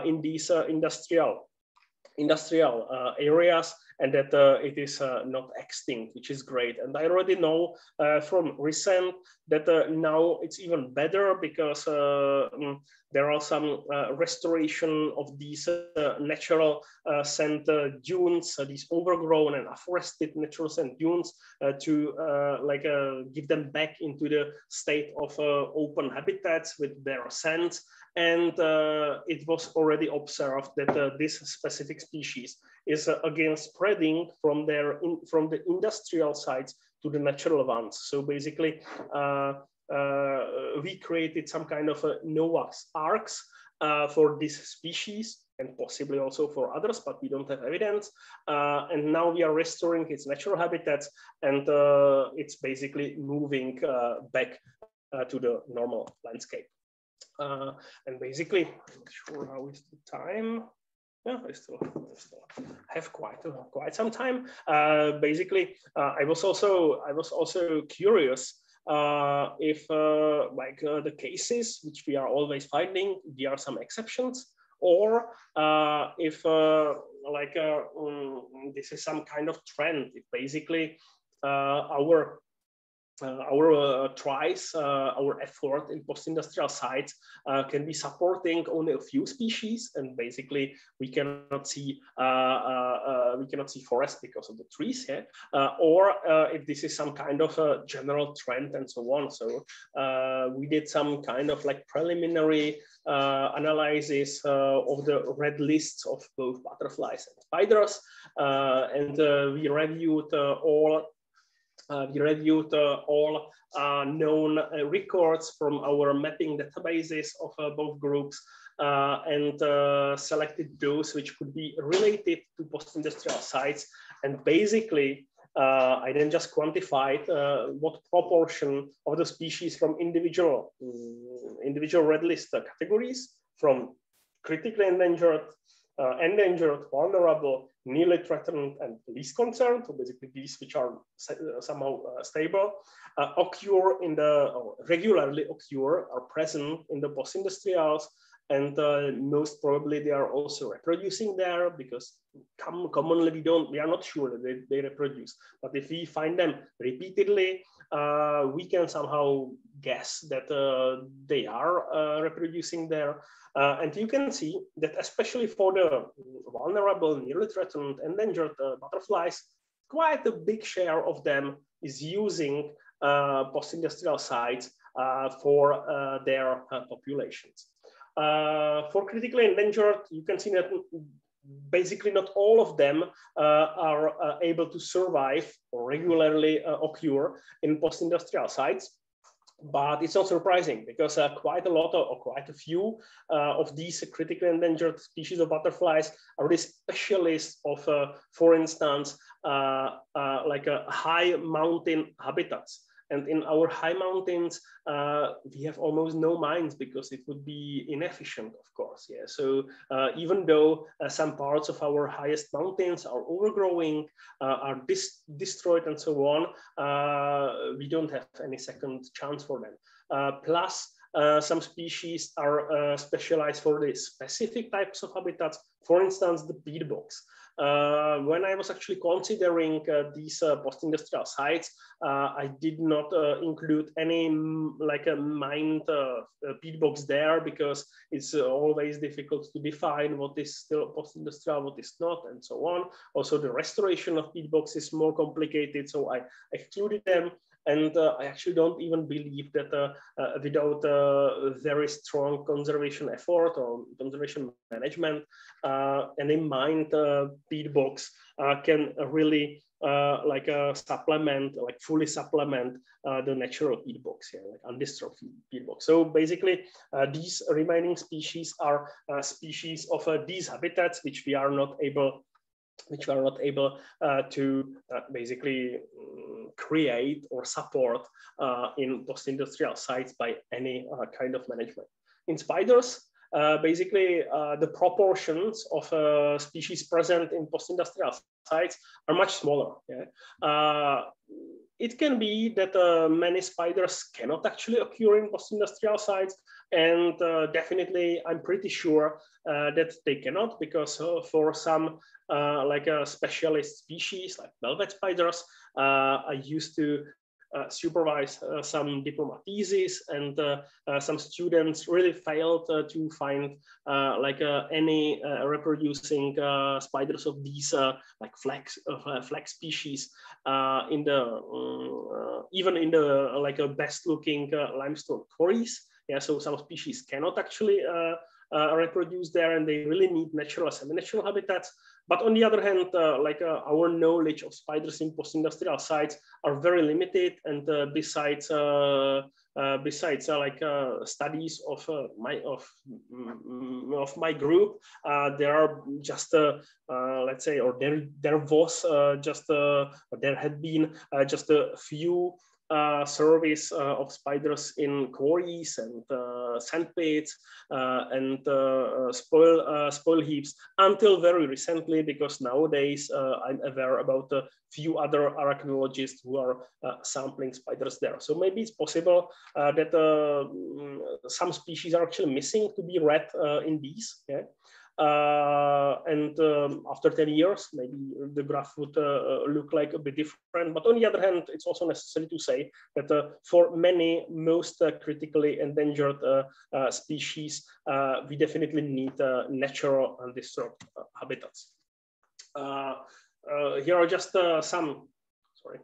in these industrial industrial areas and that uh, it is uh, not extinct, which is great. And I already know uh, from recent that now it's even better because mm, there are some uh, restoration of these natural sand dunes, these overgrown and afforested natural sand dunes to like give them back into the state of open habitats with their sands. And it was already observed that this specific species is uh, again spreading from their in, from the industrial sites to the natural ones. So basically, uh, uh, we created some kind of a Noah's arks uh, for this species and possibly also for others, but we don't have evidence. Uh, and now we are restoring its natural habitats and uh, it's basically moving back to the normal landscape. and basically, I'm not sure how is the time yeah, I still, I still have quite quite some time. Uh, basically, uh, I was also I was also curious uh, if uh, like uh, the cases which we are always finding, there are some exceptions, or uh, if like um, this is some kind of trend. If basically our uh, our uh, tries, uh, our effort in post-industrial sites can be supporting only a few species, and basically we cannot see we cannot see forest because of the trees here, or if this is some kind of a general trend and so on. So we did some kind of like preliminary uh, analysis uh, of the red lists of both butterflies and spiders. Uh, and we reviewed all uh, we reviewed uh, all uh, known records from our mapping databases of both groups and selected those which could be related to post-industrial sites. And basically, uh, I then just quantified uh, what proportion of the species from individual um, individual red list categories from critically endangered, uh, endangered, vulnerable, nearly threatened and least concerned, so basically these which are uh, somehow uh, stable, uh, occur in the, regularly occur, are present in the post-industrials, and uh, most probably they are also reproducing there because com commonly we don't, we are not sure that they, they reproduce. But if we find them repeatedly, uh, we can somehow guess that uh, they are reproducing there. Uh, and you can see that especially for the vulnerable, nearly threatened, endangered uh, butterflies, quite a big share of them is using uh, post-industrial sites uh, for uh, their uh, populations. for critically endangered, you can see that basically not all of them are able to survive or regularly occur in post-industrial sites but it's not surprising because uh, quite a lot of, or quite a few uh, of these critically endangered species of butterflies are really specialists of, uh, for instance, uh, uh, like a high mountain habitats. And in our high mountains, uh, we have almost no mines because it would be inefficient, of course. Yeah. So uh, even though uh, some parts of our highest mountains are overgrowing, uh, are dis destroyed, and so on, uh, we don't have any second chance for them. Uh, plus, some species are specialized for the specific types of habitats. For instance, the peat bogs. Uh, when I was actually considering uh, these uh, post-industrial sites, uh, I did not include any mm, like a mined uh, peat bogs there because it's always difficult to define what is still post-industrial, what is not, and so on. Also, the restoration of peat bogs is more complicated, so I excluded them. And uh, I actually don't even believe that uh, uh, without a very strong conservation effort or conservation management, and any mined peat bogs can really uh, like a supplement, like fully supplement uh, the natural peat bogs here, like undisturbed peat bogs. So basically, uh, these remaining species are species of these habitats which we are not able which we are not able uh, to uh, basically um, create or support uh, in post-industrial sites by any uh, kind of management. In spiders, uh, basically uh, the proportions of species present in post-industrial sites are much smaller. Yeah? it can be that many spiders cannot actually occur in post-industrial sites, and uh, definitely I'm pretty sure uh, that they cannot because uh, for some uh, like a specialist species like velvet spiders. Uh, I used to uh, supervise uh, some diploma theses and uh, uh, some students really failed to find like any reproducing spiders of these like flex flex species in the um, even in the like a best looking limestone quarries. Yeah, so some species cannot actually reproduce there and they really need natural semi-natural habitats. But on the other hand, uh, like uh, our knowledge of spiders in post-industrial sites are very limited. And uh, besides, uh, uh, besides uh, like studies of my of mm, of my group, there are just let's say, or there there was just there had been just a few uh, service uh, of spiders in quarries and uh, sandpits uh, and uh, uh, spoil spoil heaps until very recently because nowadays I'm aware about a few other arachnologists who are sampling spiders there. So maybe it's possible that mm, some species are actually missing to be read in these. Yeah? Uh, and um, after 10 years, maybe the graph would uh, look like a bit different. But on the other hand, it's also necessary to say that uh, for many most uh, critically endangered uh, uh, species, we definitely need natural and disturbed habitats. here are just some, sorry,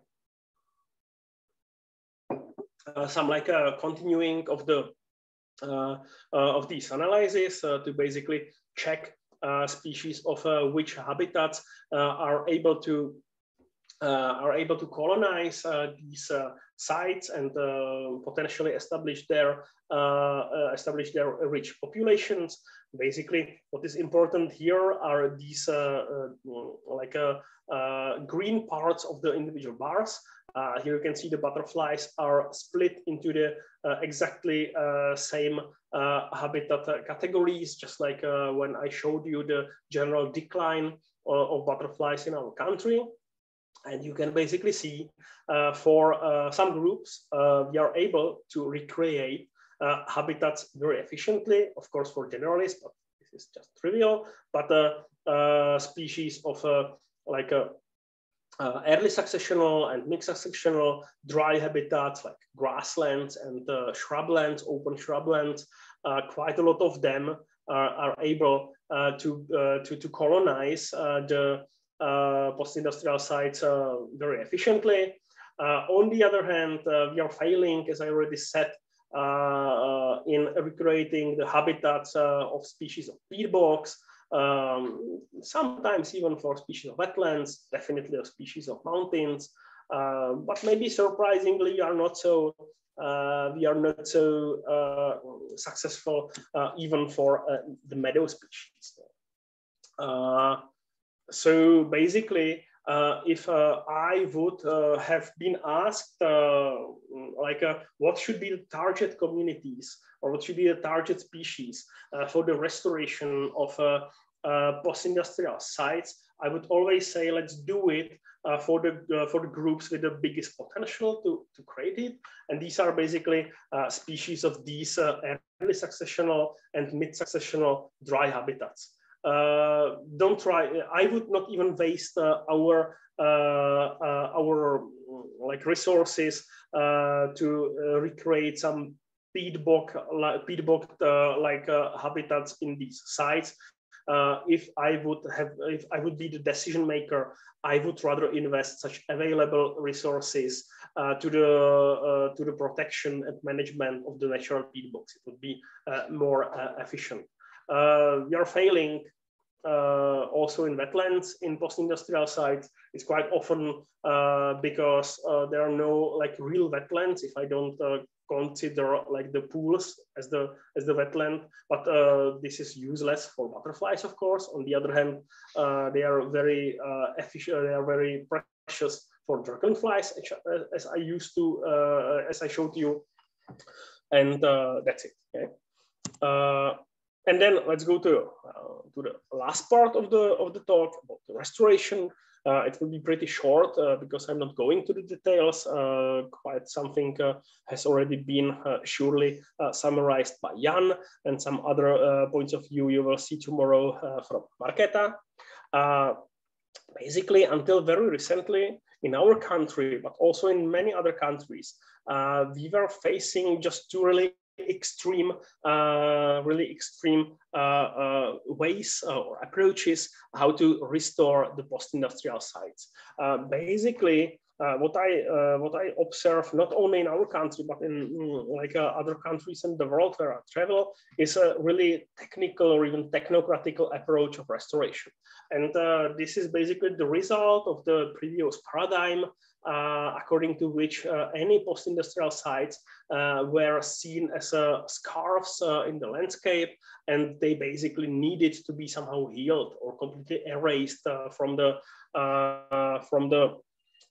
some like continuing of the of these analyses to basically check uh, species of uh, which habitats uh, are able to uh, are able to colonize uh, these uh, sites and potentially establish their establish their rich populations. Basically, what is important here are these like green parts of the individual bars uh, here you can see the butterflies are split into the uh, exactly uh, same uh, habitat categories, just like uh, when I showed you the general decline of, butterflies in our country. And you can basically see uh, for some groups, we are able to recreate habitats very efficiently, of course, for generalists, but this is just trivial, but species of like a uh, early successional and mixed successional dry habitats like grasslands and uh, shrublands, open shrublands, uh, quite a lot of them are, are able uh, to, uh, to, to colonize uh, the post-industrial sites very efficiently. on the other hand, we are failing, as I already said, in recreating the habitats of species of peat bogs, um, sometimes even for species of wetlands, definitely a species of mountains, uh, but maybe surprisingly are not so uh, we are not so uh, successful uh, even for uh, the meadow species. Uh, so basically, if I would have been asked, like, what should be the target communities or what should be the target species for the restoration of post-industrial sites, I would always say, let's do it uh, for the uh, for the groups with the biggest potential to, to create it. And these are basically uh, species of these uh, early successional and mid successional dry habitats. Uh, don't try. I would not even waste uh, our our like resources to recreate some peat bog peat bog like habitats in these sites uh, if I would have, if I would be the decision maker, I would rather invest such available resources uh, to the uh, to the protection and management of the natural peat bogs. It would be uh, more uh, efficient. Uh, we are failing also in wetlands in post-industrial sites. It's quite often because there are no like real wetlands. If I don't consider like the pools as the as the wetland but uh, this is useless for butterflies of course. On the other hand uh, they are very uh, efficient they are very precious for dragonflies as i used to uh, as i showed you. And uh, that's it okay? Uh, and then let's go to to the last part of the of the talk about the restoration. uh, Uh, it will be pretty short uh, because I'm not going to the details. Uh, quite something uh, has already been uh, surely summarized by Jan and some other points of view you will see tomorrow from Marketa. basically, until very recently, in our country, but also in many other countries, uh, we were facing just two really extreme, uh, really extreme uh, uh, ways or approaches how to restore the post-industrial sites. basically, uh, what I uh, what I observe not only in our country but in mm, like uh, other countries in the world where I travel is a really technical or even technocratical approach of restoration, and this is basically the result of the previous paradigm uh, according to which uh, any post-industrial sites uh, were seen as scarves in the landscape, and they basically needed to be somehow healed or completely erased from the from the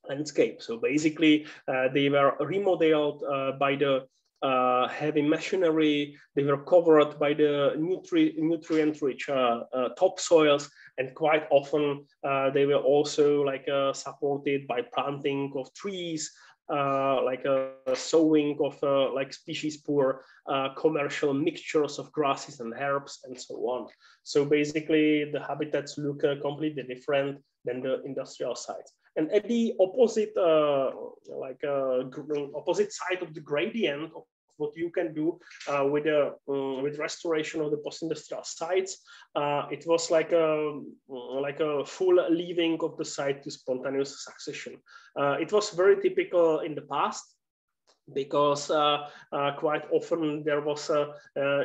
landscape. So basically, they were remodeled by the uh, heavy machinery. They were covered by the nutri nutrient-rich uh, uh, topsoils, and quite often uh, they were also like uh, supported by planting of trees, uh, like a, sowing of like species poor commercial mixtures of grasses and herbs and so on. So basically, the habitats look completely different than the industrial sites. And at the opposite, uh, like uh, opposite side of the gradient of what you can do uh, with a um, with restoration of the post-industrial sites. Uh, it was like a like a full leaving of the site to spontaneous succession. Uh, it was very typical in the past because uh, uh, quite often there was uh,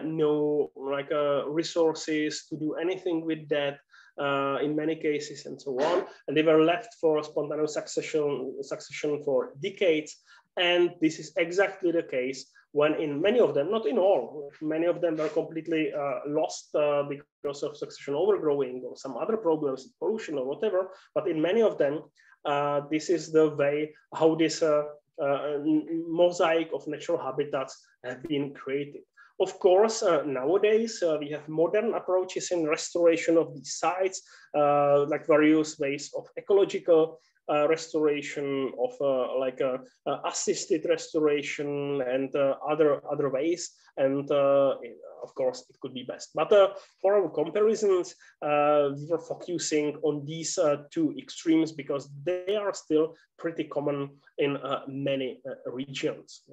no like resources to do anything with that uh, in many cases and so on. And they were left for spontaneous succession, succession for decades. And this is exactly the case when in many of them, not in all, many of them were completely uh, lost uh, because of succession overgrowing or some other problems, pollution or whatever. But in many of them, uh, this is the way how this uh, uh, mosaic of natural habitats have been created. Of course, uh, nowadays uh, we have modern approaches in restoration of these sites, uh, like various ways of ecological uh, restoration, of uh, like uh, assisted restoration and other other ways. And of course, it could be best. But for our comparisons, we were focusing on these two extremes because they are still pretty common in many regions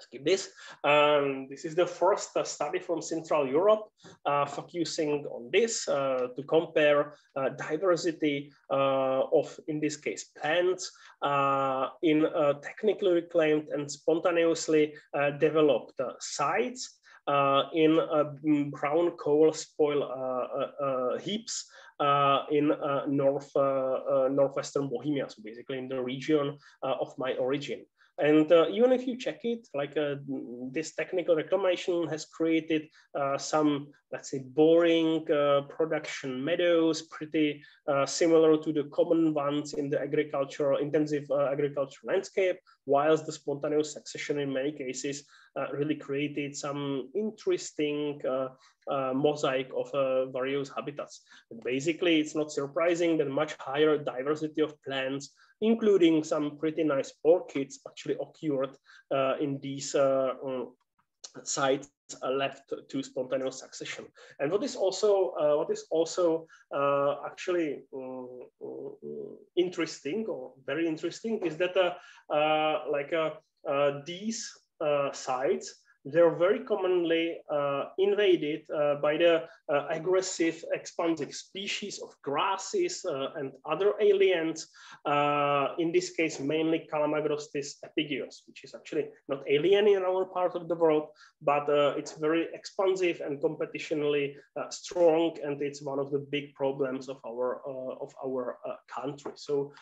skip this. Um, this is the first uh, study from Central Europe uh, focusing on this uh, to compare uh, diversity uh, of, in this case, plants uh, in technically reclaimed and spontaneously developed sites in brown coal spoil heaps in north northwestern Bohemia, so basically in the region of my origin. And uh, even if you check it, like uh, this technical reclamation has created uh, some, let's say, boring uh, production meadows, pretty uh, similar to the common ones in the agricultural, intensive uh, agricultural landscape, whilst the spontaneous succession in many cases really created some interesting mosaic of various habitats. But basically, it's not surprising that much higher diversity of plants including some pretty nice orchids actually occurred uh, in these uh, um, sites uh, left to spontaneous succession. And what is also uh, what is also uh, actually um, interesting or very interesting is that like these sites they're very commonly uh, invaded uh, by the uh, aggressive expansive species of grasses uh, and other aliens, uh, in this case, mainly Calamagrostis epigeus, which is actually not alien in our part of the world, but uh, it's very expansive and competitionally strong, and it's one of the big problems of our, of our country. So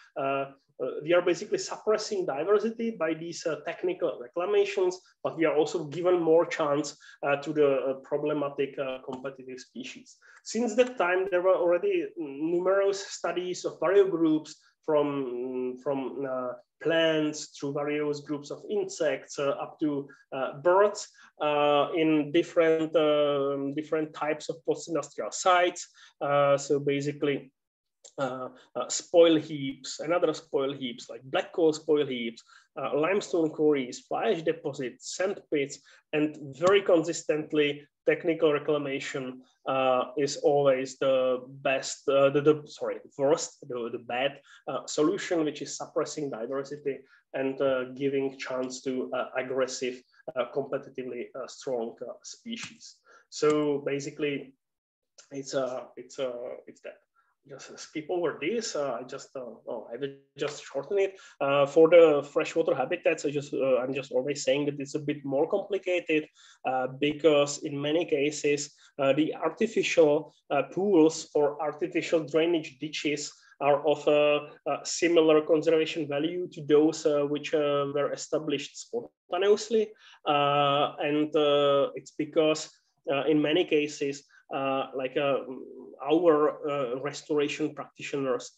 uh, we are basically suppressing diversity by these uh, technical reclamations, but we are also given more chance uh, to the problematic competitive species. Since that time, there were already numerous studies of various groups from, from uh, plants through various groups of insects uh, up to uh, birds in different, um, different types of post-industrial sites. so basically, uh, uh, spoil heaps and other spoil heaps like black coal spoil heaps, uh, limestone quarries, fly ash deposits, sand pits, and very consistently technical reclamation uh, is always the best, the, the, sorry, worst, the, the bad solution, which is suppressing diversity and giving chance to aggressive, competitively strong species. So basically, it's uh, it's uh, it's that just skip over this. Uh, I just, uh, oh, I will just shorten it. Uh, for the freshwater habitats, I just, uh, I'm just always saying that it's a bit more complicated uh, because in many cases, uh, the artificial pools or artificial drainage ditches are of a, a, similar conservation value to those which were established spontaneously. and it's because in many cases, like uh, our uh, restoration practitioners,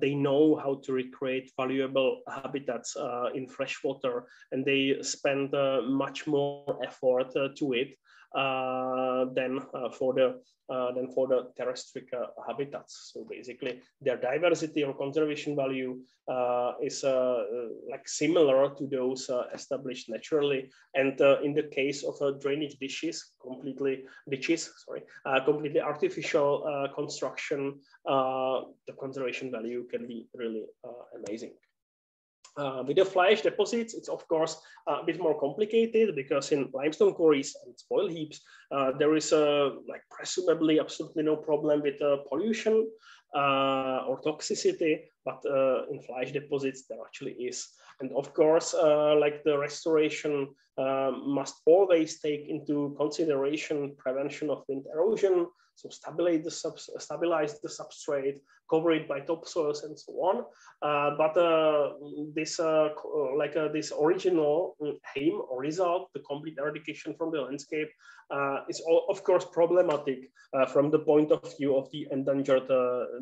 they know how to recreate valuable habitats in freshwater and they spend much more effort to it. uh, Uh, than uh, for the uh, than for the terrestrial habitats. So basically, their diversity or conservation value uh, is uh, like similar to those established naturally. And in the case of drainage dishes, completely ditches, sorry, completely artificial construction, the conservation value can be really amazing. Uh, with the fly ash deposits, it's of course a bit more complicated because in limestone quarries and spoil heaps, uh, there is a, like presumably absolutely no problem with uh, pollution uh, or toxicity, but uh, in fly ash deposits there actually is. And of course, uh, like the restoration must always take into consideration prevention of wind erosion, so stabilize the, sub stabilize the substrate, cover it by topsoils and so on. Uh, but uh, this, uh, uh like uh, this original mm, aim or result, the complete eradication from the landscape, uh, is all, of course problematic from the point of view of the endangered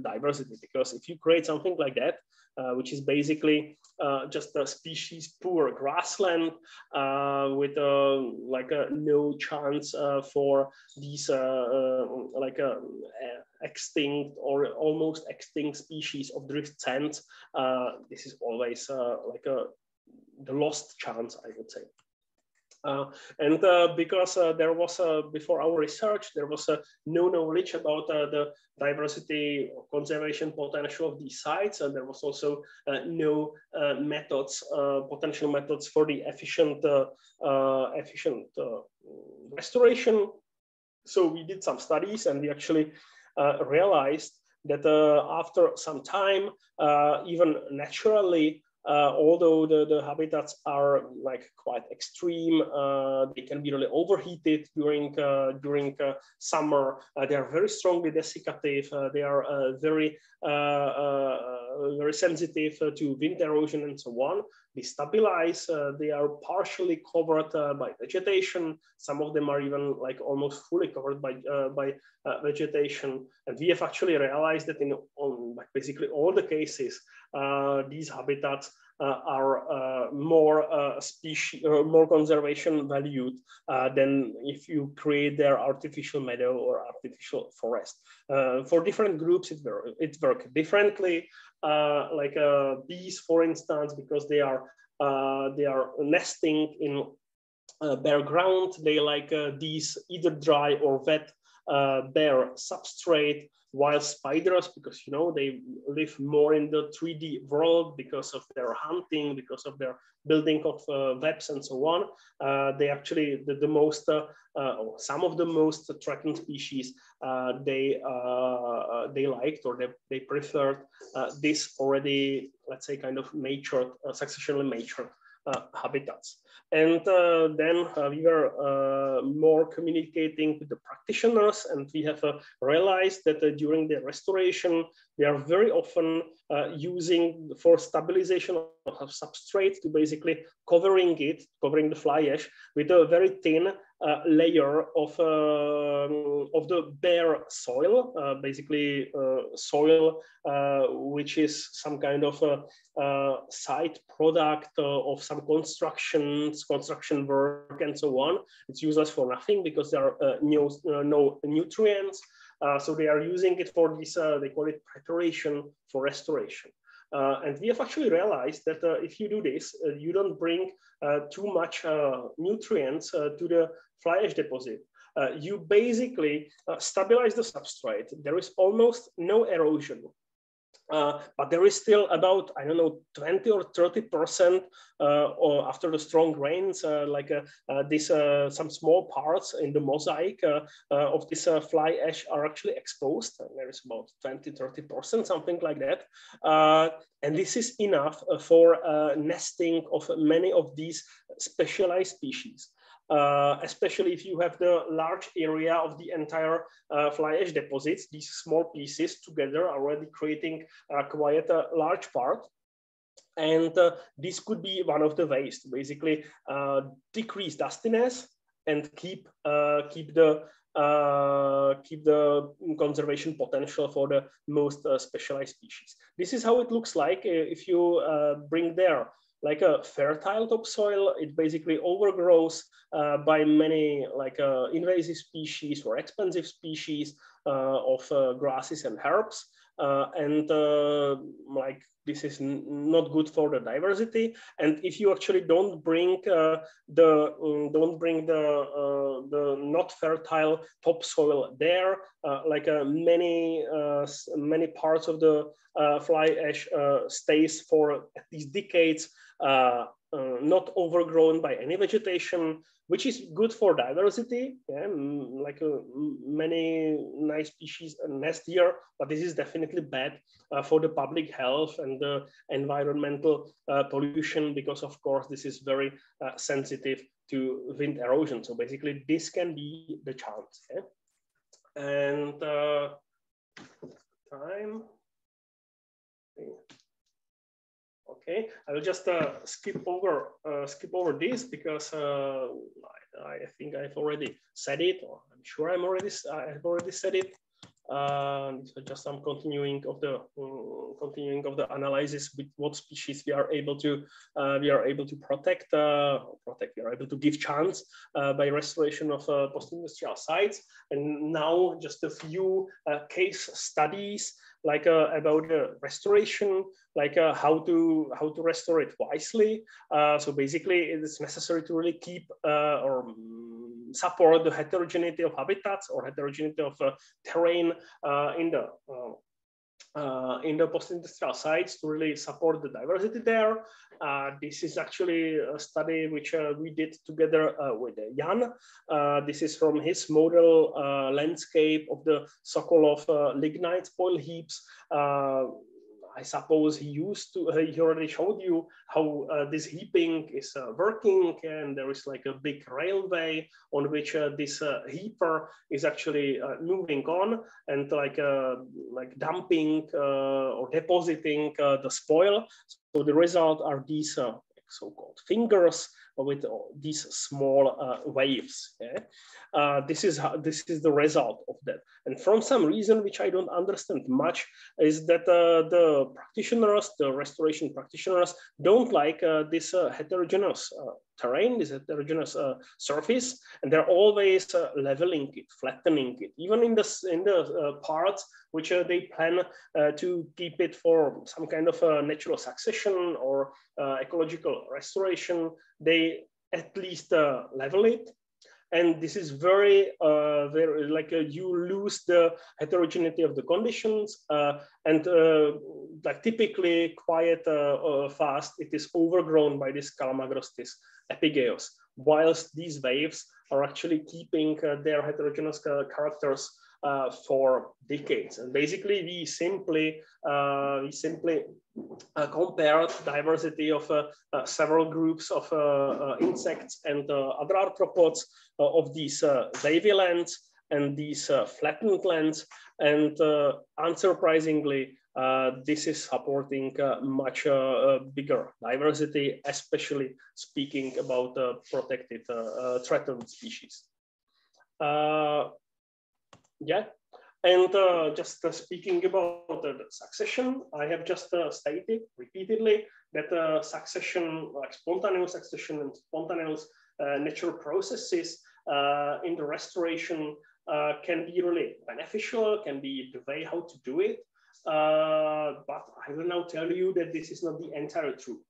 diversity. Because if you create something like that, uh, which is basically uh, just a species poor grassland uh, with uh, like a no chance uh, for these uh, like a extinct or almost extinct species of drift sands. this is always like a the lost chance, I would say. Uh, and uh, because uh, there was, before our research, there was no knowledge about the diversity conservation potential of these sites, and there was also no methods, potential methods for the efficient, efficient restoration. So we did some studies and we actually realized that uh, after some time, uh, even naturally, uh, although the, the habitats are like quite extreme, uh, they can be really overheated during uh, during uh, summer. Uh, they are very strongly desiccative. Uh, they are very Uh, very sensitive uh, to wind erosion and so on. They stabilize. Uh, they are partially covered by vegetation. Some of them are even like almost fully covered by by vegetation. And we have actually realized that in on like basically all the cases, these habitats uh, are uh, more uh, species, more conservation valued than if you create their artificial meadow or artificial forest. for different groups, it, it works differently. like bees, for instance, because they are they are nesting in uh, bare ground. They like uh, these either dry or wet uh, bare substrate while spiders, because you know they live more in the 3D world because of their hunting, because of their building of uh, webs and so on, uh, they actually the, the most uh, uh some of the most threatened species uh, they they liked or they, they preferred this already let's say kind of matured successionally matured habitats. And uh, then uh, we were uh, more communicating with the practitioners and we have realized that during the restoration, they are very often uh, using for stabilization of substrate to basically covering it, covering the fly ash with a very thin uh, layer of, uh, of the bare soil, uh, basically uh, soil uh, which is some kind of a, side product of some constructions, construction work and so on. It's useless for nothing because there are no, no nutrients. Uh, so they are using it for this, uh, they call it preparation for restoration. Uh, and we have actually realized that uh, if you do this, uh, you don't bring too much nutrients to the fly ash deposit. you basically stabilize the substrate. There is almost no erosion. Uh, but there is still about I don't know 20 or 30 percent uh, or after the strong rains, uh, like uh, uh, this some small parts in the mosaic of this fly ash are actually exposed. there is about 20 30 percent something like that, and this is enough for nesting of many of these specialized species uh, especially if you have the large area of the entire uh, fly ash deposits, these small pieces together already creating uh, quite a large part. And uh, this could be one of the ways to basically uh, decrease dustiness and keep, uh, keep the uh, keep the conservation potential for the most uh, specialized species. This is how it looks like if you uh, bring there like a fertile topsoil, it basically overgrows uh, by many like uh, invasive species or expensive species uh, of uh, grasses and herbs. Uh, and uh, like this is not good for the diversity. And if you actually don't bring the um, don't bring the the not fertile topsoil there, like many many parts of the fly ash stays for these decades uh, uh, not overgrown by any vegetation, which is good for diversity. Yeah, like uh, many nice species nest here, but this is definitely bad uh, for the public health and the environmental uh, pollution because, of course, this is very uh, sensitive to wind erosion. So basically, this can be the chance. Yeah? And time. Okay, I will just uh, skip over uh, skip over this because uh, I, I, think I've already said it, or I'm sure I'm already I've already said it. Uh, so just some continuing of the um, continuing of the analysis with what species we are able to uh, we are able to protect uh, protect we are able to give chance uh, by restoration of post-industrial sites and now just a few case studies like uh, about restoration like uh, how to how to restore it wisely. Uh, so basically it is necessary to really keep or mm, support the heterogeneity of habitats or heterogeneity of uh, terrain uh, in the uh, uh, in the post-industrial sites to really support the diversity there. Uh, this is actually a study which uh, we did together with Jan. this is from his model landscape of the Sokolov lignite spoil heaps I suppose he used to, uh, he already showed you how uh, this heaping is uh, working and there is like a big railway on which uh, this uh, heaper is actually uh, moving on and like, like dumping or depositing the spoil. So the result are these so-called fingers with these small uh, waves. Yeah? Uh, this is how, this is the result of that. And from some reason which I don't understand much is that uh, the practitioners, the restoration practitioners, don't like uh, this uh, heterogeneous uh, terrain, this heterogeneous uh, surface, and they're always uh, leveling it, flattening it, even in the in the uh, parts which they plan to keep it for some kind of natural succession or ecological restoration. They at least level it and this is very, uh, very like uh, you lose the heterogeneity of the conditions, uh, and uh, like typically quite uh, uh, fast, it is overgrown by this Calamagrostis epigeos, whilst these waves are actually keeping their heterogeneous characters uh, for decades. And basically, we simply uh, we simply uh, compared diversity of uh, uh, several groups of uh, uh insects and uh, other arthropods uh, of these wavy lands and these flattened lands. And unsurprisingly, this is supporting much bigger diversity, especially speaking about protected threatened species yeah. And uh, just uh, speaking about the succession, I have just uh, stated repeatedly that uh, succession, like spontaneous succession and spontaneous uh, natural processes uh, in the restoration can be really beneficial, can be the way how to do it. but I will now tell you that this is not the entire truth.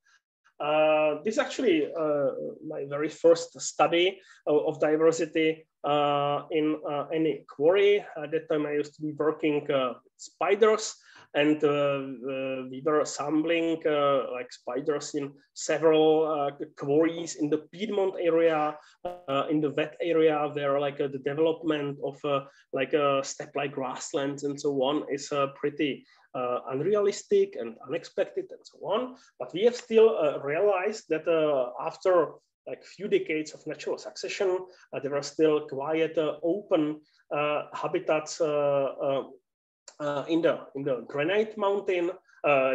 Uh, this is actually uh, my very first study of, of diversity uh, in uh, any quarry. At that time, I used to be working uh, spiders, and we were assembling like spiders in several quarries in the Piedmont area, in the wet area, where like the development of like a steppe-like grasslands and so on is pretty uh, unrealistic and unexpected and so on. But we have still uh, realized that uh, after like few decades of natural succession, uh, there are still quiet uh, open uh, habitats in the in the granite mountain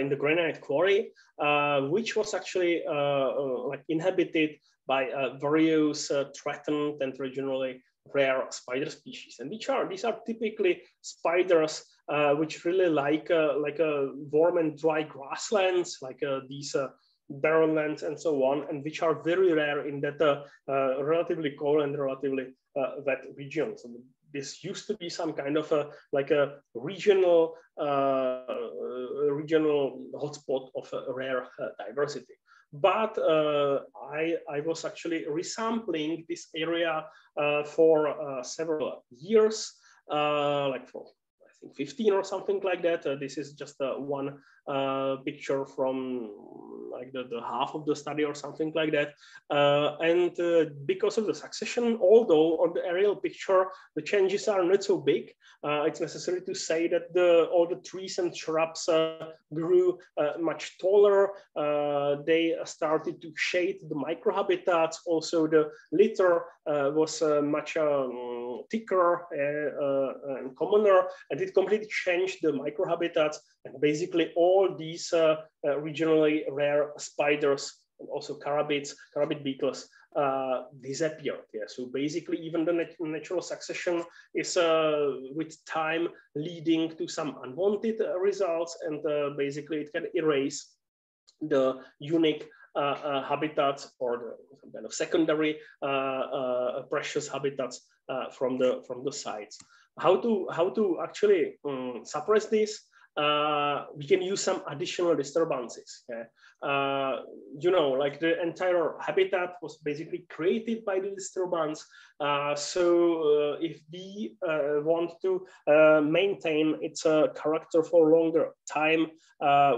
in the granite quarry, which was actually like inhabited by various threatened and regionally rare spider species. And which are these are typically spiders uh, which really like uh, like a warm and dry grasslands, like uh, these barren lands and so on, and which are very rare in that uh, uh, relatively cold and relatively uh, wet regions. So this used to be some kind of a like a regional regional hotspot of rare diversity. But I, I was actually resampling this area for several years, like for I think 15 or something like that. Uh, this is just uh, one uh, picture from like the, the half of the study or something like that. Uh, and uh, because of the succession, although on the aerial picture, the changes are not so big, uh, it's necessary to say that the, all the trees and shrubs grew much taller. they started to shade the microhabitats. Also, the litter was much um, thicker and commoner, and it completely changed the microhabitats and basically all these uh, uh, regionally rare spiders and also carabids, carabid beetles uh, disappeared. Yeah, so basically even the nat natural succession is uh, with time leading to some unwanted uh, results and uh, basically it can erase the unique habitats or the kind of secondary precious habitats from the from the sites. How to how to actually um, suppress this? Uh, we can use some additional disturbances. Yeah? Uh, you know, like the entire habitat was basically created by the disturbance. Uh, so uh, if we uh, want to uh, maintain its character for longer time,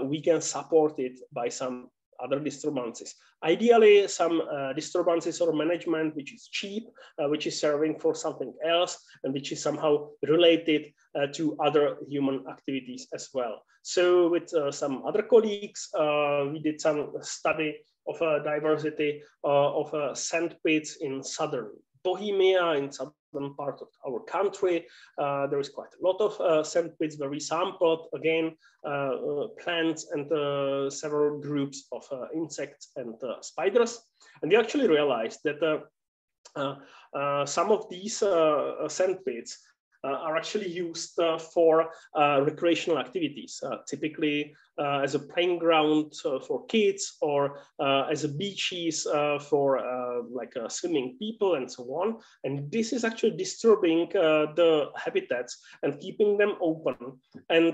we can support it by some other disturbances. Ideally, some uh, disturbances or management which is cheap, uh, which is serving for something else, and which is somehow related uh, to other human activities as well. So with uh, some other colleagues, uh, we did some study of a diversity uh, of sand pits in southern Bohemia, in part of our country. Uh, there is quite a lot of uh, sand pits where we sampled, again, uh, uh plants and uh, several groups of uh, insects and spiders. And we actually realized that some of these uh, Uh, are actually used uh, for uh, recreational activities, uh, typically uh, as a playing ground for kids or as a beaches for like swimming people and so on. And this is actually disturbing the habitats and keeping them open. And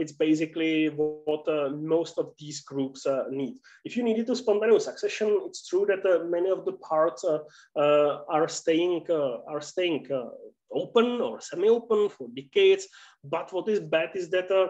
it's basically what most of these groups need. If you needed to spontaneous succession, it's true that many of the parts are staying are staying open or semi-open for decades. But what is bad is that uh,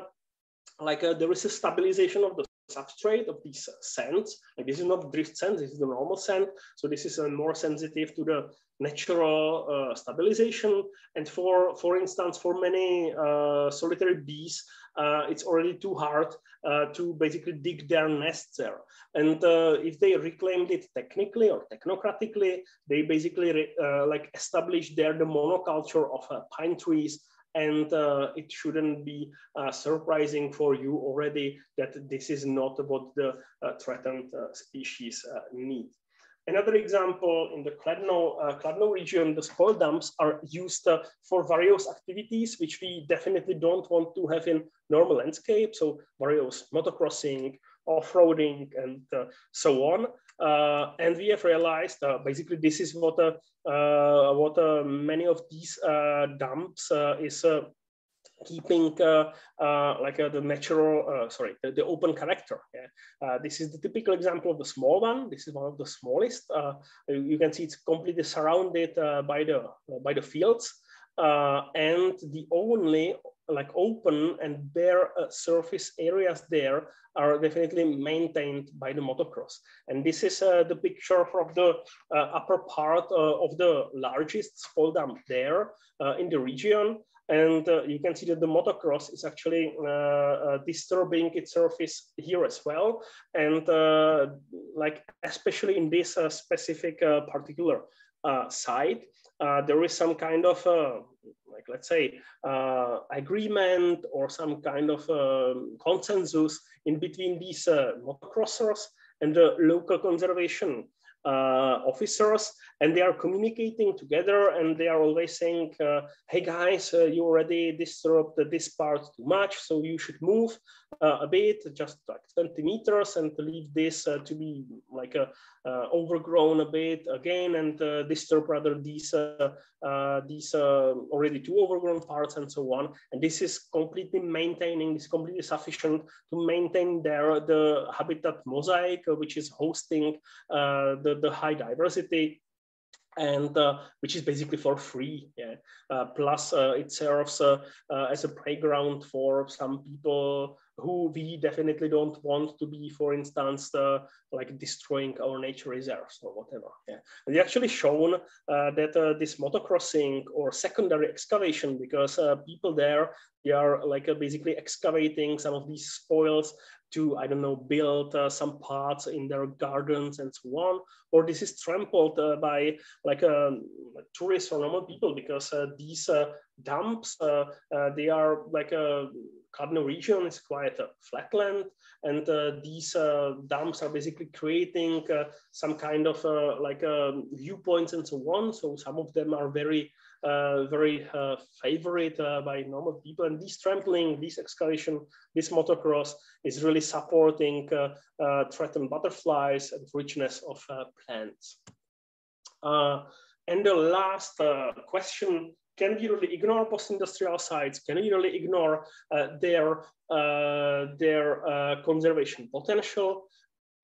like uh, there is a stabilization of the substrate of these uh, sands. Like this is not drift sand, this is the normal sand. So this is uh, more sensitive to the natural uh, stabilization. And for, for instance, for many uh, solitary bees, uh, it's already too hard uh, to basically dig their nests there. And uh, if they reclaimed it technically or technocratically, they basically like establish there the monoculture of pine trees and uh, it shouldn't be uh, surprising for you already that this is not what the uh, threatened species need. Another example in the Kladno, uh, Kladno region, the spoil dumps are used uh, for various activities, which we definitely don't want to have in normal landscape. So various motocrossing, off-roading, and uh, so on. Uh, and we have realized uh, basically this is what uh, what many of these dumps is keeping uh, uh, like uh, the natural, sorry, the, the, open character. Yeah? this is the typical example of the small one. This is one of the smallest. you can see it's completely surrounded by the by the fields. and the only like open and bare uh, surface areas there are definitely maintained by the motocross. And this is uh, the picture from the uh, upper part of the largest spoil dump there in the region. And uh, you can see that the motocross is actually uh, uh, disturbing its surface here as well. And like, especially in this specific particular site, there is some kind of like let's say uh, agreement or some kind of um, consensus in between these uh, motocrossers and the local conservation uh, officers and they are communicating together and they are always saying uh, hey guys uh, you already disturbed this part too much so you should move. uh, a bit just like 20 meters and leave this uh, to be like uh, overgrown a bit again and disturb rather these these already too overgrown parts and so on and this is completely maintaining this completely sufficient to maintain there the habitat mosaic which is hosting the, the high diversity and uh, which is basically for free. Yeah. Uh, plus, uh, it serves uh, uh, as a playground for some people who we definitely don't want to be, for instance, uh, like destroying our nature reserves or whatever. Yeah. And we actually shown that this motocrossing or secondary excavation, because people there, they are like basically excavating some of these spoils to, I don't know, build uh, some parts in their gardens and so on, or this is trampled uh, by like um, tourists or normal people because uh, these uh, dumps, uh, uh, they are like a Kladno region is quite a flatland and uh, these uh, dumps are basically creating uh, some kind of like um, viewpoints and so on. So some of them are very uh, very uh, favorite uh, by normal people. And this trampling, this excavation, this motocross is really supporting threatened butterflies and richness of plants. and the last question can we really ignore post-industrial sites? Can we really ignore uh, their, uh, their uh, conservation potential?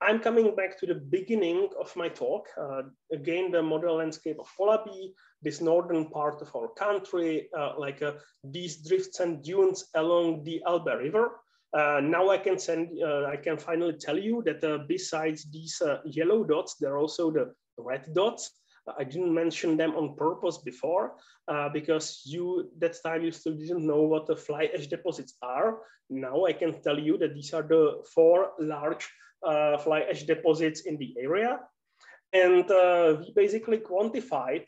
I'm coming back to the beginning of my talk. Uh, again, the model landscape of Polabí, this northern part of our country, uh, like uh, these drifts and dunes along the Elbe River. Now I can send, I can finally tell you that besides these yellow dots, there are also the red dots. I didn't mention them on purpose before uh, because you that time you still didn't know what the fly ash deposits are. Now I can tell you that these are the four large uh, fly ash deposits in the area. And we basically quantified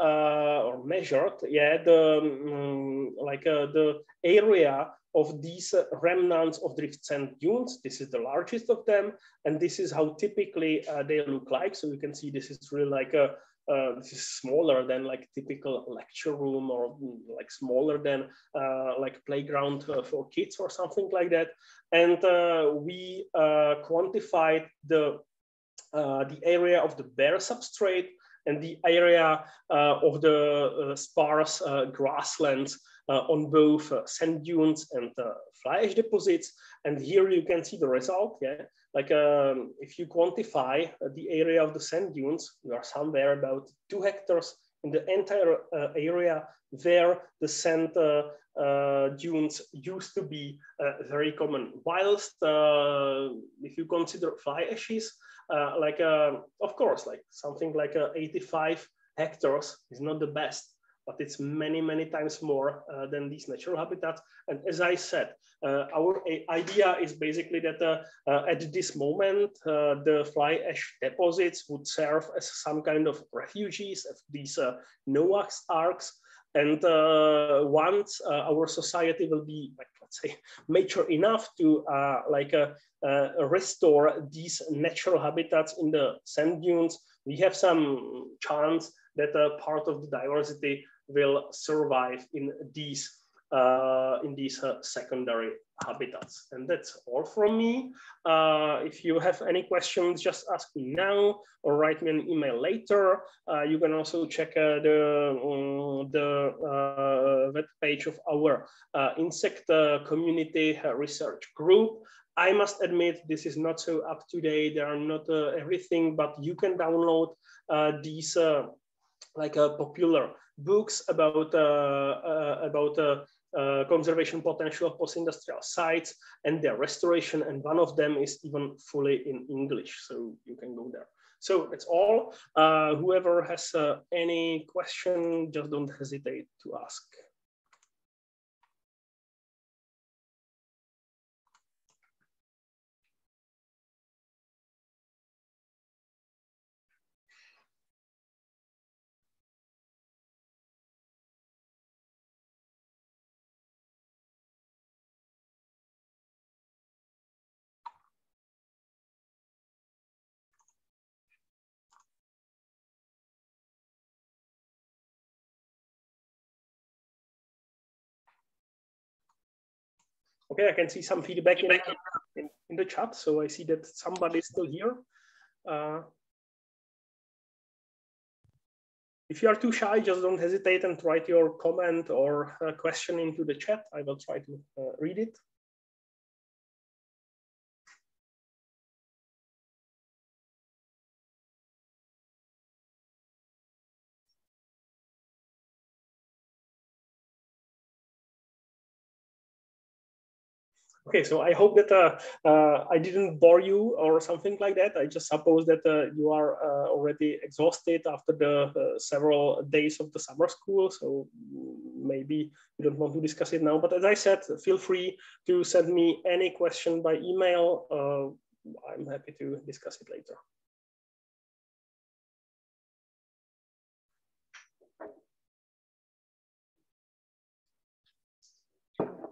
uh, or measured, yeah, the um, like uh, the area of these uh, remnants of drift sand dunes. This is the largest of them, and this is how typically uh, they look like. So you can see this is really like a uh, this is smaller than like typical lecture room or mm, like smaller than uh, like playground uh, for kids or something like that. And uh, we quantified the the area of the bare substrate and the area uh, of the uh, sparse uh, grasslands on both sand dunes and fly ash deposits. And here you can see the result. Yeah, like um, if you quantify the area of the sand dunes, we are somewhere about two hectares in the entire uh, area where the sand uh, uh, dunes used to be very common. Whilst if you consider fly ashes, uh, like uh, of course like something like uh, 85 hectares is not the best but it's many many times more uh, than these natural habitats. And as i said uh, our idea is basically that uh, at this moment the fly ash deposits would serve as some kind of refugees of these noah's arks and once our society will be like let's say mature enough to like uh, restore these natural habitats in the sand dunes, we have some chance that a part of the diversity will survive in these uh, in these uh, secondary habitats. And that's all from me. Uh, if you have any questions, just ask me now or write me an email later. Uh, you can also check uh, the, um, the web page of our insect community research group. I must admit this is not so up to date. There are not uh, everything, but you can download uh, these uh, like uh, popular books about uh, uh, about conservation potential of post-industrial sites and their restoration. And one of them is even fully in English, so you can go there. So that's all. whoever has any question, just don't hesitate to ask. Okay, I can see some feedback in, in, in the chat. So I see that somebody is still here. Uh, if you are too shy, just don't hesitate and write your comment or uh, question into the chat. I will try to uh, read it. Okay, so I hope that uh, uh, I didn't bore you or something like that. I just suppose that uh, you are uh, already exhausted after the uh, several days of the summer school. So maybe you don't want to discuss it now. But as I said, feel free to send me any question by email. Uh, I'm happy to discuss it later.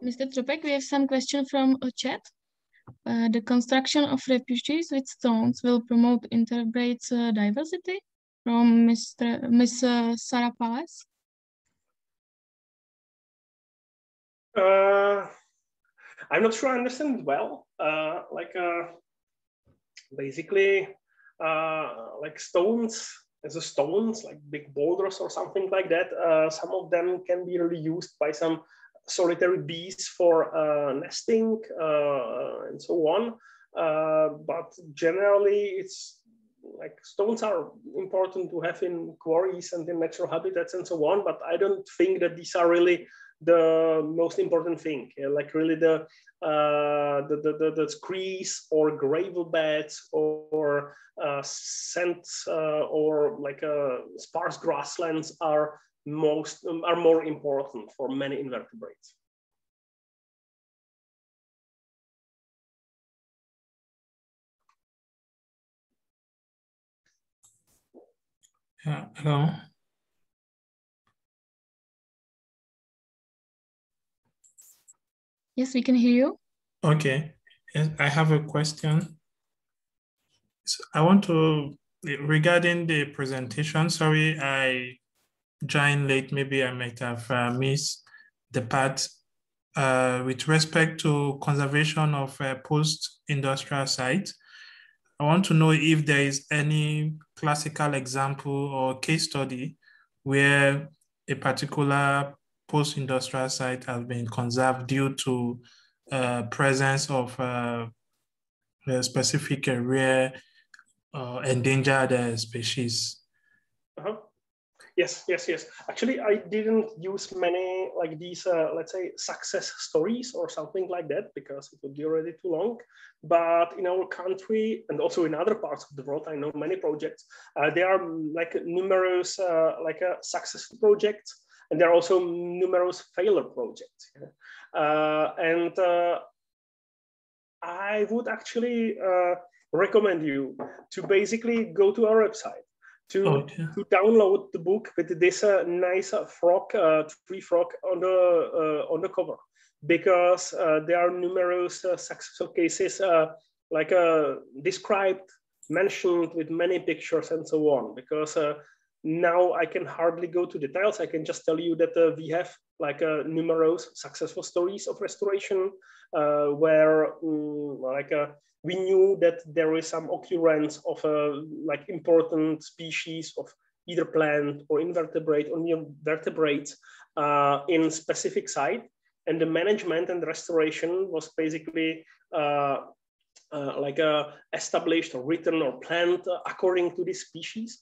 Mr. Tropek, we have some question from a chat. Uh, the construction of refuges with stones will promote invertebrate uh, diversity from Mr. Ms. Uh, Sarah Palace. Uh, I'm not sure I understand well. Uh, like uh, basically, like stones as a stones, like big boulders or something like that. some of them can be really used by some solitary bees for uh, nesting uh, and so on. Uh, but generally, it's like stones are important to have in quarries and in natural habitats and so on. But I don't think that these are really the most important thing, yeah? like really the, uh, the, the, the, the screes or gravel beds or uh, sand uh, or like sparse grasslands are most um, are more important for many invertebrates. Yeah, hello. Yes, we can hear you. Okay. Yes, I have a question. So I want to, regarding the presentation, sorry, I joined late. Maybe I might have uh, missed the part uh, with respect to conservation of uh, post-industrial sites. I want to know if there is any classical example or case study where a particular post-industrial site has been conserved due to uh, presence of uh, a specific uh, rare endangered uh, species. -huh. Yes, yes, yes. Actually, I didn't use many like these, uh, let's say, success stories or something like that because it would be already too long. But in our country and also in other parts of the world, I know many projects. Uh, there are like numerous uh, like a successful projects, and there are also numerous failure projects. Uh, and uh, I would actually uh, recommend you to basically go to our website to, okay. to download the book with this uh, nice uh, frog, uh, tree frog on the uh, on the cover, because uh, there are numerous uh, successful cases like described, mentioned with many pictures and so on. Because now I can hardly go to details. I can just tell you that we have like numerous successful stories of restoration where um, like we knew that there is some occurrence of a like important species of either plant or invertebrate or vertebrates uh, in specific site. And the management and restoration was basically uh, uh, like a established or written or planned according to this species.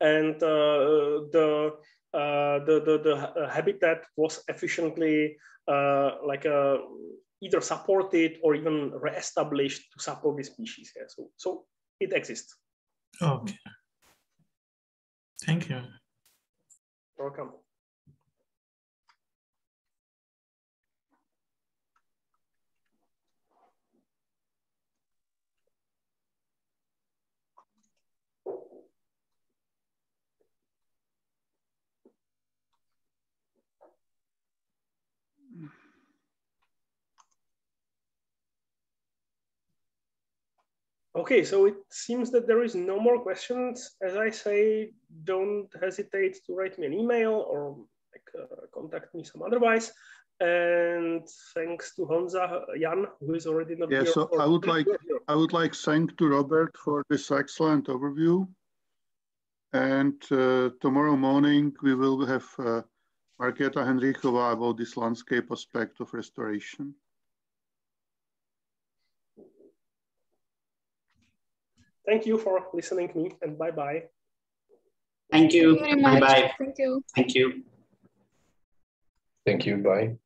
And uh, the, uh, the, the, the habitat was efficiently uh, like a either supported or even re-established to support the species. Yeah. So, so it exists. Okay. Thank you. Welcome. Okay, so it seems that there is no more questions. As I say, don't hesitate to write me an email or like, uh, contact me some otherwise. And thanks to Honza, Jan, who is already not yeah, here. so I would like I would like thank to Robert for this excellent overview. And uh, tomorrow morning we will have uh, Marketa Hendrychová about this landscape aspect of restoration. Thank you for listening to me and bye-bye. Thank you. Thank you very much. Bye-bye. Thank you. Thank you. Thank you. Bye.